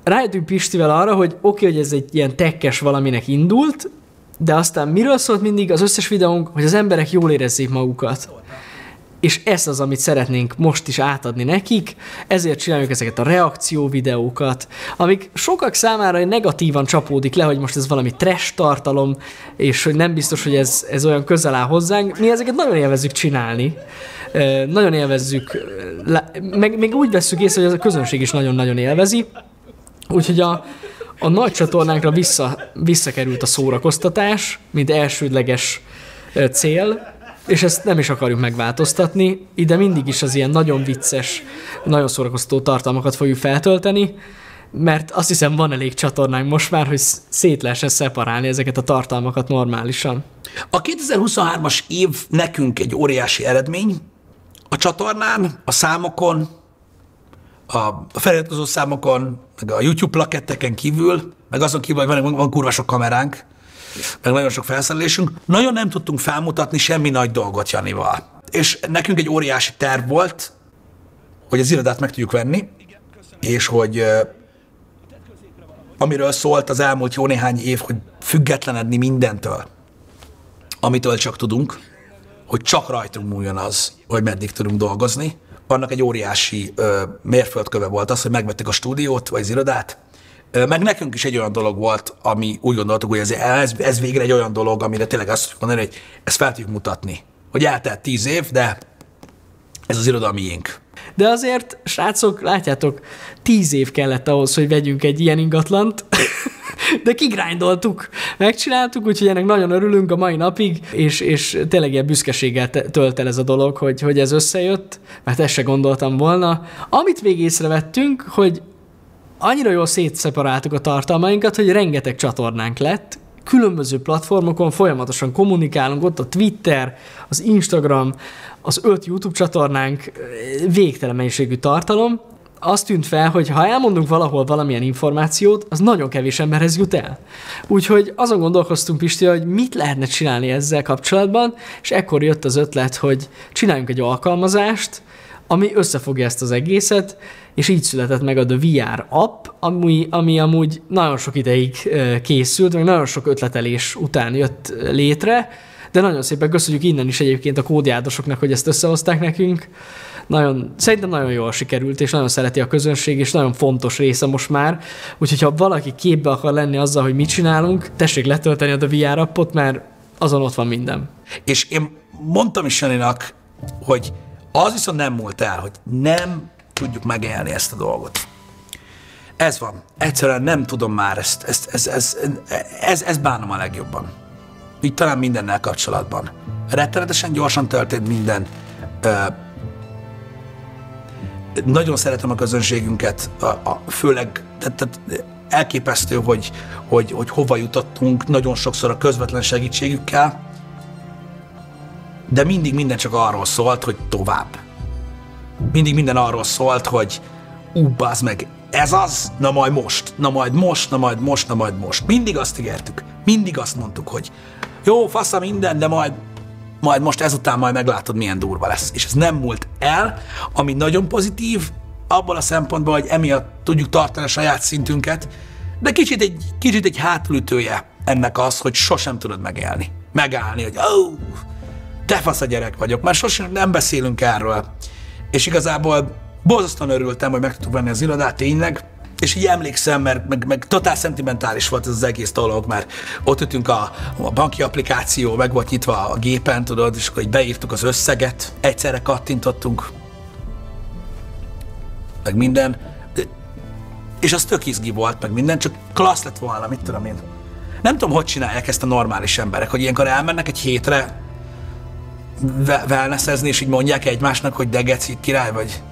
Rájöttünk Pistivel arra, hogy oké, okay, hogy ez egy ilyen tekkes valaminek indult, de aztán miről szólt mindig az összes videónk, hogy az emberek jól érezzék magukat. És ez az, amit szeretnénk most is átadni nekik, ezért csináljuk ezeket a reakció videókat, amik sokak számára negatívan csapódik le, hogy most ez valami trash tartalom, és hogy nem biztos, hogy ez, ez olyan közel áll hozzánk. Mi ezeket nagyon élvezzük csinálni, nagyon élvezzük, meg, meg úgy veszük észre, hogy a közönség is nagyon-nagyon élvezi, úgyhogy a, a nagy csatornánkra vissza, visszakerült a szórakoztatás, mint elsődleges cél, és ezt nem is akarjuk megváltoztatni. Ide mindig is az ilyen nagyon vicces, nagyon szórakoztató tartalmakat fogjuk feltölteni, mert azt hiszem van elég csatornánk most már, hogy szét lehessen szeparálni ezeket a tartalmakat normálisan. A 2023-as év nekünk egy óriási eredmény. A csatornán, a számokon, a feliratkozó számokon, meg a YouTube plaketteken kívül, meg azon kívül, hogy van, van kurva sok kameránk, meg nagyon sok felszerelésünk, nagyon nem tudtunk felmutatni semmi nagy dolgot Janival. És nekünk egy óriási terv volt, hogy az irodát meg tudjuk venni, és hogy amiről szólt az elmúlt jó néhány év, hogy függetlenedni mindentől, amitől csak tudunk, hogy csak rajtunk múljon az, hogy meddig tudunk dolgozni. Annak egy óriási ö, mérföldköve volt az, hogy megvettük a stúdiót, vagy az irodát, meg nekünk is egy olyan dolog volt, ami úgy gondoltuk, hogy ez, ez, ez végre egy olyan dolog, amire tényleg azt tudjuk mondani, hogy ezt fel tudjuk mutatni. Hogy eltelt tíz év, de ez az iroda miénk. De azért, srácok, látjátok, tíz év kellett ahhoz, hogy vegyünk egy ilyen ingatlant, de kigrindoltuk, megcsináltuk, úgyhogy ennek nagyon örülünk a mai napig, és, és tényleg ilyen büszkeséggel tölt el ez a dolog, hogy, hogy ez összejött, mert ezt se gondoltam volna. Amit még észrevettünk, hogy annyira jól szétszeparáltuk a tartalmainkat, hogy rengeteg csatornánk lett, különböző platformokon folyamatosan kommunikálunk, ott a Twitter, az Instagram, az öt YouTube csatornánk, végtelen mennyiségű tartalom, azt tűnt fel, hogy ha elmondunk valahol valamilyen információt, az nagyon kevés emberhez jut el. Úgyhogy azon gondolkoztunk Pisti, hogy mit lehetne csinálni ezzel kapcsolatban, és ekkor jött az ötlet, hogy csináljunk egy alkalmazást, ami összefogja ezt az egészet, és így született meg a The VR app, ami, ami amúgy nagyon sok ideig készült, meg nagyon sok ötletelés után jött létre, de nagyon szépen köszönjük innen is egyébként a kódjádosoknak, hogy ezt összehozták nekünk. Nagyon, szerintem nagyon jól sikerült, és nagyon szereti a közönség, és nagyon fontos része most már. Úgyhogy ha valaki képbe akar lenni azzal, hogy mit csinálunk, tessék letölteni a The VR appot, mert azon ott van minden. És én mondtam is Janinak, hogy az viszont nem múlt el, hogy nem tudjuk megélni ezt a dolgot. Ez van. Egyszerűen nem tudom már ezt, ezt, ez, ez, ez, ez bánom a legjobban. Így talán mindennel kapcsolatban. Rettenetesen gyorsan történt minden. Ö, nagyon szeretem a közönségünket, a, a, főleg tehát, tehát elképesztő, hogy, hogy, hogy hova jutottunk, nagyon sokszor a közvetlen segítségükkel, de mindig minden csak arról szólt, hogy tovább. Mindig minden arról szólt, hogy ú, bazd meg, ez az, na majd most, na majd most, na majd most, na majd most. Mindig azt ígértük, mindig azt mondtuk, hogy jó, fasza minden, de majd, majd most ezután majd meglátod, milyen durva lesz. És ez nem múlt el, ami nagyon pozitív, abból a szempontból, hogy emiatt tudjuk tartani a saját szintünket, de kicsit egy, kicsit egy hátulütője ennek az, hogy sosem tudod megélni. Megállni, hogy oh, te fasz a gyerek vagyok, mert sosem nem beszélünk erről. És igazából borzasztóan örültem, hogy meg tudtuk venni az irodát, tényleg, és így emlékszem, mert meg, meg totál szentimentális volt ez az egész dolog, mert ott ültünk a, a banki applikáció, meg volt nyitva a gépen, tudod, és akkor így beírtuk az összeget, egyszerre kattintottunk, meg minden, és az tök izgi volt, meg minden, csak klassz lett volna, mit tudom én. Nem tudom, hogy csinálják ezt a normális emberek, hogy ilyenkor elmennek egy hétre wellnessezni, és így mondják egymásnak, hogy de geci, király vagy.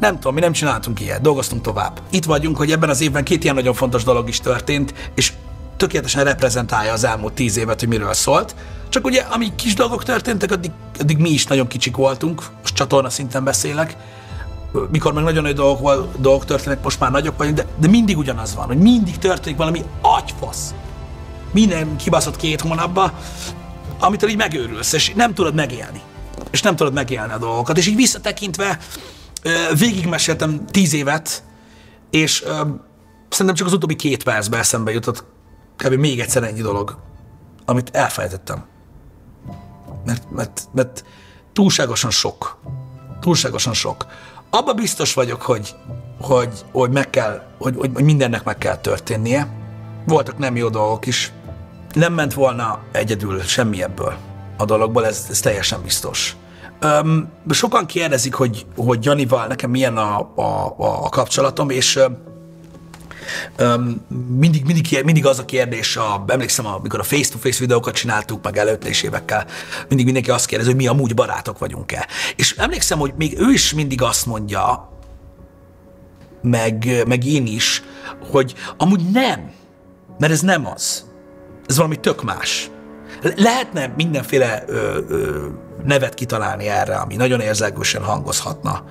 Nem tudom, mi nem csináltunk ilyet, dolgoztunk tovább. Itt vagyunk, hogy ebben az évben két ilyen nagyon fontos dolog is történt, és tökéletesen reprezentálja az elmúlt tíz évet, hogy miről szólt. Csak ugye, amíg kis dolgok történtek, addig, addig mi is nagyon kicsik voltunk, most csatorna szinten beszélek, mikor meg nagyon nagy dolgok, dolgok történnek, most már nagyok vagyunk, de, de mindig ugyanaz van, hogy mindig történik valami agyfasz. Minden kibaszott két hónapban, amitől így megőrülsz, és nem tudod megélni. És nem tudod megélni a dolgokat. És így visszatekintve végigmeséltem tíz évet, és szerintem csak az utóbbi két percben eszembe jutott kb. még egyszer ennyi dolog, amit elfelejtettem. Mert, mert, mert túlságosan sok. Túlságosan sok. Abba biztos vagyok, hogy, hogy, hogy, meg kell, hogy, hogy mindennek meg kell történnie. Voltak nem jó dolgok is. Nem ment volna egyedül semmi ebből a dologból, ez, ez teljesen biztos. Um, sokan kérdezik, hogy, hogy Janival nekem milyen a, a, a kapcsolatom, és um, mindig, mindig, mindig az a kérdés, a, emlékszem, amikor a face-to-face videókat csináltuk, meg előtte is évekkel, mindig mindenki azt kérdezi, hogy mi amúgy barátok vagyunk-e. És emlékszem, hogy még ő is mindig azt mondja, meg, meg én is, hogy amúgy nem, mert ez nem az. Ez valami tök más. Lehetne mindenféle ö, ö, nevet kitalálni erre, ami nagyon érzelgősen hangozhatna.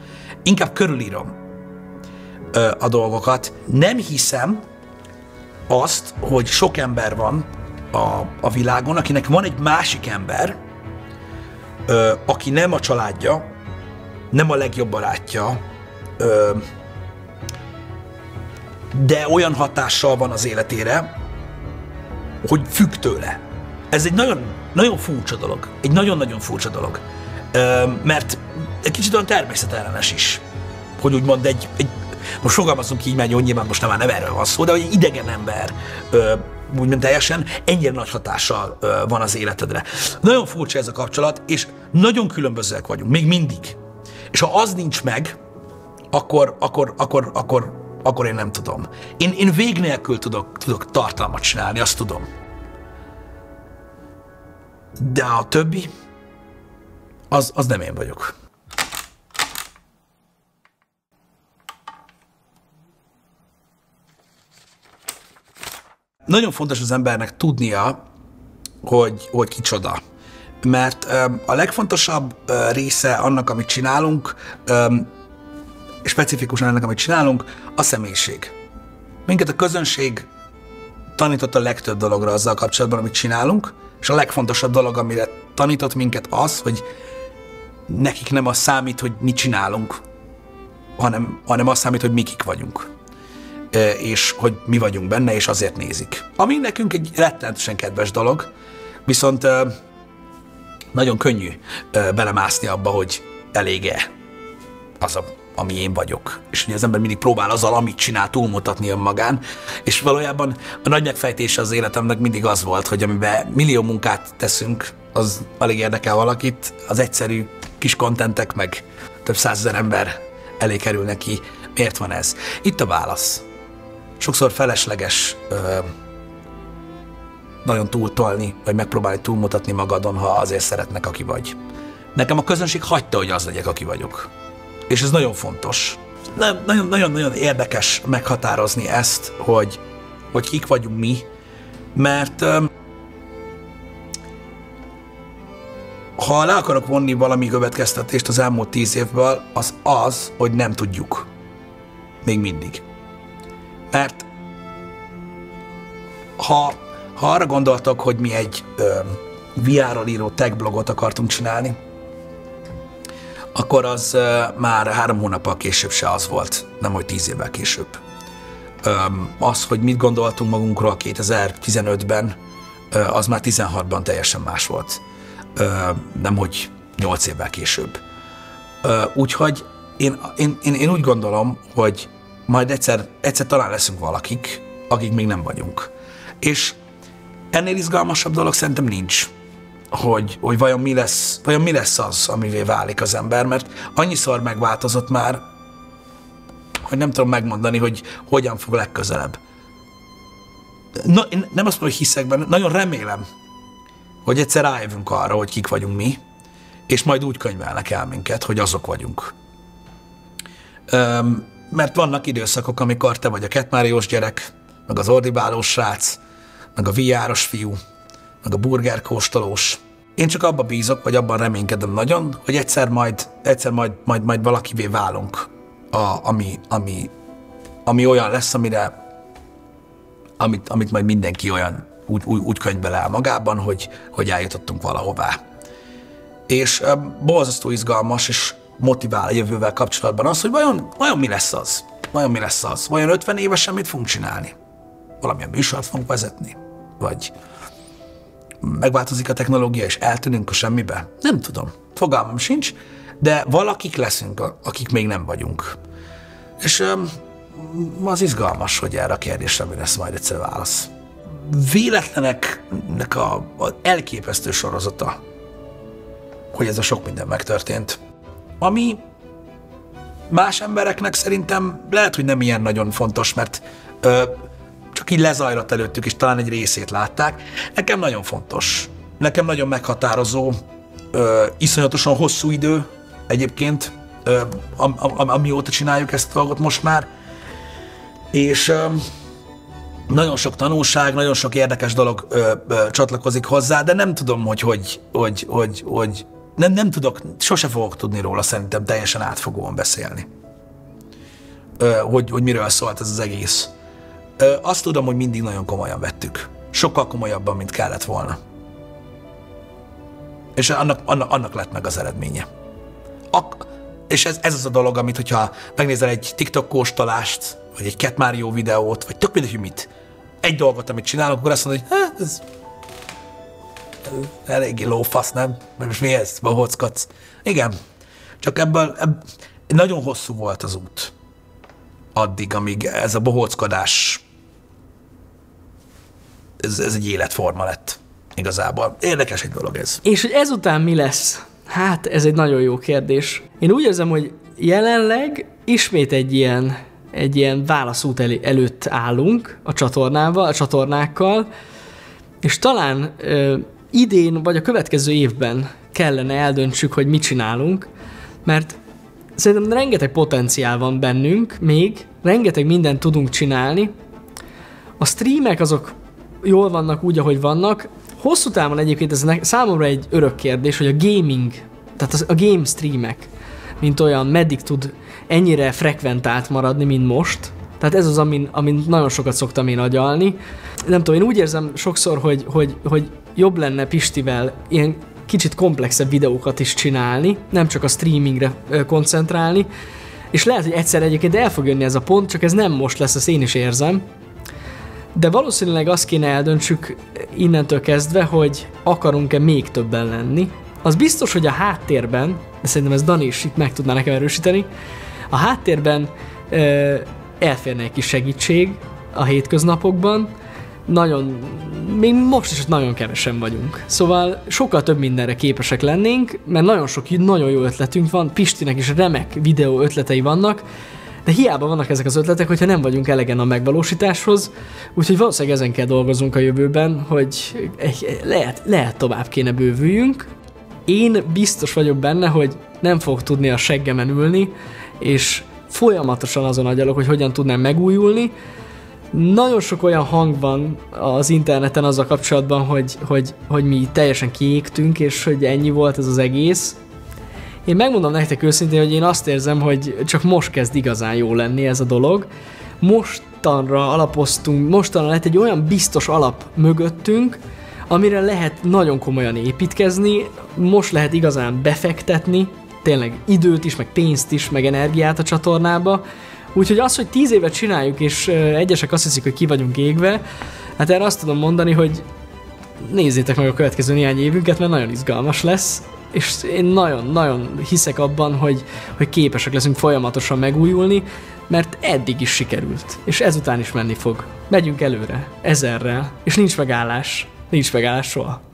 Inkább körülírom ö, a dolgokat. Nem hiszem azt, hogy sok ember van a, a világon, akinek van egy másik ember, ö, aki nem a családja, nem a legjobb barátja, ö, de olyan hatással van az életére, hogy függ tőle. Ez egy nagyon, nagyon furcsa dolog. Egy nagyon-nagyon furcsa dolog. Ö, mert egy kicsit olyan természetellenes is. Hogy úgymond egy, egy most fogalmazunk így, mert jó, nyilván most nem, nem erről van szó, de hogy egy idegen ember ö, úgymond teljesen ennyire nagy hatással ö, van az életedre. Nagyon furcsa ez a kapcsolat, és nagyon különbözőek vagyunk, még mindig. És ha az nincs meg, akkor, akkor, akkor, akkor, akkor én nem tudom. Én, én vég nélkül tudok, tudok tartalmat csinálni, azt tudom. De a többi, az, az nem én vagyok. Nagyon fontos az embernek tudnia, hogy, hogy kicsoda. Mert a legfontosabb része annak, amit csinálunk, specifikusan ennek, amit csinálunk, a személyiség. Minket a közönség tanított a legtöbb dologra azzal kapcsolatban, amit csinálunk, és a legfontosabb dolog, amire tanított minket az, hogy nekik nem az számít, hogy mit csinálunk, hanem, hanem az számít, hogy mikik vagyunk. És hogy mi vagyunk benne, és azért nézik. Ami nekünk egy rettenetesen kedves dolog, viszont nagyon könnyű belemászni abba, hogy elég-e az a ami én vagyok. És ugye az ember mindig próbál azzal, amit csinál, túlmutatni önmagán, és valójában a nagy megfejtése az életemnek mindig az volt, hogy amiben millió munkát teszünk, az alig érdekel valakit, az egyszerű kis kontentek meg több százezer ember elé kerül neki. Miért van ez? Itt a válasz. Sokszor felesleges ö, nagyon túltolni, vagy megpróbálni túlmutatni magadon, ha azért szeretnek, aki vagy. Nekem a közönség hagyta, hogy az legyek, aki vagyok És ez nagyon fontos. Na- Nagyon-nagyon érdekes meghatározni ezt, hogy, hogy kik vagyunk mi, mert ha le akarok vonni valami következtetést az elmúlt tíz évből, az az, hogy nem tudjuk. Még mindig. Mert ha, ha arra gondoltok, hogy mi egy ö, VR-ról író tech blogot akartunk csinálni, akkor az már három hónappal később se az volt, nem hogy tíz évvel később. Az, hogy mit gondoltunk magunkról 2015-ben, ö, az már 16-ban teljesen más volt. Nem hogy 8 évvel később. Úgyhogy én, én, én, én úgy gondolom, hogy majd egyszer, egyszer talán leszünk valakik, akik még nem vagyunk. És ennél izgalmasabb dolog szerintem nincs, hogy, hogy vajon, mi lesz, vajon mi lesz az, amivé válik az ember, mert annyiszor megváltozott már, hogy nem tudom megmondani, hogy hogyan fog legközelebb. Na, én nem azt mondom, hogy hiszek benne, nagyon remélem, hogy egyszer rájövünk arra, hogy kik vagyunk mi, és majd úgy könyvelnek el minket, hogy azok vagyunk. Öm, mert vannak időszakok, amikor te vagy a ketmáriós gyerek, meg az ordibálós srác, meg a viáros fiú, meg a burgerkóstolós. Én csak abba bízok, vagy abban reménykedem nagyon, hogy egyszer majd, egyszer majd, majd, majd valakivé válunk, a, ami, ami, ami olyan lesz, amire, amit, amit majd mindenki olyan úgy, úgy, úgy könyvbel el magában, hogy, hogy eljutottunk valahová. És uh, borzasztó izgalmas, és motivál a jövővel kapcsolatban az, hogy vajon, vajon mi lesz az? Vajon mi lesz az? Vajon 50 évesen mit fogunk csinálni? Valamilyen műsort fogunk vezetni? Vagy megváltozik a technológia, és eltűnünk a semmibe? Nem tudom. Fogalmam sincs, de valakik leszünk, akik még nem vagyunk. És az izgalmas, hogy erre a kérdésre mi lesz majd egyszer válasz. Véletleneknek a, a elképesztő sorozata, hogy ez a sok minden megtörtént. Ami más embereknek szerintem lehet, hogy nem ilyen nagyon fontos, mert ö, csak így lezajlott előttük, és talán egy részét látták. Nekem nagyon fontos. Nekem nagyon meghatározó, ö, iszonyatosan hosszú idő egyébként, ö, am, am, amióta csináljuk ezt a dolgot most már, és ö, nagyon sok tanulság, nagyon sok érdekes dolog ö, ö, csatlakozik hozzá, de nem tudom, hogy hogy, hogy, hogy, hogy nem, nem tudok, sose fogok tudni róla szerintem teljesen átfogóan beszélni. Hogy, hogy miről szólt ez az egész. Azt tudom, hogy mindig nagyon komolyan vettük. Sokkal komolyabban, mint kellett volna. És annak, annak, annak lett meg az eredménye. Ak- és ez, ez az a dolog, amit, hogyha megnézel egy TikTok kóstolást, vagy egy Cat videót, vagy tök mindegy, mit, egy dolgot, amit csinálok, akkor azt mondod, hogy hát, ez eléggé lófasz, nem? Mert most mi ez? Bohockodsz. Igen. Csak ebből, ebb, nagyon hosszú volt az út. Addig, amíg ez a bohóckodás ez, ez egy életforma lett igazából. Érdekes egy dolog ez. És hogy ezután mi lesz? Hát, ez egy nagyon jó kérdés. Én úgy érzem, hogy jelenleg ismét egy ilyen, egy ilyen válaszút el, előtt állunk a csatornával, a csatornákkal, és talán ö, idén vagy a következő évben kellene eldöntsük, hogy mit csinálunk, mert szerintem rengeteg potenciál van bennünk még, rengeteg mindent tudunk csinálni. A streamek azok jól vannak úgy, ahogy vannak. Hosszú távon egyébként ez számomra egy örök kérdés, hogy a gaming, tehát az, a game streamek, mint olyan, meddig tud ennyire frekventált maradni, mint most. Tehát ez az, amin, amin nagyon sokat szoktam én agyalni. Nem tudom, én úgy érzem sokszor, hogy, hogy, hogy jobb lenne Pistivel ilyen kicsit komplexebb videókat is csinálni, nem csak a streamingre koncentrálni, és lehet, hogy egyszer egyébként el fog jönni ez a pont, csak ez nem most lesz, ezt én is érzem. De valószínűleg azt kéne eldöntsük innentől kezdve, hogy akarunk-e még többen lenni. Az biztos, hogy a háttérben, de szerintem ez Dani is itt meg tudná nekem erősíteni, a háttérben ö, elférne egy kis segítség a hétköznapokban, nagyon, még most is nagyon kevesen vagyunk. Szóval sokkal több mindenre képesek lennénk, mert nagyon sok nagyon jó ötletünk van, Pistinek is remek videó ötletei vannak, de hiába vannak ezek az ötletek, hogyha nem vagyunk elegen a megvalósításhoz, úgyhogy valószínűleg ezen kell dolgozunk a jövőben, hogy lehet, lehet tovább kéne bővüljünk, én biztos vagyok benne, hogy nem fog tudni a seggemen ülni, és folyamatosan azon agyalok, hogy hogyan tudnám megújulni. Nagyon sok olyan hang van az interneten azzal kapcsolatban, hogy, hogy, hogy mi teljesen kiégtünk, és hogy ennyi volt ez az egész. Én megmondom nektek őszintén, hogy én azt érzem, hogy csak most kezd igazán jó lenni ez a dolog. Mostanra alapoztunk, mostanra lett egy olyan biztos alap mögöttünk, amire lehet nagyon komolyan építkezni, most lehet igazán befektetni, tényleg időt is, meg pénzt is, meg energiát a csatornába. Úgyhogy az, hogy tíz évet csináljuk, és egyesek azt hiszik, hogy ki vagyunk égve, hát erre azt tudom mondani, hogy nézzétek meg a következő néhány évünket, mert nagyon izgalmas lesz, és én nagyon-nagyon hiszek abban, hogy, hogy képesek leszünk folyamatosan megújulni, mert eddig is sikerült, és ezután is menni fog. Megyünk előre, ezerrel, és nincs megállás. Nincs megállás soha.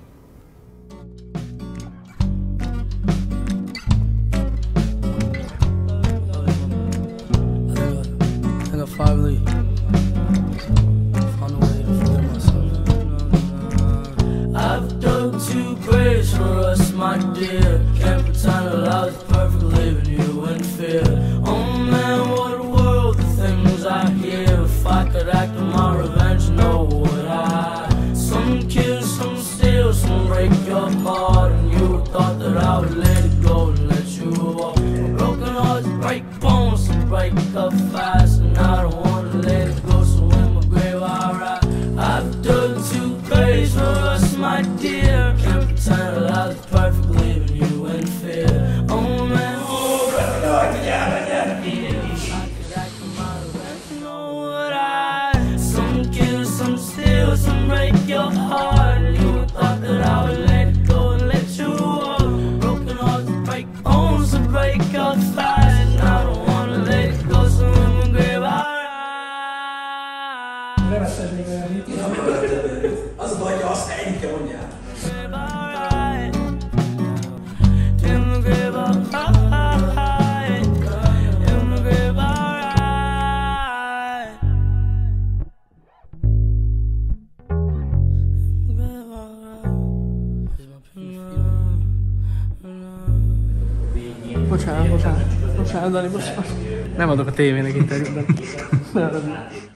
like a fire. Bocsánat, bocsánat. Bocsánat, Dani, bocsánat. Nem adok a tévének interjút.